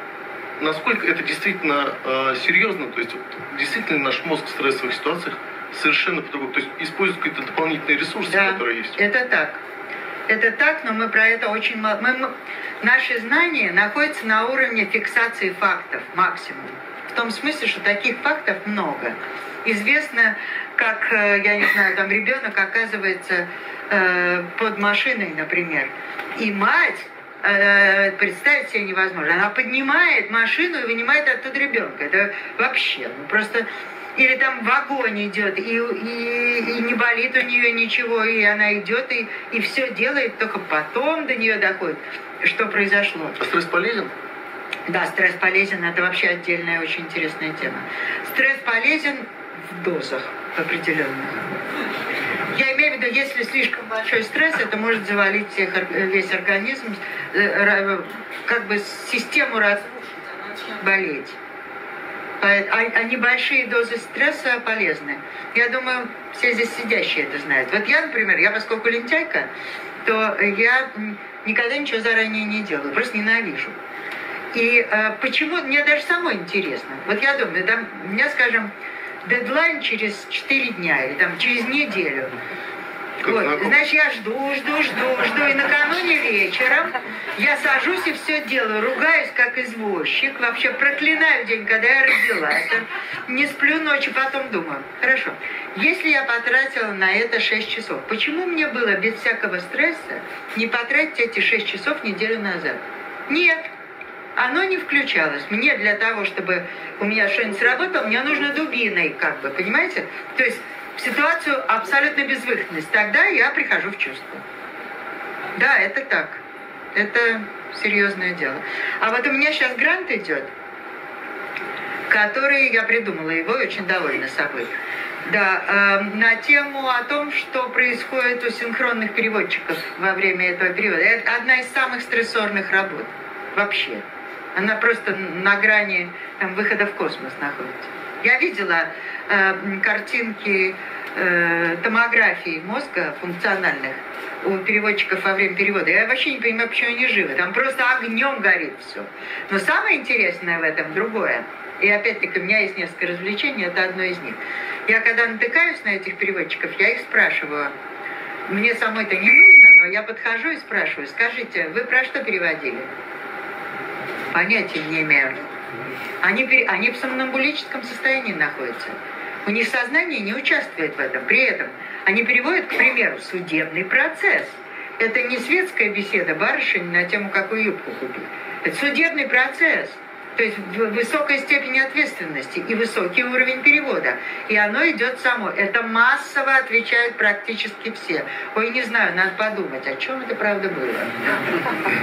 насколько это действительно а, серьезно, то есть действительно наш мозг в стрессовых ситуациях совершенно по-другому, то есть использует какие-то дополнительные ресурсы, да, которые есть. это так. Это так, но мы про это очень мало. Мы, мы, наши знания находятся на уровне фиксации фактов максимум. В том смысле, что таких фактов много. Известно, как, э, я не знаю, там ребенок оказывается э, под машиной, например, и мать э, представить себе невозможно. Она поднимает машину и вынимает оттуда ребенка. Это вообще, ну просто или там в вагоне идет, и, и, и не болит у нее ничего, и она идет, и, и все делает, только потом до нее доходит, что произошло. А стресс полезен? Да, стресс полезен, это вообще отдельная очень интересная тема. Стресс полезен в дозах определенных. Я имею в виду, если слишком большой стресс, это может завалить всех, весь организм, э, как бы систему разрушить, болеть. А, а небольшие дозы стресса полезны. Я думаю, все здесь сидящие это знают. Вот я, например, я поскольку лентяйка, то я никогда ничего заранее не делаю, просто ненавижу. И э, почему, мне даже самой интересно. Вот я думаю, там, у меня, скажем, дедлайн через 4 дня или там через неделю. Вот, значит, я жду, жду, жду, жду. И накануне вечером я сажусь и все делаю. Ругаюсь, как извозчик. Вообще проклинаю день, когда я родилась. Не сплю ночью, потом думаю. Хорошо, если я потратила на это 6 часов, почему мне было без всякого стресса не потратить эти 6 часов неделю назад? Нет, оно не включалось. Мне для того, чтобы у меня что-нибудь сработало, мне нужно дубиной, как бы, понимаете? То есть ситуацию абсолютно безвыходность. Тогда я прихожу в чувство. Да, это так. Это серьезное дело. А вот у меня сейчас грант идет, который я придумала, его очень довольна собой. Да, э, на тему о том, что происходит у синхронных переводчиков во время этого периода. Это одна из самых стрессорных работ вообще. Она просто на грани там, выхода в космос находится. Я видела э, картинки э, томографии мозга функциональных у переводчиков во время перевода. Я вообще не понимаю, почему они живы. Там просто огнем горит все. Но самое интересное в этом другое. И опять-таки у меня есть несколько развлечений, это одно из них. Я когда натыкаюсь на этих переводчиков, я их спрашиваю. Мне самой-то не нужно, но я подхожу и спрашиваю, скажите, вы про что переводили? Понятия не имею. Они, они в сомнамбулическом состоянии находятся. У них сознание не участвует в этом. При этом они переводят, к примеру, судебный процесс. Это не светская беседа барышень на тему, какую юбку купить. Это судебный процесс. То есть высокая степень ответственности и высокий уровень перевода. И оно идет само. Это массово отвечают практически все. Ой, не знаю, надо подумать, о чем это правда было.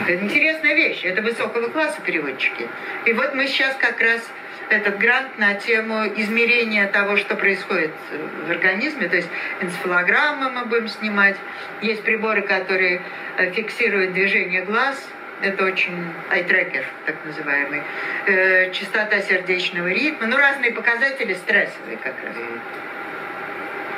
Это интересная вещь. Это высокого класса переводчики. И вот мы сейчас как раз этот грант на тему измерения того, что происходит в организме. То есть энцефалограммы мы будем снимать. Есть приборы, которые э, фиксируют движение глаз – это очень айтрекер, так называемый, э, частота сердечного ритма, ну разные показатели стрессовые как раз.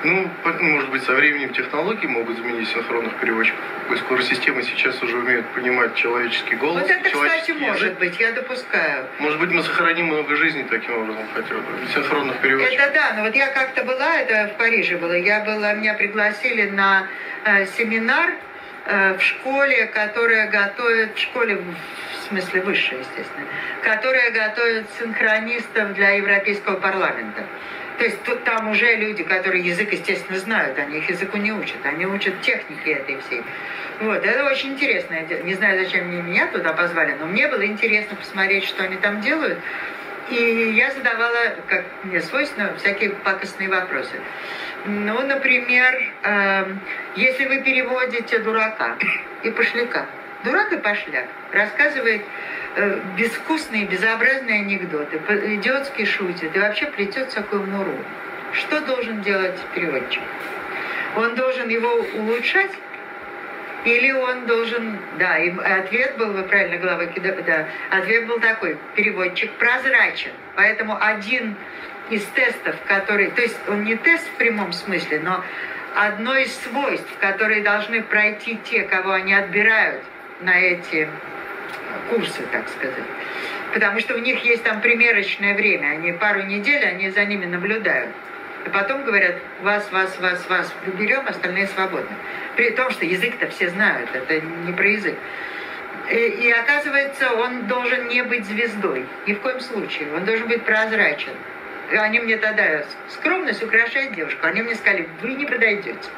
Ну, может быть, со временем технологии могут заменить синхронных переводчиков. Скоро системы сейчас уже умеют понимать человеческий голос. Вот это, кстати, язык. может быть, я допускаю. Может быть, мы сохраним много жизней таким образом хотя бы. Синхронных переводчиков. Это да, но вот я как-то была, это в Париже было, я была, меня пригласили на э, семинар в школе, которая готовит, в школе, в смысле высшей, естественно, которая готовит синхронистов для Европейского парламента. То есть тут там уже люди, которые язык, естественно, знают, они их языку не учат, они учат техники этой всей. Вот, это очень интересно. Не знаю, зачем мне меня туда позвали, но мне было интересно посмотреть, что они там делают. И я задавала, как мне свойственно, всякие пакостные вопросы. Ну, например, э, если вы переводите дурака и пошляка, дурак и пошляк рассказывает э, безвкусные, безобразные анекдоты, идиотски шутит и вообще плетет всякую муру. Что должен делать переводчик? Он должен его улучшать или он должен... Да, и ответ был, вы правильно, глава да, ответ был такой, переводчик прозрачен. Поэтому один из тестов, который... То есть он не тест в прямом смысле, но одно из свойств, которые должны пройти те, кого они отбирают на эти курсы, так сказать. Потому что у них есть там примерочное время. Они пару недель, они за ними наблюдают. И потом говорят, вас, вас, вас, вас выберем, остальные свободны. При том, что язык-то все знают, это не про язык. И, и оказывается, он должен не быть звездой, ни в коем случае. Он должен быть прозрачен. Они мне тогда, скромность украшает девушку, они мне сказали, вы не подойдете.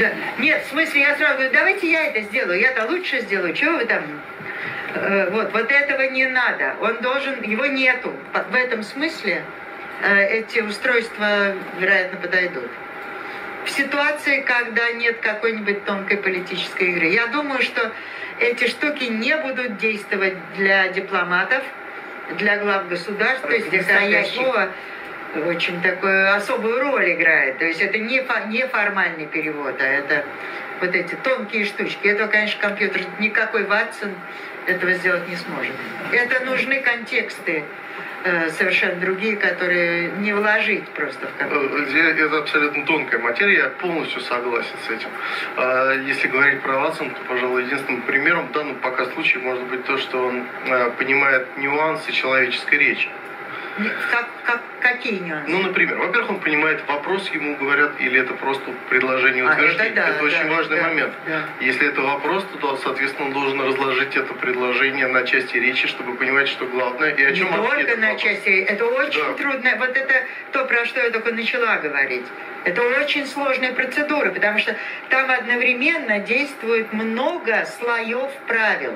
Да. Нет, в смысле, я сразу говорю, давайте я это сделаю, я-то лучше сделаю, чего вы там э, вот, вот этого не надо. Он должен, его нету. В этом смысле Э, эти устройства, вероятно, подойдут. В ситуации, когда нет какой-нибудь тонкой политической игры. Я думаю, что эти штуки не будут действовать для дипломатов, для глав государств, то есть для слово очень такую особую роль играет. То есть это не, не формальный перевод, а это вот эти тонкие штучки. Это, конечно, компьютер, никакой Ватсон этого сделать не сможет. Это нужны контексты совершенно другие, которые не вложить просто в компьютер. Э, это абсолютно тонкая материя, я полностью согласен с этим. А если говорить про Ватсон, то, пожалуй, единственным примером в данном пока случае может быть то, что он э, понимает нюансы человеческой речи. Как, как, какие нюансы? Ну, например, во-первых, он понимает вопрос, ему говорят, или это просто предложение утверждения. А, это, да, это очень да, важный да, момент. Да. Если это вопрос, то, соответственно, он должен разложить это предложение на части речи, чтобы понимать, что главное и о чем Не только на вопрос. части Это очень да. трудно. Вот это то, про что я только начала говорить. Это очень сложная процедура, потому что там одновременно действует много слоев правил.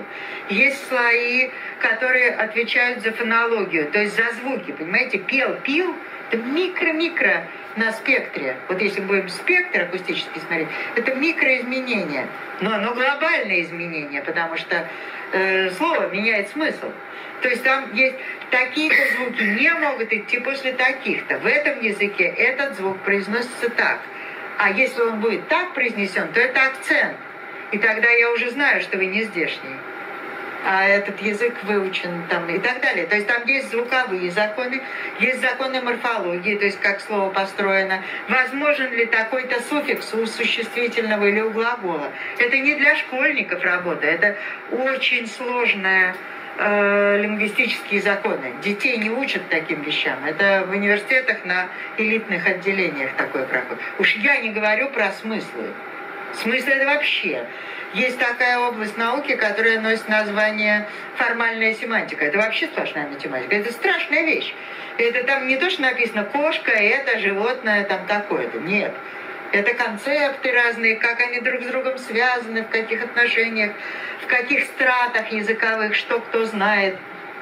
Есть слои, которые отвечают за фонологию, то есть за звуки, понимаете, пел, пил, это микро-микро на спектре. Вот если будем спектр акустический смотреть, это микроизменения. Но оно глобальное изменение, потому что э, слово меняет смысл. То есть там есть такие-то звуки не могут идти после таких-то. В этом языке этот звук произносится так. А если он будет так произнесен, то это акцент. И тогда я уже знаю, что вы не здешний. А этот язык выучен там и так далее. То есть там есть звуковые законы, есть законы морфологии, то есть как слово построено. Возможен ли такой-то суффикс у существительного или у глагола? Это не для школьников работа, это очень сложная э, лингвистические законы. Детей не учат таким вещам. Это в университетах на элитных отделениях такое проходит. Уж я не говорю про смыслы. Смысл это вообще. Есть такая область науки, которая носит название формальная семантика. Это вообще сплошная математика. Это страшная вещь. Это там не то, что написано кошка, это животное, там такое-то. Нет. Это концепты разные, как они друг с другом связаны, в каких отношениях, в каких стратах языковых, что кто знает,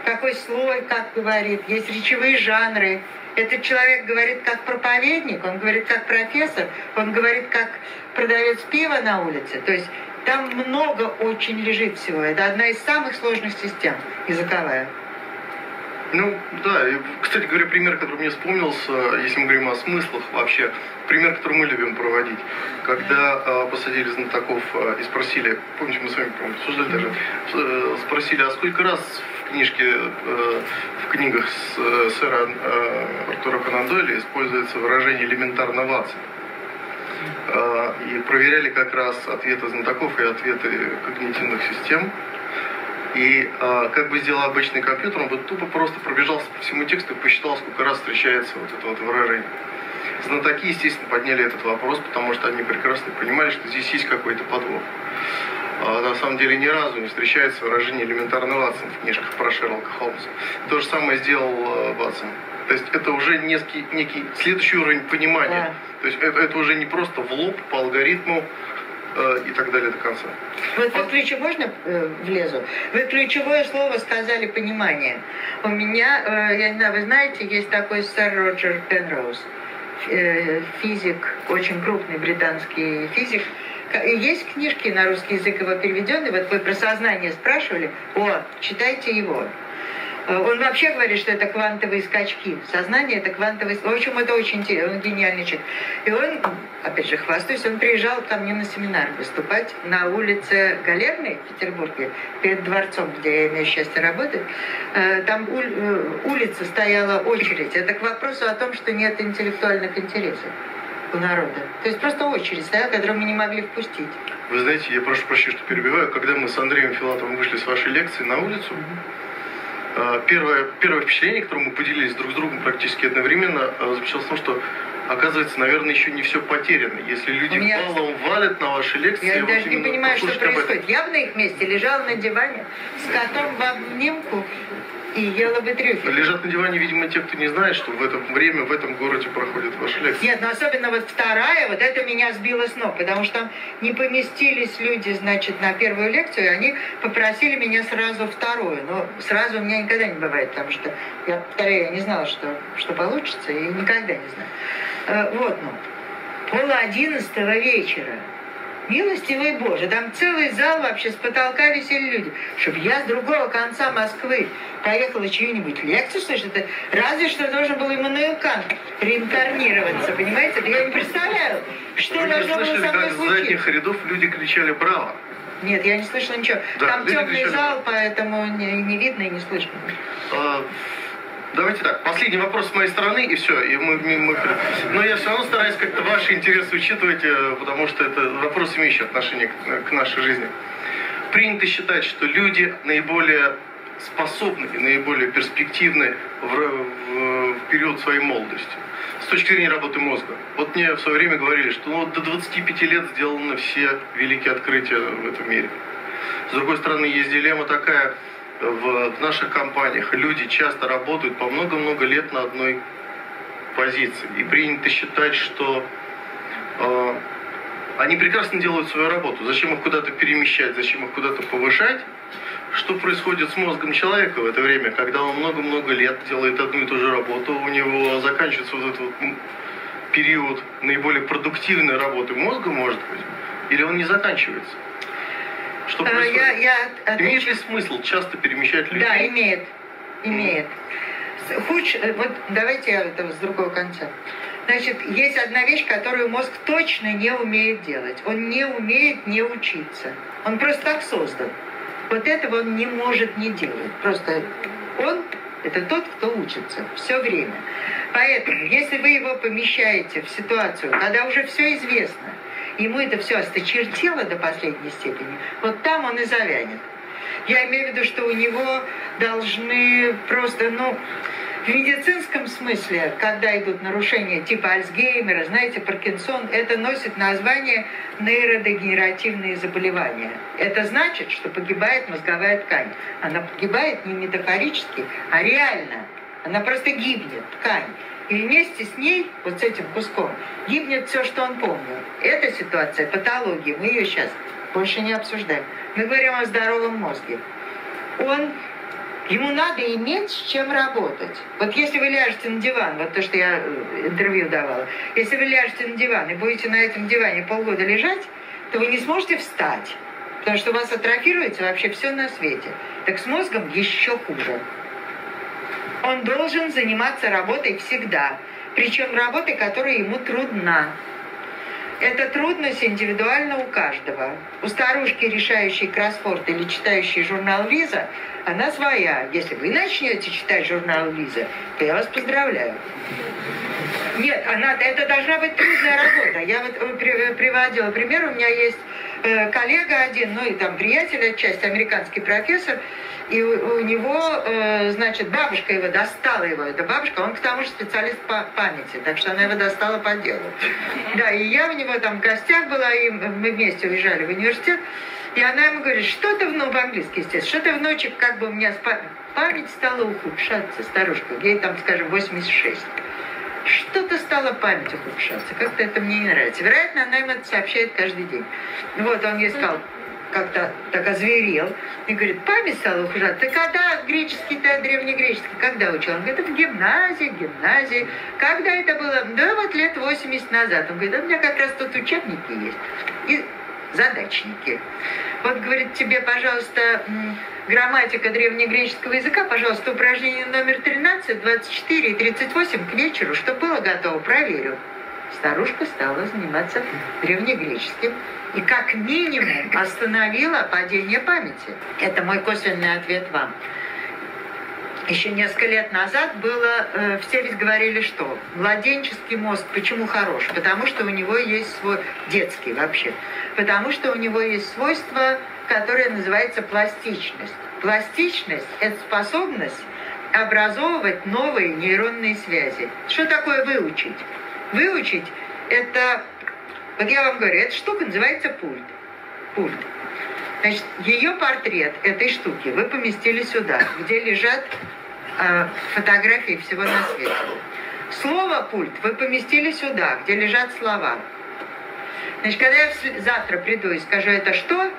какой слой, как говорит. Есть речевые жанры. Этот человек говорит как проповедник, он говорит как профессор, он говорит как продавец пива на улице. То есть там много очень лежит всего. Это одна из самых сложных систем языковая. Ну, да, и, кстати говоря, пример, который мне вспомнился, если мы говорим о смыслах вообще, пример, который мы любим проводить. Когда э, посадили знатоков э, и спросили, помните, мы с вами обсуждали даже, э, спросили, а сколько раз в книжке, э, в книгах с, э, сэра э, Артура Конан Дойля используется выражение «элементарно ватсон». Э, и проверяли как раз ответы знатоков и ответы когнитивных систем. И э, как бы сделал обычный компьютер, он бы тупо просто пробежался по всему тексту и посчитал, сколько раз встречается вот это вот выражение. Знатоки, естественно, подняли этот вопрос, потому что они прекрасно понимали, что здесь есть какой-то подвох. А на самом деле ни разу не встречается выражение элементарный Ватсон в книжках про Шерлока Холмса. То же самое сделал э, Ватсон. То есть это уже некий, некий следующий уровень понимания. Да. То есть это, это уже не просто в лоб по алгоритму и так далее до конца. Вот вы ключевое, можно э, влезу? Вы ключевое слово сказали «понимание». У меня, э, я не знаю, вы знаете, есть такой сэр Роджер Пенроуз. э, физик, очень крупный британский физик. Есть книжки на русский язык его переведенные, вот вы про сознание спрашивали, о, читайте его. Э, он вообще говорит, что это квантовые скачки. Сознание это квантовые... В общем, это очень интересно. Он гениальный человек. И он, опять же, хвастаюсь, он приезжал ко мне на семинар выступать на улице Галерной в Петербурге, перед дворцом, где я имею счастье работать. Э, там э, улица стояла очередь. Это к вопросу о том, что нет интеллектуальных интересов у народа. То есть просто очередь стояла, которую мы не могли впустить. Вы знаете, я прошу прощения, что перебиваю. Когда мы с Андреем Филатовым вышли с вашей лекции на улицу, mm-hmm первое, первое впечатление, которым мы поделились друг с другом практически одновременно, э, заключалось в том, что оказывается, наверное, еще не все потеряно. Если люди меня... валом валят на ваши лекции... Я, я даже не понимаю, что происходит. Я бы на их месте лежала на диване с котом в обнимку и ела бы трюфель. Лежат на диване, видимо, те, кто не знает, что в это время в этом городе проходят ваши лекции. Нет, но ну, особенно вот вторая, вот это меня сбило с ног, потому что не поместились люди, значит, на первую лекцию, и они попросили меня сразу вторую. Но сразу у меня никогда не бывает, потому что я, повторяю, я не знала, что, что получится, и никогда не знаю. Э, вот, ну, пол одиннадцатого вечера Милостивый Боже, там целый зал вообще с потолка висели люди. Чтобы я с другого конца Москвы поехала чью-нибудь лекцию слышать, это разве что должен был Иммануил Кант реинкарнироваться, понимаете? я не представляю, что Вы должно было со мной случиться. задних рядов люди кричали «Браво!» Нет, я не слышала ничего. Да, Там темный зал, поэтому не, не видно и не слышно. А, Давайте так, последний вопрос с моей стороны, и все. И мы, мы, мы... Но я все равно стараюсь как-то ваши интересы учитывать, э, потому что это вопрос, имеющий отношение к, к нашей жизни. Принято считать, что люди наиболее способны и наиболее перспективны в, в, в период своей молодости с точки зрения работы мозга. Вот мне в свое время говорили, что ну, до 25 лет сделаны все великие открытия в этом мире. С другой стороны, есть дилемма такая – в, наших компаниях люди часто работают по много-много лет на одной позиции. И принято считать, что э, они прекрасно делают свою работу. Зачем их куда-то перемещать, зачем их куда-то повышать? Что происходит с мозгом человека в это время, когда он много-много лет делает одну и ту же работу, у него заканчивается вот этот вот период наиболее продуктивной работы мозга, может быть, или он не заканчивается? Что э, происходит? Я, я отвечу. Имеет ли смысл часто перемещать людей? Да, имеет. Имеет. Хуч, э, вот давайте я это с другого конца. Значит, есть одна вещь, которую мозг точно не умеет делать. Он не умеет не учиться. Он просто так создан. Вот этого он не может не делать. Просто он это тот, кто учится все время. Поэтому, если вы его помещаете в ситуацию, когда уже все известно, ему это все осточертело до последней степени, вот там он и завянет. Я имею в виду, что у него должны просто, ну, в медицинском смысле, когда идут нарушения типа Альцгеймера, знаете, Паркинсон, это носит название нейродегенеративные заболевания. Это значит, что погибает мозговая ткань. Она погибает не метафорически, а реально. Она просто гибнет, ткань. И вместе с ней, вот с этим куском, гибнет все, что он помнил. Эта ситуация, патология, мы ее сейчас больше не обсуждаем. Мы говорим о здоровом мозге. Он Ему надо иметь с чем работать. Вот если вы ляжете на диван, вот то, что я э, интервью давала, если вы ляжете на диван и будете на этом диване полгода лежать, то вы не сможете встать, потому что у вас атрофируется вообще все на свете. Так с мозгом еще хуже он должен заниматься работой всегда. Причем работой, которая ему трудна. Эта трудность индивидуальна у каждого. У старушки, решающей кроссфорд или читающей журнал «Лиза», она своя. Если вы начнете читать журнал «Лиза», то я вас поздравляю. Нет, она, это должна быть трудная работа. Я вот э, приводила пример. У меня есть э, коллега один, ну и там приятель отчасти, американский профессор, и у, у него, э, значит, бабушка его достала его, эта бабушка, он к тому же специалист по памяти, так что она его достала по делу. Да, и я у него там в гостях была, и мы вместе уезжали в университет, и она ему говорит, что ты, ну, по-английски, естественно, что ты, внучек, как бы у меня память стала ухудшаться, старушка, ей там, скажем, 86 что-то стала память ухудшаться. Как-то это мне не нравится. Вероятно, она им это сообщает каждый день. Вот, он ей сказал, как-то так озверел и говорит, память стала ухудшаться. Ты когда греческий, ты древнегреческий, когда учил? Он говорит, в гимназии, в гимназии. Когда это было? Да вот лет 80 назад. Он говорит, да у меня как раз тут учебники есть. И задачники. Вот, говорит, тебе, пожалуйста, грамматика древнегреческого языка, пожалуйста, упражнение номер 13, 24 и 38 к вечеру, чтобы было готово, проверю. Старушка стала заниматься древнегреческим и как минимум (laughs) остановила падение памяти. Это мой косвенный ответ вам. Еще несколько лет назад было, э, все ведь говорили, что младенческий мозг почему хорош? Потому что у него есть свой, детский вообще, потому что у него есть свойство, которое называется пластичность. Пластичность – это способность образовывать новые нейронные связи. Что такое выучить? Выучить – это вот я вам говорю, эта штука называется пульт. Пульт. Значит, ее портрет этой штуки вы поместили сюда, где лежат э, фотографии всего на свете. Слово пульт вы поместили сюда, где лежат слова. Значит, когда я завтра приду и скажу это что,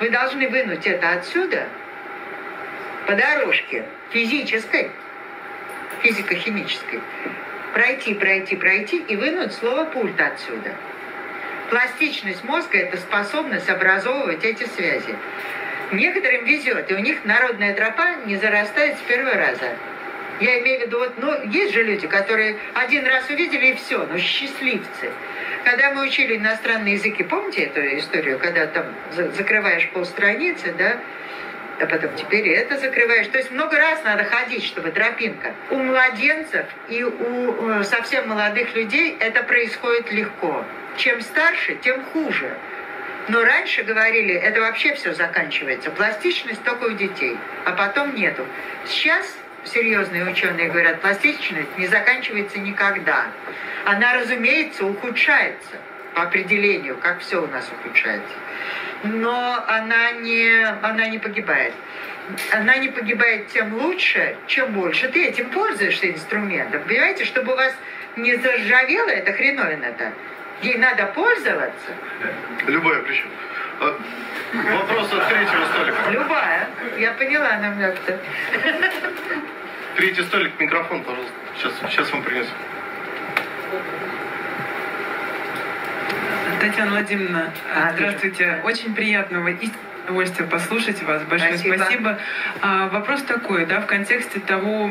вы должны вынуть это отсюда по дорожке физической, физико-химической, пройти, пройти, пройти и вынуть слово пульт отсюда. Пластичность мозга – это способность образовывать эти связи. Некоторым везет, и у них народная тропа не зарастает с первого раза. Я имею в виду, вот, ну, есть же люди, которые один раз увидели и все, ну, счастливцы. Когда мы учили иностранные языки, помните эту историю, когда там закрываешь полстраницы, да, а потом теперь это закрываешь. То есть много раз надо ходить, чтобы тропинка. У младенцев и у э, совсем молодых людей это происходит легко. Чем старше, тем хуже. Но раньше говорили, это вообще все заканчивается. Пластичность только у детей, а потом нету. Сейчас серьезные ученые говорят, пластичность не заканчивается никогда. Она, разумеется, ухудшается по определению, как все у нас ухудшается. Но она не, она не погибает. Она не погибает тем лучше, чем больше ты этим пользуешься инструментом. Понимаете, чтобы у вас не заржавело эта хреновина-то, Ей надо пользоваться. Любая причем. А, вопрос от третьего столика. Любая. Я поняла нам как-то. Третий столик, микрофон, пожалуйста. Сейчас, сейчас вам принесу. Татьяна Владимировна, а, здравствуйте. Очень приятного удовольствие послушать вас. Большое спасибо. спасибо. А, вопрос такой, да, в контексте того,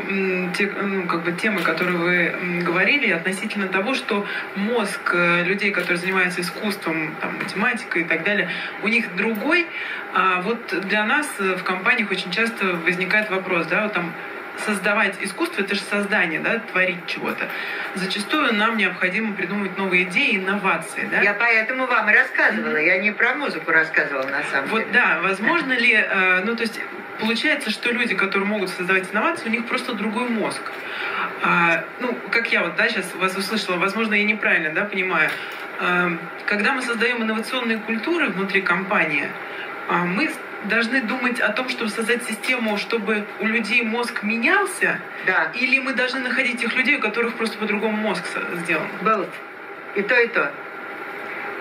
те, ну, как бы темы, которую вы говорили, относительно того, что мозг э, людей, которые занимаются искусством, там, математикой и так далее, у них другой. А вот для нас в компаниях очень часто возникает вопрос, да, вот там создавать искусство, это же создание, да, творить чего-то. Зачастую нам необходимо придумывать новые идеи, инновации, да. Я поэтому вам и рассказывала, я не про музыку рассказывала на самом вот, деле. Вот да, возможно ли, э, ну то есть получается, что люди, которые могут создавать инновации, у них просто другой мозг. А, ну, как я вот, да, сейчас вас услышала, возможно, я неправильно, да, понимаю. А, когда мы создаем инновационные культуры внутри компании, а, мы должны думать о том, чтобы создать систему, чтобы у людей мозг менялся? Да. Или мы должны находить тех людей, у которых просто по-другому мозг сделан? Both. И то, и то.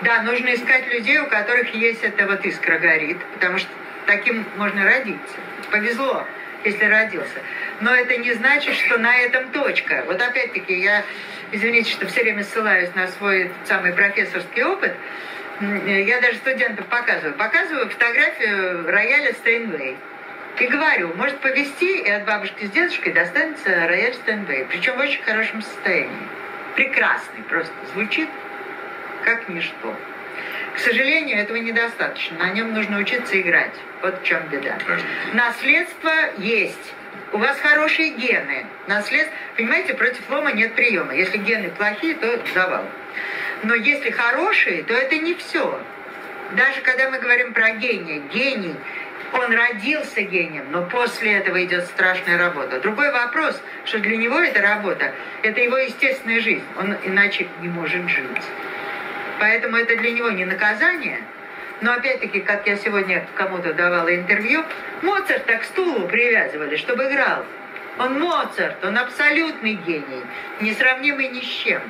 Да, нужно искать людей, у которых есть эта вот искра горит, потому что таким можно родиться. Повезло, если родился. Но это не значит, что на этом точка. Вот опять-таки я, извините, что все время ссылаюсь на свой самый профессорский опыт, я даже студентам показываю. Показываю фотографию рояля Стейнвей. И говорю, может повезти, и от бабушки с дедушкой достанется рояль Стейнвей. Причем в очень хорошем состоянии. Прекрасный просто. Звучит как ничто. К сожалению, этого недостаточно. На нем нужно учиться играть. Вот в чем беда. Наследство есть. У вас хорошие гены. Наследство. Понимаете, против лома нет приема. Если гены плохие, то завал. Но если хорошие, то это не все. Даже когда мы говорим про гения, гений, он родился гением, но после этого идет страшная работа. Другой вопрос, что для него эта работа, это его естественная жизнь. Он иначе не может жить. Поэтому это для него не наказание. Но опять-таки, как я сегодня кому-то давала интервью, Моцарт так стулу привязывали, чтобы играл. Он Моцарт, он абсолютный гений, несравнимый ни с чем.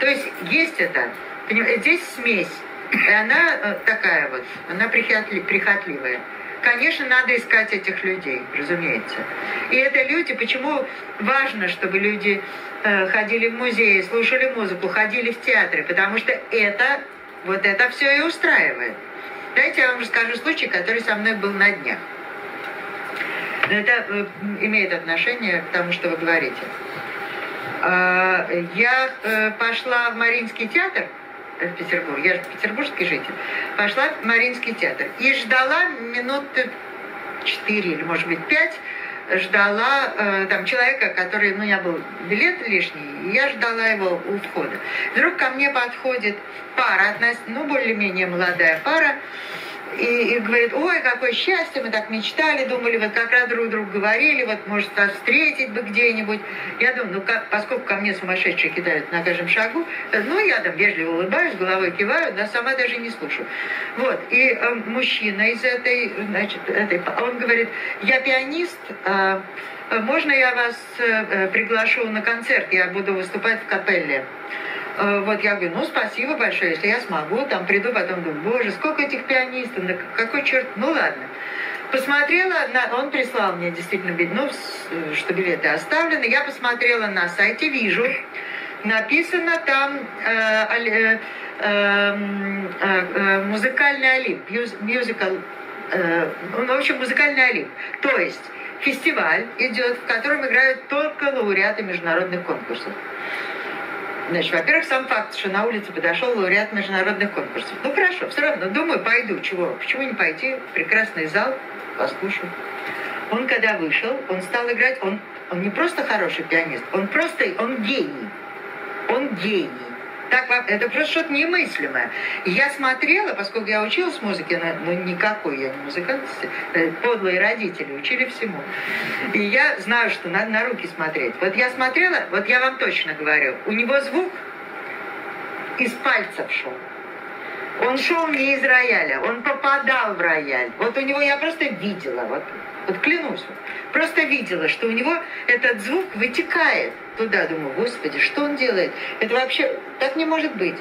То есть есть это, здесь смесь И она э, такая вот, она прихотливая. Конечно, надо искать этих людей, разумеется. И это люди, почему важно, чтобы люди э, ходили в музеи, слушали музыку, ходили в театры, потому что это, вот это все и устраивает. Дайте я вам расскажу случай, который со мной был на днях. Это э, имеет отношение к тому, что вы говорите. А, я э, пошла в Мариинский театр в Петербург, я же петербургский житель, пошла в Мариинский театр и ждала минуты четыре или, может быть, пять, ждала э, там человека, который, ну, меня был билет лишний, и я ждала его у входа. Вдруг ко мне подходит пара, ну, более-менее молодая пара, и, и говорит, ой, какое счастье, мы так мечтали, думали, вот как раз друг другу говорили, вот, может, вас встретить бы где-нибудь. Я думаю, ну, как, поскольку ко мне сумасшедшие кидают на каждом шагу, ну, я там вежливо улыбаюсь, головой киваю, да сама даже не слушаю. Вот, и э, мужчина из этой, значит, этой, он говорит, я пианист, э, можно я вас э, приглашу на концерт, я буду выступать в капелле. Э, вот я говорю, ну спасибо большое, если я смогу, там приду, потом думаю, боже, сколько этих пианистов, на какой черт, ну ладно. Посмотрела, на, он прислал мне действительно, ну, что билеты оставлены, я посмотрела на сайте, вижу, написано там э, э, эм, э, э, музыкальный олимп, мюзикал, э, ну, в общем, музыкальный олимп. То есть фестиваль идет, в котором играют только лауреаты международных конкурсов. Значит, во-первых, сам факт, что на улице подошел лауреат международных конкурсов. Ну хорошо, все равно, думаю, пойду. Чего? Почему не пойти? Прекрасный зал, послушаю. Он когда вышел, он стал играть, он, он не просто хороший пианист, он просто, он гений. Он гений. Так, это просто что-то немыслимое. Я смотрела, поскольку я училась музыке, ну никакой я не музыкант, э, подлые родители учили всему. И я знаю, что надо на руки смотреть. Вот я смотрела, вот я вам точно говорю, у него звук из пальцев шел. Он шел не из рояля, он попадал в рояль. Вот у него я просто видела, вот, вот клянусь, просто видела, что у него этот звук вытекает туда. Думаю, господи, что он делает? Это вообще так не может быть.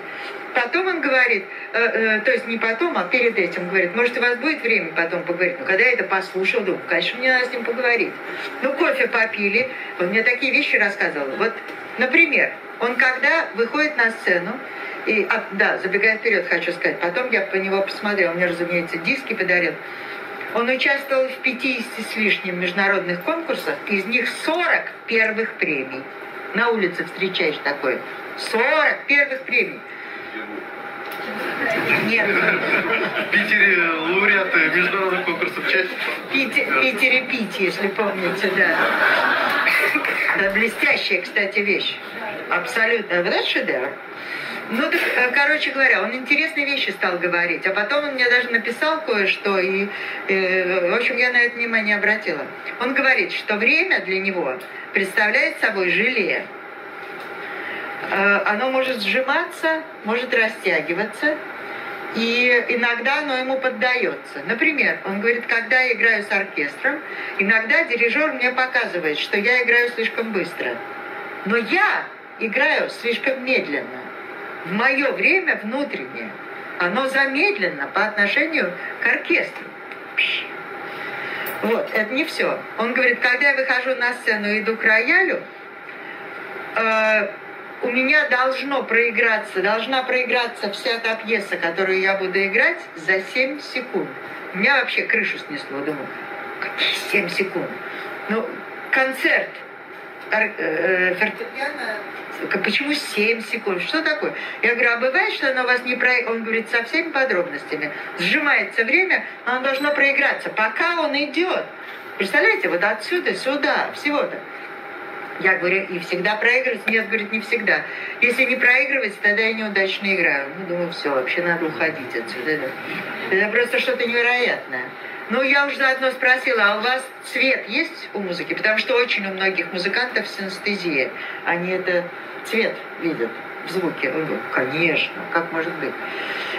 Потом он говорит, э, э, то есть не потом, а перед этим говорит, может, у вас будет время потом поговорить. Ну, когда я это послушал, думаю, конечно, мне надо с ним поговорить. Ну, кофе попили, он мне такие вещи рассказывал. Вот, например, он когда выходит на сцену, и, а, да, забегая вперед, хочу сказать, потом я по него посмотрела, мне, разумеется, диски подарил. Он участвовал в 50 с лишним международных конкурсах, из них 40 первых премий. На улице встречаешь такое. 40 первых премий. Нет. В Питере лауреаты международных конкурсов часть. Питер, Питере Пить, если помните, да. да. Блестящая, кстати, вещь. Абсолютно. Вот это шедевр. Ну, так, э, короче говоря, он интересные вещи стал говорить. А потом он мне даже написал кое-что, и, э, в общем, я на это внимание обратила. Он говорит, что время для него представляет собой желе. Э, оно может сжиматься, может растягиваться, и иногда оно ему поддается. Например, он говорит, когда я играю с оркестром, иногда дирижер мне показывает, что я играю слишком быстро. Но я играю слишком медленно мое время внутреннее, оно замедлено по отношению к оркестру. Вот, это не все. Он говорит, когда я выхожу на сцену и иду к роялю, э, у меня должно проиграться, должна проиграться вся та пьеса, которую я буду играть, за 7 секунд. Меня вообще крышу снесло, думаю, какие 7 секунд? Ну, концерт э, э, фортепиано Почему 7 секунд? Что такое? Я говорю, а бывает, что оно у вас не про... Он говорит, со всеми подробностями. Сжимается время, оно должно проиграться, пока он идет. Представляете, вот отсюда сюда, всего-то. Я говорю, и всегда проигрывать? Нет, говорит, не всегда. Если не проигрывать, тогда я неудачно играю. Ну, думаю, все, вообще надо уходить отсюда. Это просто что-то невероятное. Ну, я уже заодно спросила, а у вас цвет есть у музыки? Потому что очень у многих музыкантов синестезия. Они это цвет видят в звуке. Говорит, конечно, как может быть?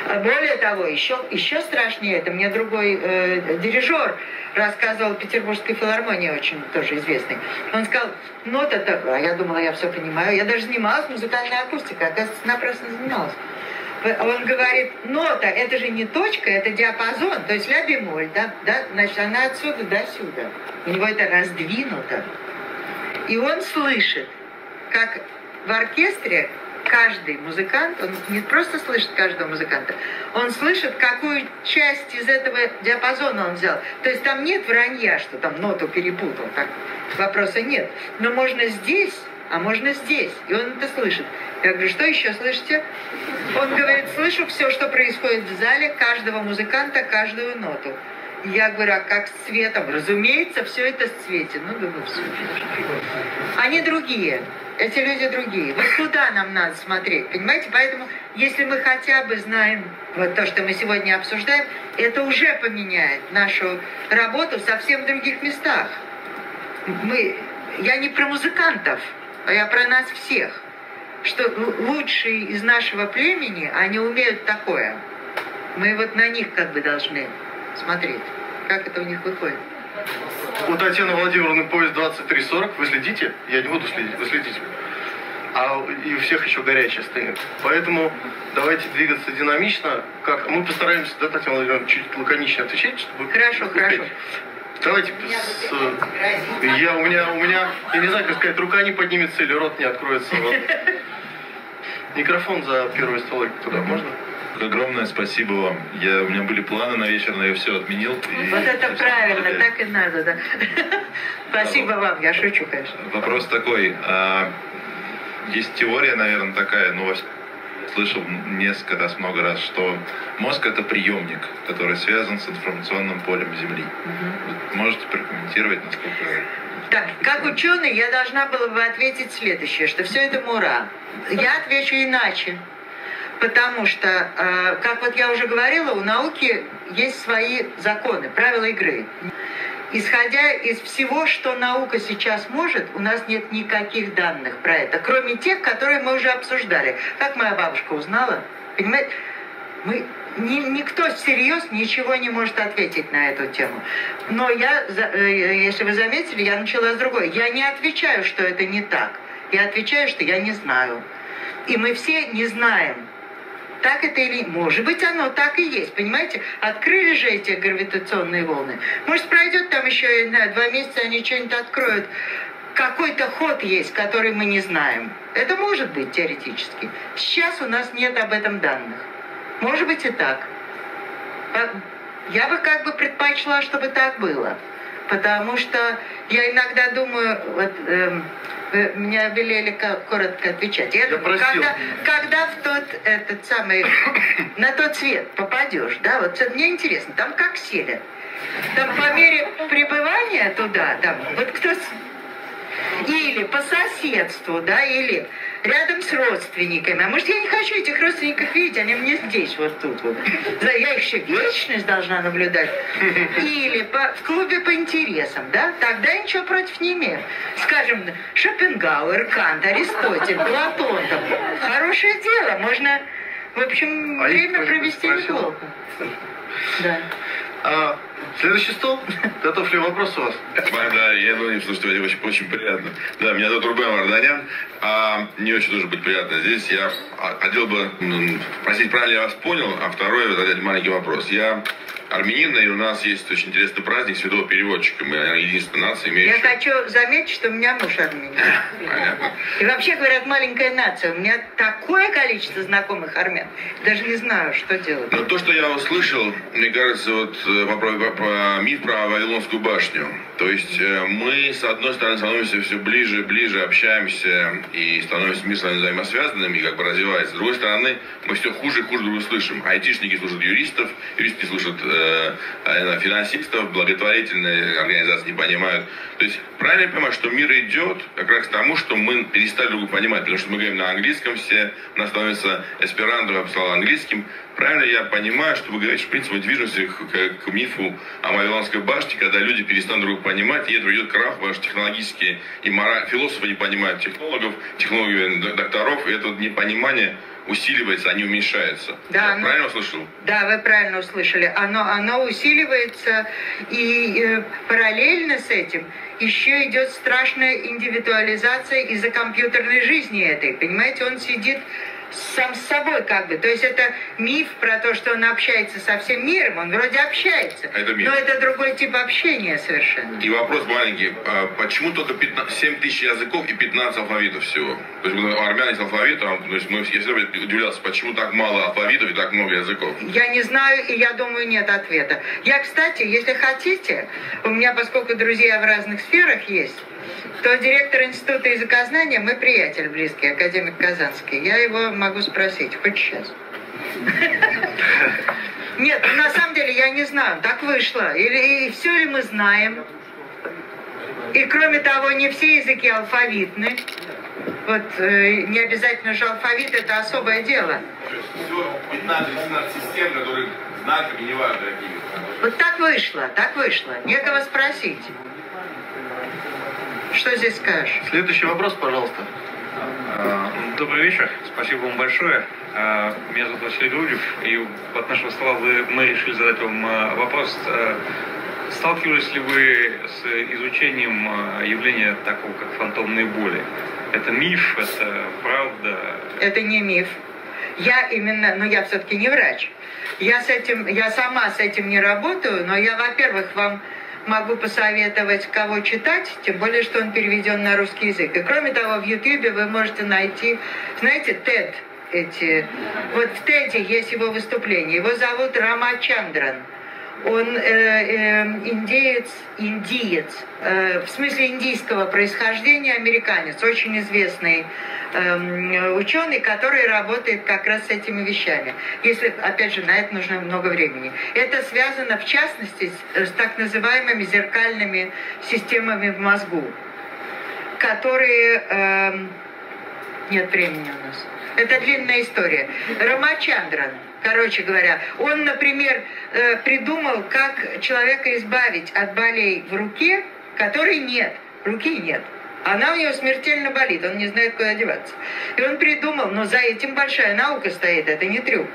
А более того, еще, еще страшнее, это мне другой э, дирижер рассказывал Петербургской филармонии, очень тоже известный. Он сказал, нота-то, а я думала, я все понимаю, я даже занималась музыкальной акустикой, оказывается, напрасно занималась. Он говорит, нота, это же не точка, это диапазон, то есть ля бемоль, да, да, значит, она отсюда до сюда. У него это раздвинуто. И он слышит, как в оркестре каждый музыкант, он не просто слышит каждого музыканта, он слышит, какую часть из этого диапазона он взял. То есть там нет вранья, что там ноту перепутал, так вопроса нет. Но можно здесь, а можно здесь. И он это слышит. Я говорю, что еще слышите? Он говорит, слышу все, что происходит в зале, каждого музыканта, каждую ноту. Я говорю, а как с цветом? Разумеется, все это с цвете. Ну, думаю, все. Они другие. Эти люди другие. Вот куда нам надо смотреть, понимаете? Поэтому, если мы хотя бы знаем вот то, что мы сегодня обсуждаем, это уже поменяет нашу работу совсем в других местах. Мы, я не про музыкантов, а я про нас всех. Что лучшие из нашего племени, они умеют такое. Мы вот на них как бы должны смотреть, как это у них выходит. У Татьяны Владимировны поезд 23.40. Вы следите? Я не буду следить. Вы следите. А и у всех еще горячая стоит. Поэтому давайте двигаться динамично. Как мы постараемся, да, Татьяна Владимировна, чуть лаконичнее отвечать, чтобы Хорошо, успеть. хорошо. Давайте с, я у меня у меня я не знаю, как сказать, рука не поднимется или рот не откроется. Вот. (laughs) Микрофон за первый столик туда можно? Огромное спасибо вам. Я, у меня были планы на вечер, но я все отменил. И вот это правильно, так и надо, да. (laughs) Спасибо да, вам, я шучу, конечно. Вопрос такой. А, есть теория, наверное, такая, ну, слышал несколько раз, много раз, что мозг это приемник, который связан с информационным полем Земли. Угу. Можете прокомментировать, насколько... Так, как ученый, я должна была бы ответить следующее, что все это мура. Я отвечу иначе. Потому что, э, как вот я уже говорила, у науки есть свои законы, правила игры. Исходя из всего, что наука сейчас может, у нас нет никаких данных про это, кроме тех, которые мы уже обсуждали. Как моя бабушка узнала? Понимаете, мы, ни, никто всерьез ничего не может ответить на эту тему. Но я, э, если вы заметили, я начала с другой. Я не отвечаю, что это не так. Я отвечаю, что я не знаю. И мы все не знаем, так это или... Может быть, оно так и есть, понимаете? Открыли же эти гравитационные волны. Может, пройдет там еще, знаю, два месяца, они что-нибудь откроют. Какой-то ход есть, который мы не знаем. Это может быть теоретически. Сейчас у нас нет об этом данных. Может быть и так. А я бы как бы предпочла, чтобы так было. Потому что я иногда думаю, вот, вы меня велели коротко отвечать. Я, я думаю, когда, когда в тот этот самый (coughs) на тот свет попадешь, да, вот мне интересно, там как селят? Там по мере пребывания туда, там, вот кто или по соседству, да, или рядом с родственниками. А может, я не хочу этих родственников видеть, они мне здесь, вот тут вот. Я еще вечность должна наблюдать. Или по, в клубе по интересам, да, тогда я ничего против не имею. Скажем, Шопенгауэр, Кант, Аристотель, Платон, там, хорошее дело, можно, в общем, а время провести неплохо. Да. А, следующий стол. (laughs) Готов ли вопрос у вас? Да, я ну, слушайте, очень, очень приятно. Да, меня зовут Рубен Марданян. А не очень тоже быть приятно. Здесь я хотел бы спросить, правильно я вас понял, а второй задать маленький вопрос. Я армянина, и у нас есть очень интересный праздник святого переводчика. Мы единственная нация, имеющая... Я хочу заметить, что у меня муж армянин. (laughs) Понятно. И вообще, говорят, маленькая нация. У меня такое количество знакомых армян. Даже не знаю, что делать. Но то, что я услышал, мне кажется, вот э, по, миф про Вавилонскую башню. То есть э, мы, с одной стороны, становимся все ближе и ближе, общаемся и становимся вами взаимосвязанными, как бы развивается. С другой стороны, мы все хуже и хуже друг друга слышим. Айтишники слушают юристов, юристы слушают э, финансистов, благотворительные организации не понимают. То есть правильно я понимаю, что мир идет как раз к тому, что мы перестали друг друга понимать, потому что мы говорим на английском все, у нас становится эсперанто, я писал английским. Правильно я понимаю, что вы говорите, в принципе, движемся к, к мифу о Вавилонской башне, когда люди перестанут друг друга понимать, и это ведет к краху, потому что технологические и мораль, философы не понимают технологов, технологии докторов, и это непонимание усиливается, а не уменьшается. Да, Я ну, правильно услышал? Да, вы правильно услышали. Оно, оно усиливается, и э, параллельно с этим еще идет страшная индивидуализация из-за компьютерной жизни этой. Понимаете, он сидит сам с собой как бы. То есть это миф про то, что он общается со всем миром. Он вроде общается. Это миф. Но это другой тип общения совершенно. И вопрос маленький. А почему только 15, 7 тысяч языков и 15 алфавитов всего? То есть у армян есть алфавит, а, то есть мы, я всегда удивлялся, почему так мало алфавитов и так много языков? Я не знаю, и я думаю, нет ответа. Я, кстати, если хотите, у меня, поскольку друзья в разных сферах есть, то директор Института языкознания, мы приятель близкий, академик Казанский. Я его могу спросить, хоть сейчас. Нет, ну, на самом деле я не знаю, так вышло. Или и все ли мы знаем? И кроме того, не все языки алфавитны. Вот э, не обязательно же алфавит это особое дело. Все 15-17 систем, которые знаками, неважно какими. Вот так вышло, так вышло. Некого спросить. Что здесь скажешь? Следующий вопрос, пожалуйста. А, добрый вечер, спасибо вам большое. А, меня зовут Василий Грудев, и от нашего стола вы, мы решили задать вам а, вопрос. Сталкивались ли вы с изучением явления такого, как фантомные боли? Это миф, это правда? Это не миф. Я именно, но я все-таки не врач. Я с этим, я сама с этим не работаю, но я, во-первых, вам могу посоветовать, кого читать, тем более, что он переведен на русский язык. И кроме того, в Ютьюбе вы можете найти, знаете, TED эти. Вот в Теде есть его выступление. Его зовут Рама Чандран. Он э, э, индеец, индиец, э, в смысле индийского происхождения, американец, очень известный э, ученый, который работает как раз с этими вещами. Если, опять же, на это нужно много времени. Это связано, в частности, с, с так называемыми зеркальными системами в мозгу, которые... Э, нет времени у нас. Это длинная история. Рамачандран Короче говоря, он, например, э, придумал, как человека избавить от болей в руке, которой нет. Руки нет. Она у него смертельно болит, он не знает, куда деваться. И он придумал, но за этим большая наука стоит, это не трюк.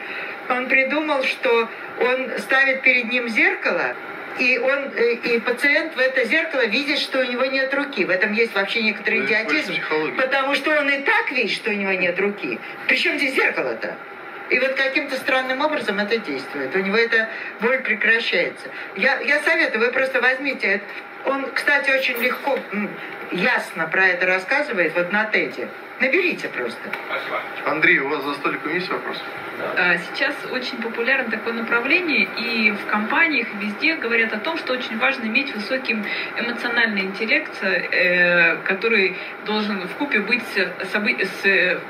Он придумал, что он ставит перед ним зеркало, и он э, и пациент в это зеркало видит, что у него нет руки. В этом есть вообще некоторый ну, идиотизм, потому что он и так видит, что у него нет руки. Причем здесь зеркало-то? И вот каким-то странным образом это действует. У него эта боль прекращается. Я, я советую, вы просто возьмите. Он, кстати, очень легко, ясно про это рассказывает вот на Теде. Наберите просто. Андрей, у вас за столиком есть вопрос? А, сейчас очень популярно такое направление, и в компаниях везде говорят о том, что очень важно иметь высокий эмоциональный интеллект, э, который должен в купе быть с, с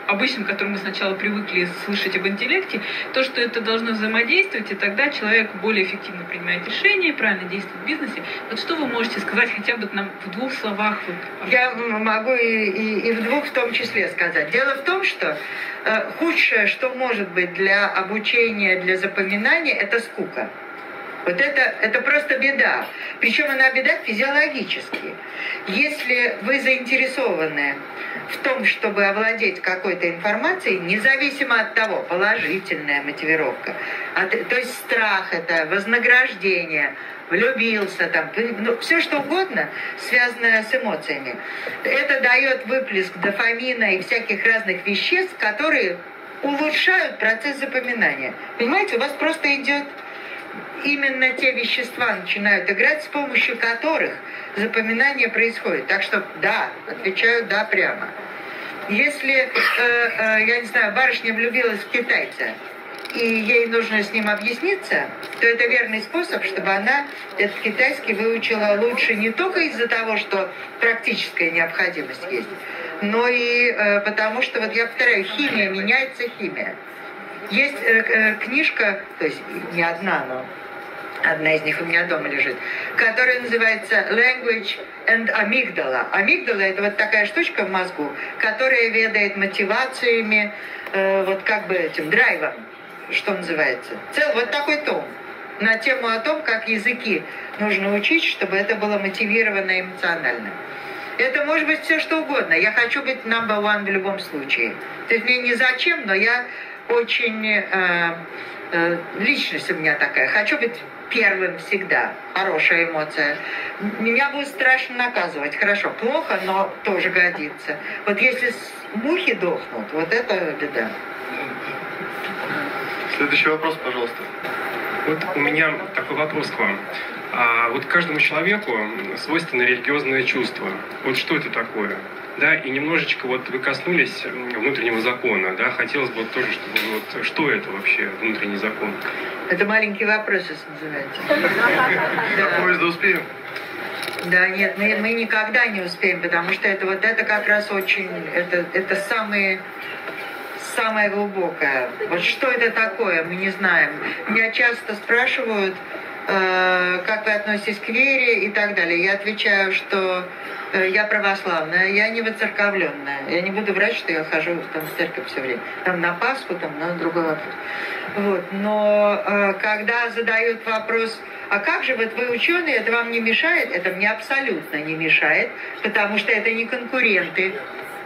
обычным, которым мы сначала привыкли слышать об интеллекте, то, что это должно взаимодействовать, и тогда человек более эффективно принимает решения, правильно действует в бизнесе. Вот что вы можете сказать хотя бы нам в двух словах? Вот, Я могу и, и, и в двух в том числе сказать. Дело в том, что э, худшее, что может быть для обучения, для запоминания, это скука. Вот это, это просто беда. Причем она беда физиологически. Если вы заинтересованы в том, чтобы овладеть какой-то информацией, независимо от того, положительная мотивировка, от, то есть страх это, вознаграждение, влюбился, там, ну, все что угодно, связанное с эмоциями. Это дает выплеск дофамина и всяких разных веществ, которые улучшают процесс запоминания. Понимаете, у вас просто идет именно те вещества начинают играть, с помощью которых запоминание происходит. Так что да, отвечаю да прямо. Если, э, э, я не знаю, барышня влюбилась в китайца, и ей нужно с ним объясниться, то это верный способ, чтобы она этот китайский выучила лучше не только из-за того, что практическая необходимость есть, но и э, потому что, вот я повторяю, химия меняется химия. Есть э, э, книжка, то есть не одна, но одна из них у меня дома лежит, которая называется Language and Amygdala. Амигдала это вот такая штучка в мозгу, которая ведает мотивациями, э, вот как бы этим драйвом что называется. Цел, вот такой том на тему о том, как языки нужно учить, чтобы это было мотивировано эмоционально. Это может быть все что угодно. Я хочу быть number one в любом случае. То есть мне не зачем, но я очень... Э, э, личность у меня такая. Хочу быть первым всегда. Хорошая эмоция. Меня будет страшно наказывать. Хорошо, плохо, но тоже годится. Вот если мухи дохнут, вот это беда. Следующий вопрос, пожалуйста. Вот у меня такой вопрос к вам. А вот каждому человеку свойственно религиозное чувство. Вот что это такое? Да, и немножечко вот вы коснулись внутреннего закона, да, хотелось бы тоже, чтобы вот что это вообще внутренний закон? Это маленький вопрос, если называется. До поезда успеем? Да, нет, мы, мы никогда не успеем, потому что это вот это как раз очень, это, это самые самое глубокое. Вот что это такое, мы не знаем. Меня часто спрашивают, э, как вы относитесь к вере и так далее. Я отвечаю, что э, я православная, я не воцерковленная. Я не буду врать, что я хожу там, в церковь все время. Там на Пасху, там на другой вопрос. Вот. Но э, когда задают вопрос, а как же вот вы ученые, это вам не мешает? Это мне абсолютно не мешает, потому что это не конкуренты.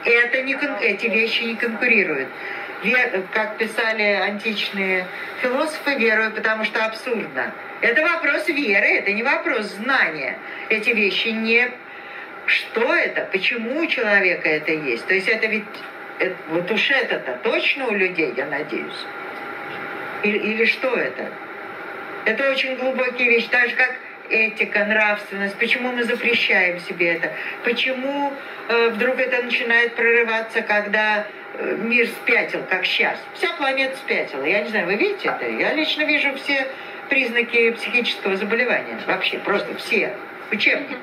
Это не, эти вещи не конкурируют. Вер, как писали античные философы, верую, потому что абсурдно. Это вопрос веры, это не вопрос знания. Эти вещи не... Что это? Почему у человека это есть? То есть это ведь... Это, вот уж это-то точно у людей, я надеюсь. Или, или что это? Это очень глубокие вещи. Так же, как этика, нравственность, почему мы запрещаем себе это, почему э, вдруг это начинает прорываться, когда э, мир спятил, как сейчас. Вся планета спятила. Я не знаю, вы видите это? Я лично вижу все признаки психического заболевания. Вообще, просто все. Учебник.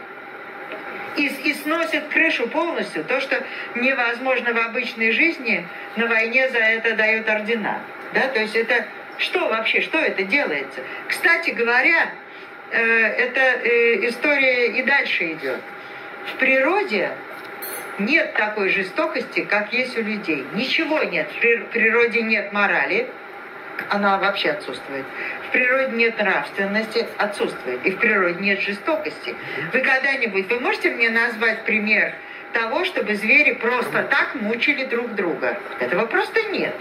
И, и сносит крышу полностью. То, что невозможно в обычной жизни, на войне за это дают ордена. Да? То есть это что вообще, что это делается? Кстати говоря, эта э, история и дальше идет. В природе нет такой жестокости, как есть у людей. Ничего нет. В природе нет морали, она вообще отсутствует. В природе нет нравственности, отсутствует. И в природе нет жестокости. Вы когда-нибудь, вы можете мне назвать пример того, чтобы звери просто так мучили друг друга? Этого просто нет.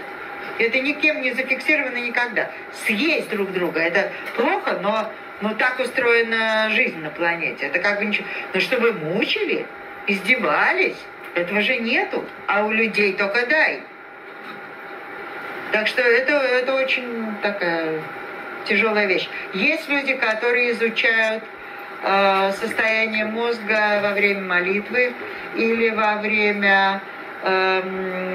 Это никем не зафиксировано никогда. Съесть друг друга, это плохо, но ну, так устроена жизнь на планете. Это как бы ничего. Но чтобы мучили, издевались, этого же нету. А у людей только дай. Так что это, это очень такая тяжелая вещь. Есть люди, которые изучают э, состояние мозга во время молитвы или во время э,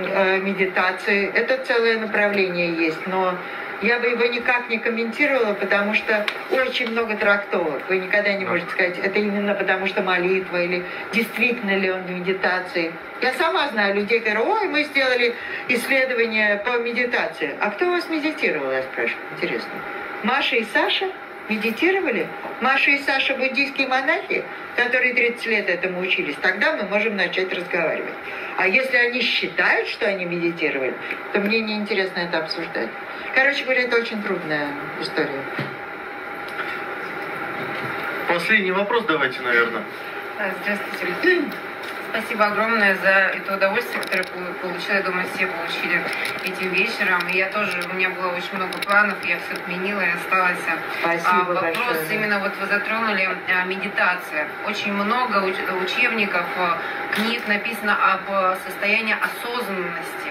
э, медитации. Это целое направление есть, но я бы его никак не комментировала, потому что очень много трактовок. Вы никогда не можете сказать, это именно потому что молитва, или действительно ли он в медитации. Я сама знаю людей, которые, ой, мы сделали исследование по медитации. А кто у вас медитировал, я спрашиваю, интересно. Маша и Саша медитировали? Маша и Саша буддийские монахи, которые 30 лет этому учились. Тогда мы можем начать разговаривать. А если они считают, что они медитировали, то мне неинтересно это обсуждать. Короче говоря, это очень трудная история. Последний вопрос давайте, наверное. Здравствуйте. (clears throat) Спасибо огромное за это удовольствие, которое получила. Я думаю, все получили этим вечером. И я тоже, у меня было очень много планов, я все отменила и осталась. Спасибо а, вопрос большое. именно вот вы затронули а, медитация. Очень много уч учебников, а, книг написано об состоянии осознанности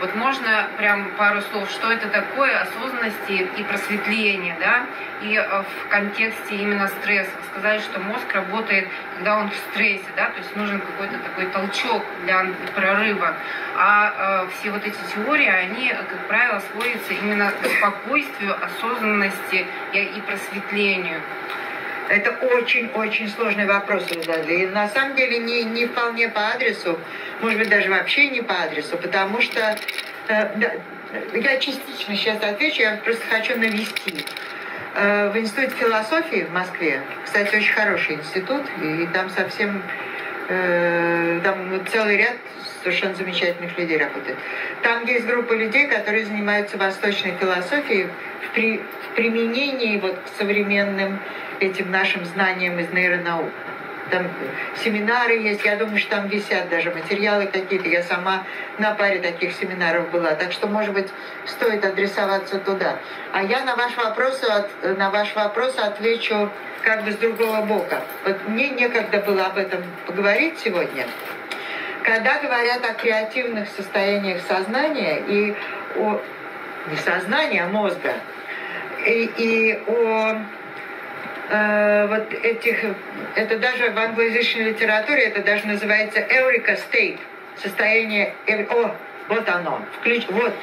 вот можно прям пару слов, что это такое осознанности и просветления, да, и э, в контексте именно стресса. Вы сказали, что мозг работает, когда он в стрессе, да, то есть нужен какой-то такой толчок для прорыва. А э, все вот эти теории, они, как правило, сводятся именно к спокойствию, осознанности и просветлению. Это очень-очень сложный вопрос вы задали. И на самом деле не, не вполне по адресу, может быть, даже вообще не по адресу, потому что э, да, я частично сейчас отвечу, я просто хочу навести. Э, в Институте философии в Москве, кстати, очень хороший институт, и там совсем э, там целый ряд совершенно замечательных людей работает. Там есть группа людей, которые занимаются восточной философией в, при, в применении вот к современным этим нашим знаниям из нейронаук. Там семинары есть, я думаю, что там висят даже материалы какие-то. Я сама на паре таких семинаров была. Так что, может быть, стоит адресоваться туда. А я на ваш вопрос, на ваш вопрос отвечу как бы с другого бока. Вот мне некогда было об этом поговорить сегодня. Когда говорят о креативных состояниях сознания и о не сознания, а мозга. И, и о э, вот этих, это даже в англоязычной литературе, это даже называется Eureka State, состояние, о, вот оно, включ, вот,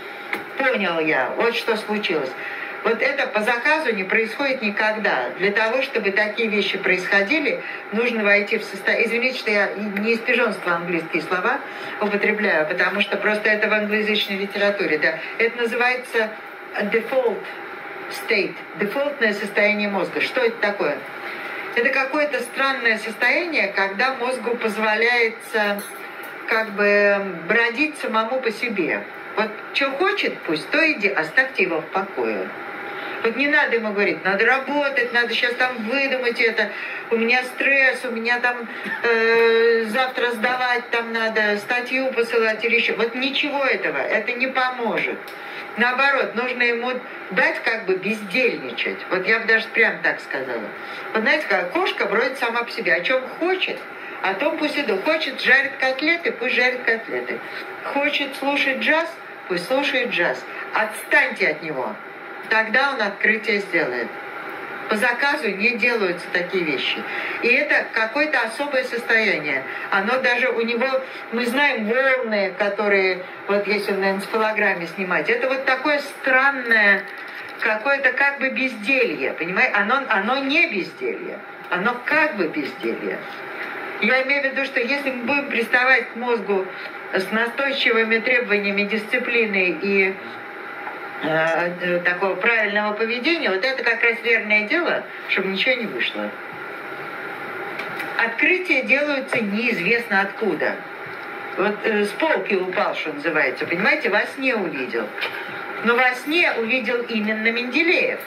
понял я, вот что случилось. Вот это по заказу не происходит никогда. Для того, чтобы такие вещи происходили, нужно войти в состояние... Извините, что я не из пижонства английские слова употребляю, потому что просто это в англоязычной литературе. Да. Это называется default state, дефолтное состояние мозга. Что это такое? Это какое-то странное состояние, когда мозгу позволяется как бы бродить самому по себе. Вот что хочет, пусть то иди, оставьте его в покое. Вот не надо ему говорить, надо работать, надо сейчас там выдумать это, у меня стресс, у меня там э, завтра сдавать там надо, статью посылать или еще. Вот ничего этого, это не поможет. Наоборот, нужно ему дать как бы бездельничать. Вот я бы даже прям так сказала. Вот знаете, как кошка бродит сама по себе. О чем хочет, о том пусть идут. Хочет жарить котлеты, пусть жарит котлеты. Хочет слушать джаз, пусть слушает джаз. Отстаньте от него тогда он открытие сделает. По заказу не делаются такие вещи. И это какое-то особое состояние. Оно даже у него, мы знаем волны, которые, вот если на энцефалограмме снимать, это вот такое странное, какое-то как бы безделье, понимаете? Оно, оно не безделье, оно как бы безделье. Я имею в виду, что если мы будем приставать к мозгу с настойчивыми требованиями дисциплины и такого правильного поведения, вот это как раз верное дело, чтобы ничего не вышло. Открытия делаются неизвестно откуда. Вот э, с полки упал, что называется, понимаете, во сне увидел. Но во сне увидел именно Менделеев.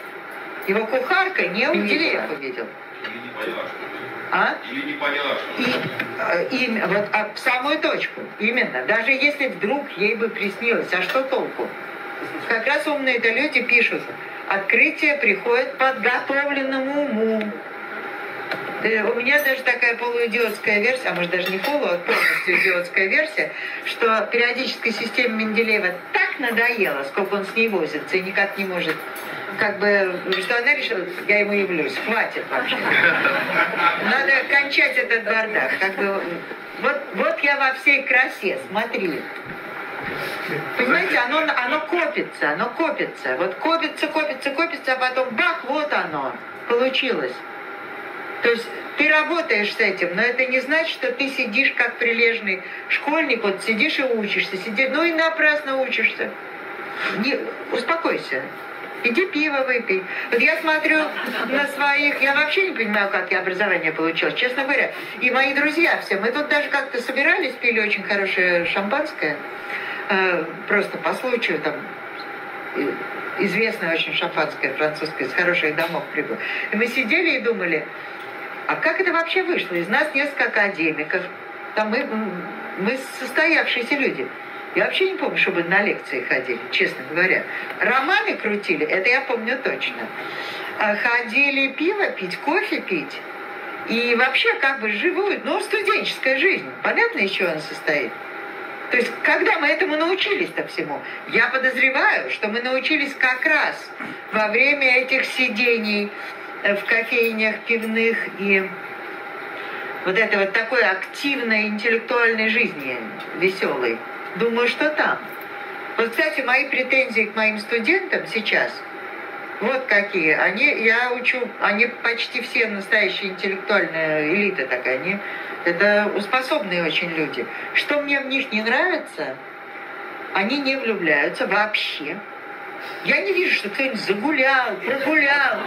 Его кухарка не Менделеев увидел. А? Или не поняла, что и, э, и, вот, а, в самую точку, именно. Даже если вдруг ей бы приснилось, а что толку? Как раз умные это люди пишут, открытие приходит подготовленному уму. Э, у меня даже такая полуидиотская версия, а может даже не полу, а полностью идиотская версия, что периодической системе Менделеева так надоело, сколько он с ней возится и никак не может как бы, что она решила, я ему явлюсь, хватит вообще. Надо кончать этот бардак. Как бы, вот, вот я во всей красе, смотри. Понимаете, оно, оно копится, оно копится. Вот копится, копится, копится, а потом бах, вот оно, получилось. То есть ты работаешь с этим, но это не значит, что ты сидишь как прилежный школьник, вот сидишь и учишься, сидишь, ну и напрасно учишься. Не, успокойся. Иди пиво выпей. Вот я смотрю на своих, я вообще не понимаю, как я образование получила, честно говоря. И мои друзья все, мы тут даже как-то собирались, пили очень хорошее шампанское. Э, просто по случаю там известное очень шампанское французское из хороших домов прибыл. И мы сидели и думали, а как это вообще вышло? Из нас несколько академиков, там мы, мы состоявшиеся люди. Я вообще не помню, чтобы на лекции ходили, честно говоря. Романы крутили, это я помню точно. А ходили пиво пить, кофе пить. И вообще как бы живут, ну, студенческая жизнь. Понятно, из чего она состоит? То есть, когда мы этому научились-то всему? Я подозреваю, что мы научились как раз во время этих сидений э, в кофейнях пивных и вот этой вот такой активной интеллектуальной жизни, веселой. Думаю, что там. Вот, кстати, мои претензии к моим студентам сейчас, вот какие. Они, я учу, они почти все настоящие интеллектуальная элита такая, они это способные очень люди. Что мне в них не нравится, они не влюбляются вообще. Я не вижу, что кто-нибудь загулял, прогулял.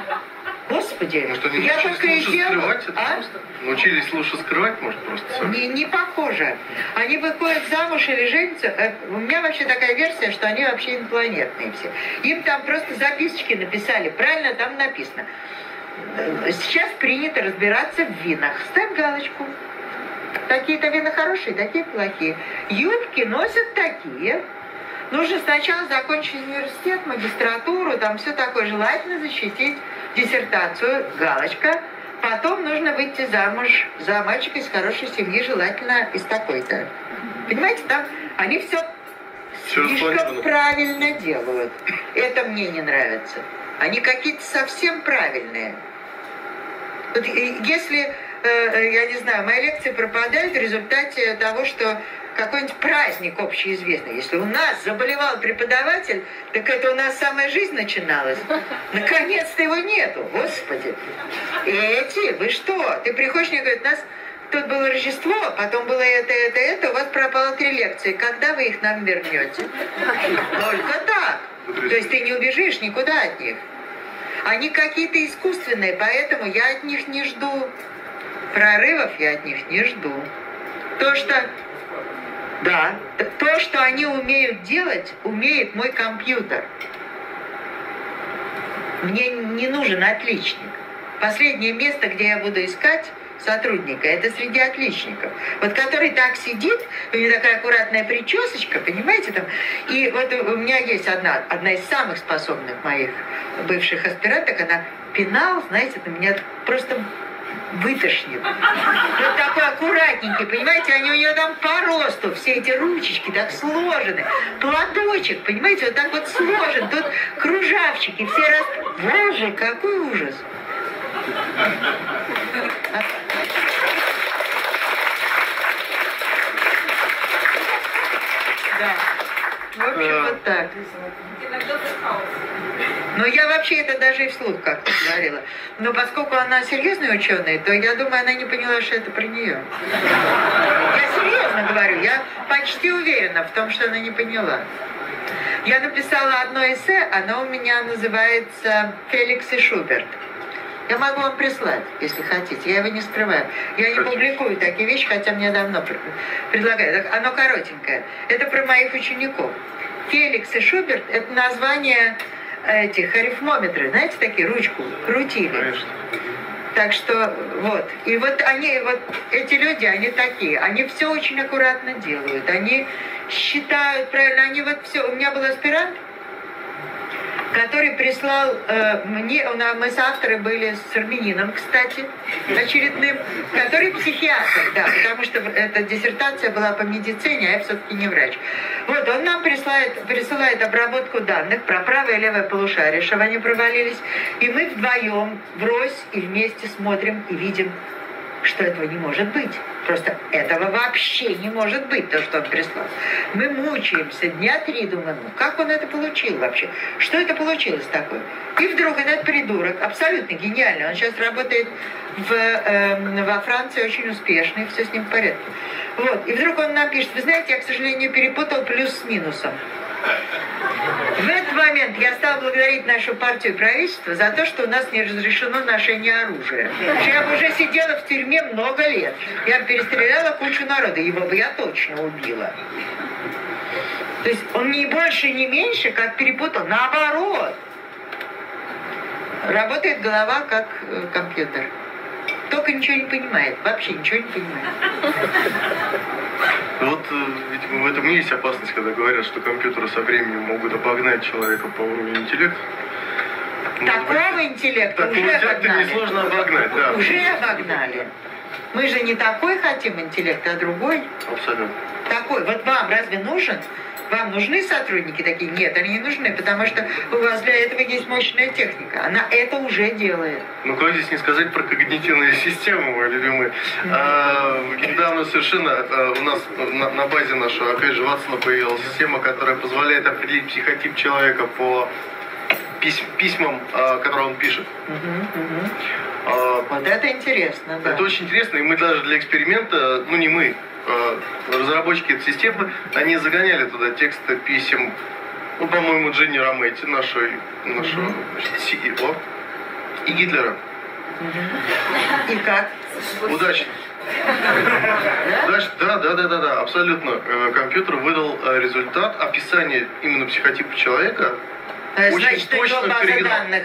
Господи, Может, они я только и делаю. А? просто? Научились лучше скрывать, может, просто сами? Не, не похоже. Они выходят замуж или женятся. э, У меня вообще такая версия, что они вообще инопланетные все. Им там просто записочки написали. Правильно там написано. Э, Сейчас принято разбираться в винах. Ставь галочку. Такие-то вина хорошие, такие плохие. Юбки носят такие. Нужно сначала закончить университет, магистратуру, там все такое. Желательно защитить диссертацию, галочка. Потом нужно выйти замуж за мальчика из хорошей семьи, желательно из такой-то. Понимаете, там они все слишком правильно делают. Это мне не нравится. Они какие-то совсем правильные. Вот если, я не знаю, мои лекции пропадают в результате того, что какой-нибудь праздник общеизвестный. Если у нас заболевал преподаватель, так это у нас самая жизнь начиналась. Наконец-то его нету, господи. Эти, вы что? Ты приходишь мне говорит, нас тут было Рождество, потом было это, это, это, у вас пропало три лекции. Когда вы их нам вернете? Только так. То есть ты не убежишь никуда от них. Они какие-то искусственные, поэтому я от них не жду. Прорывов я от них не жду. То, что да. То, что они умеют делать, умеет мой компьютер. Мне не нужен отличник. Последнее место, где я буду искать сотрудника, это среди отличников. Вот который так сидит, у него такая аккуратная причесочка, понимаете, там. И вот у меня есть одна, одна из самых способных моих бывших аспиранток, она пенал, знаете, на меня просто вытошнит. Вот такой аккуратненький, понимаете, они у нее там по росту, все эти ручечки так сложены. Платочек, понимаете, вот так вот сложен. Тут кружавчики, все раз... Боже, какой ужас. Да. В общем, вот так. Но я вообще это даже и вслух как-то говорила. Но поскольку она серьезный ученый, то я думаю, она не поняла, что это про нее. Я серьезно говорю, я почти уверена в том, что она не поняла. Я написала одно эссе, оно у меня называется «Феликс и Шуберт». Я могу вам прислать, если хотите. Я его не скрываю. Я не публикую такие вещи, хотя мне давно предлагают. Оно коротенькое. Это про моих учеников. Феликс и Шуберт – это название этих арифмометры, знаете, такие ручку крутили. Конечно. Так что вот. И вот они, вот эти люди, они такие. Они все очень аккуратно делают. Они считают правильно. Они вот все. У меня был аспирант, который прислал э, мне, у нас, мы с авторы были с армянином, кстати, очередным, который психиатр, да, потому что эта диссертация была по медицине, а я все-таки не врач. Вот, он нам присылает, присылает обработку данных про правое и левое полушарие, чтобы они провалились, и мы вдвоем, врозь и вместе смотрим и видим, что этого не может быть. Просто этого вообще не может быть, то, что он прислал. Мы мучаемся дня три, думаем, ну как он это получил вообще? Что это получилось такое? И вдруг этот придурок, абсолютно гениальный, он сейчас работает в, э, во Франции очень успешный, все с ним в порядке. Вот. И вдруг он напишет, вы знаете, я, к сожалению, перепутал плюс с минусом. В этот момент я стала благодарить нашу партию и правительство за то, что у нас не разрешено ношение оружия. Я бы уже сидела в тюрьме много лет. Я бы перестреляла кучу народа, его бы я точно убила. То есть он не больше, не меньше, как перепутал. Наоборот. Работает голова как э, компьютер. Только ничего не понимает, вообще ничего не понимает. Вот, э, видимо, в этом и есть опасность, когда говорят, что компьютеры со временем могут обогнать человека по уровню интеллекта. Такого быть, интеллекта такого уже обогнали. несложно обогнать, да. Уже обогнали. Мы же не такой хотим интеллект, а другой. Абсолютно. Такой. Вот вам разве нужен? Вам нужны сотрудники такие? Нет, они не нужны, потому что у вас для этого есть мощная техника. Она это уже делает. Ну, как здесь не сказать про когнитивные системы, мои любимые. Mm-hmm. А, недавно совершенно а, у нас на, на базе нашего, опять же, Ватсона появилась система, которая позволяет определить психотип человека по пись, письмам, а, которые он пишет. Угу, угу. А, вот это интересно, да. Это очень интересно, и мы даже для эксперимента, ну не мы, разработчики этой системы, они загоняли туда тексты писем, ну, по-моему, Дженни Ромейти, нашей, нашего значит, CEO, и Гитлера. И как? Удачно. Удачно, да, да, да, да, да, абсолютно. Э, компьютер выдал э, результат описания именно психотипа человека. Значит, очень точно база данных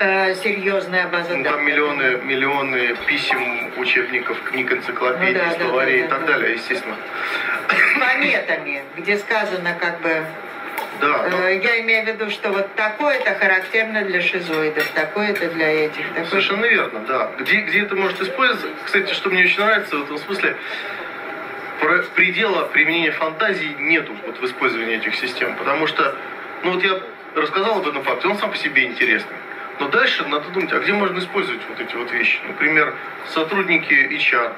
э, серьезная база ну, Там миллионы, миллионы писем, учебников, книг, энциклопедий, ну, да, словарей да, да, и так да, далее, естественно. С пометами, где сказано как бы да, но... Э, я имею в виду, что вот такое-то характерно для шизоидов, такое-то для этих. Такое Совершенно верно, да. Где, где это может использоваться? Кстати, что мне очень нравится в этом смысле, предела применения фантазии нету вот в использовании этих систем. Потому что, ну вот я рассказал об этом факте, он сам по себе интересный. Но дальше надо думать, а где можно использовать вот эти вот вещи? Например, сотрудники HR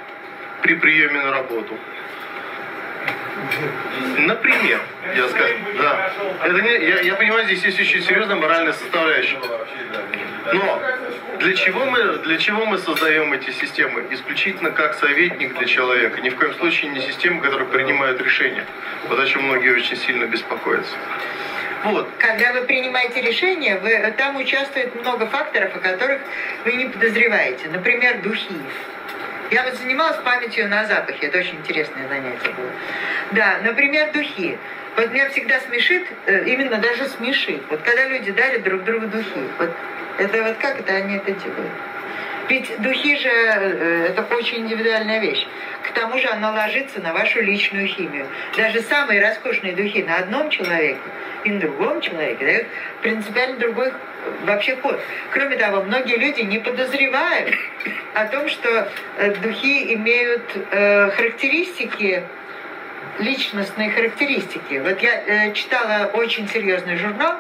при приеме на работу. Например, я скажу, да. Это не, я, я понимаю, здесь есть очень серьезная моральная составляющая. Но для чего мы, для чего мы создаем эти системы? Исключительно как советник для человека. Ни в коем случае не система, которая принимает решения. Вот о чем многие очень сильно беспокоятся. Вот. Когда вы принимаете решение, вы, там участвует много факторов, о которых вы не подозреваете. Например, духи. Я вот занималась памятью на запахе, это очень интересное занятие было. Да, например, духи. Вот меня всегда смешит, э, именно даже смешит. Вот когда люди дарят друг другу духи. Вот это вот как это они это делают? Ведь духи же э, это очень индивидуальная вещь. К тому же она ложится на вашу личную химию. Даже самые роскошные духи на одном человеке и на другом человеке дают принципиально другой вообще ход. Кроме того, многие люди не подозревают о том, что э, духи имеют э, характеристики, личностные характеристики. Вот я читала очень серьезный журнал,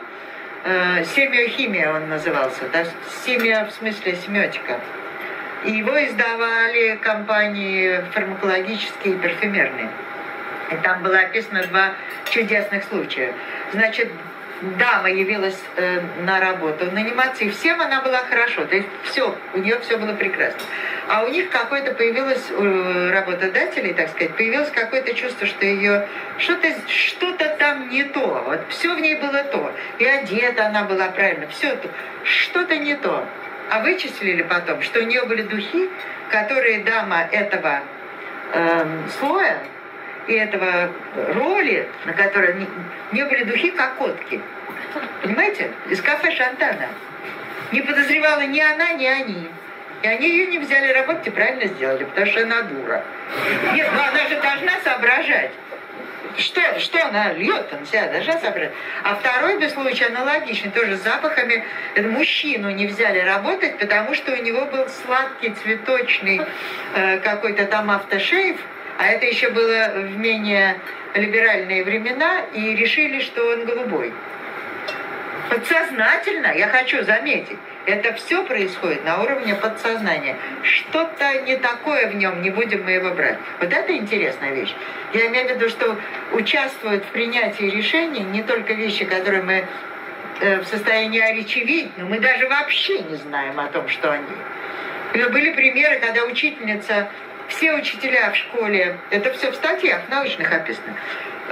Семиохимия он назывался, да? семия в смысле семиотика. И его издавали компании фармакологические и парфюмерные. И там было описано два чудесных случая. Значит, дама явилась э, на работу наниматься, и всем она была хорошо. То есть все, у нее все было прекрасно. А у них какое-то появилось, у работодателей, так сказать, появилось какое-то чувство, что ее что-то что там не то. Вот все в ней было то. И одета она была правильно, все то. Что-то не то. А вычислили потом, что у нее были духи, которые дама этого э, слоя и этого роли, на которой не, были духи, как котки. Понимаете? Из кафе Шантана. Не подозревала ни она, ни они. И они ее не взяли работать и правильно сделали, потому что она дура. Нет, ну она же должна соображать. Что, что она льет, он себя должна собрать. А второй бы случай аналогичный, тоже с запахами. Это мужчину не взяли работать, потому что у него был сладкий, цветочный э, какой-то там автошейв, а это еще было в менее либеральные времена, и решили, что он голубой. Подсознательно, я хочу заметить, это все происходит на уровне подсознания. Что-то не такое в нем, не будем мы его брать. Вот это интересная вещь. Я имею в виду, что участвуют в принятии решений не только вещи, которые мы э, в состоянии оречевить, но мы даже вообще не знаем о том, что они. И были примеры, когда учительница, все учителя в школе, это все в статьях научных описано,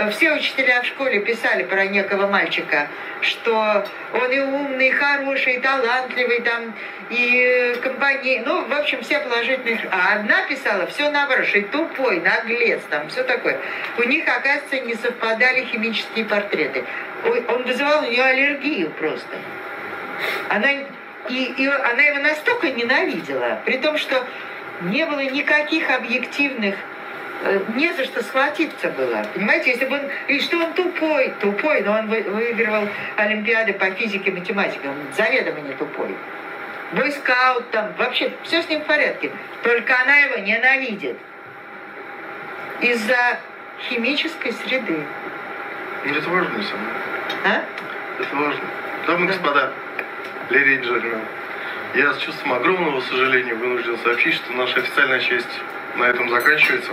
все учителя в школе писали про некого мальчика, что он и умный, и хороший, и талантливый, там, и компании, ну, в общем, все положительные. А одна писала все наоборот, что и тупой, наглец, там, все такое. У них, оказывается, не совпадали химические портреты. Он вызывал у нее аллергию просто. Она, и, и она его настолько ненавидела, при том, что не было никаких объективных Э, не за что схватиться было. Понимаете, если бы он... И что он тупой, тупой, но он выигрывал Олимпиады по физике и математике. Он заведомо не тупой. Бойскаут там, вообще все с ним в порядке. Только она его ненавидит. Из-за химической среды. Это важно, самом А? Это важно. Дамы и да. господа, леди и джентльмены, я с чувством огромного сожаления вынужден сообщить, что наша официальная часть на этом заканчивается.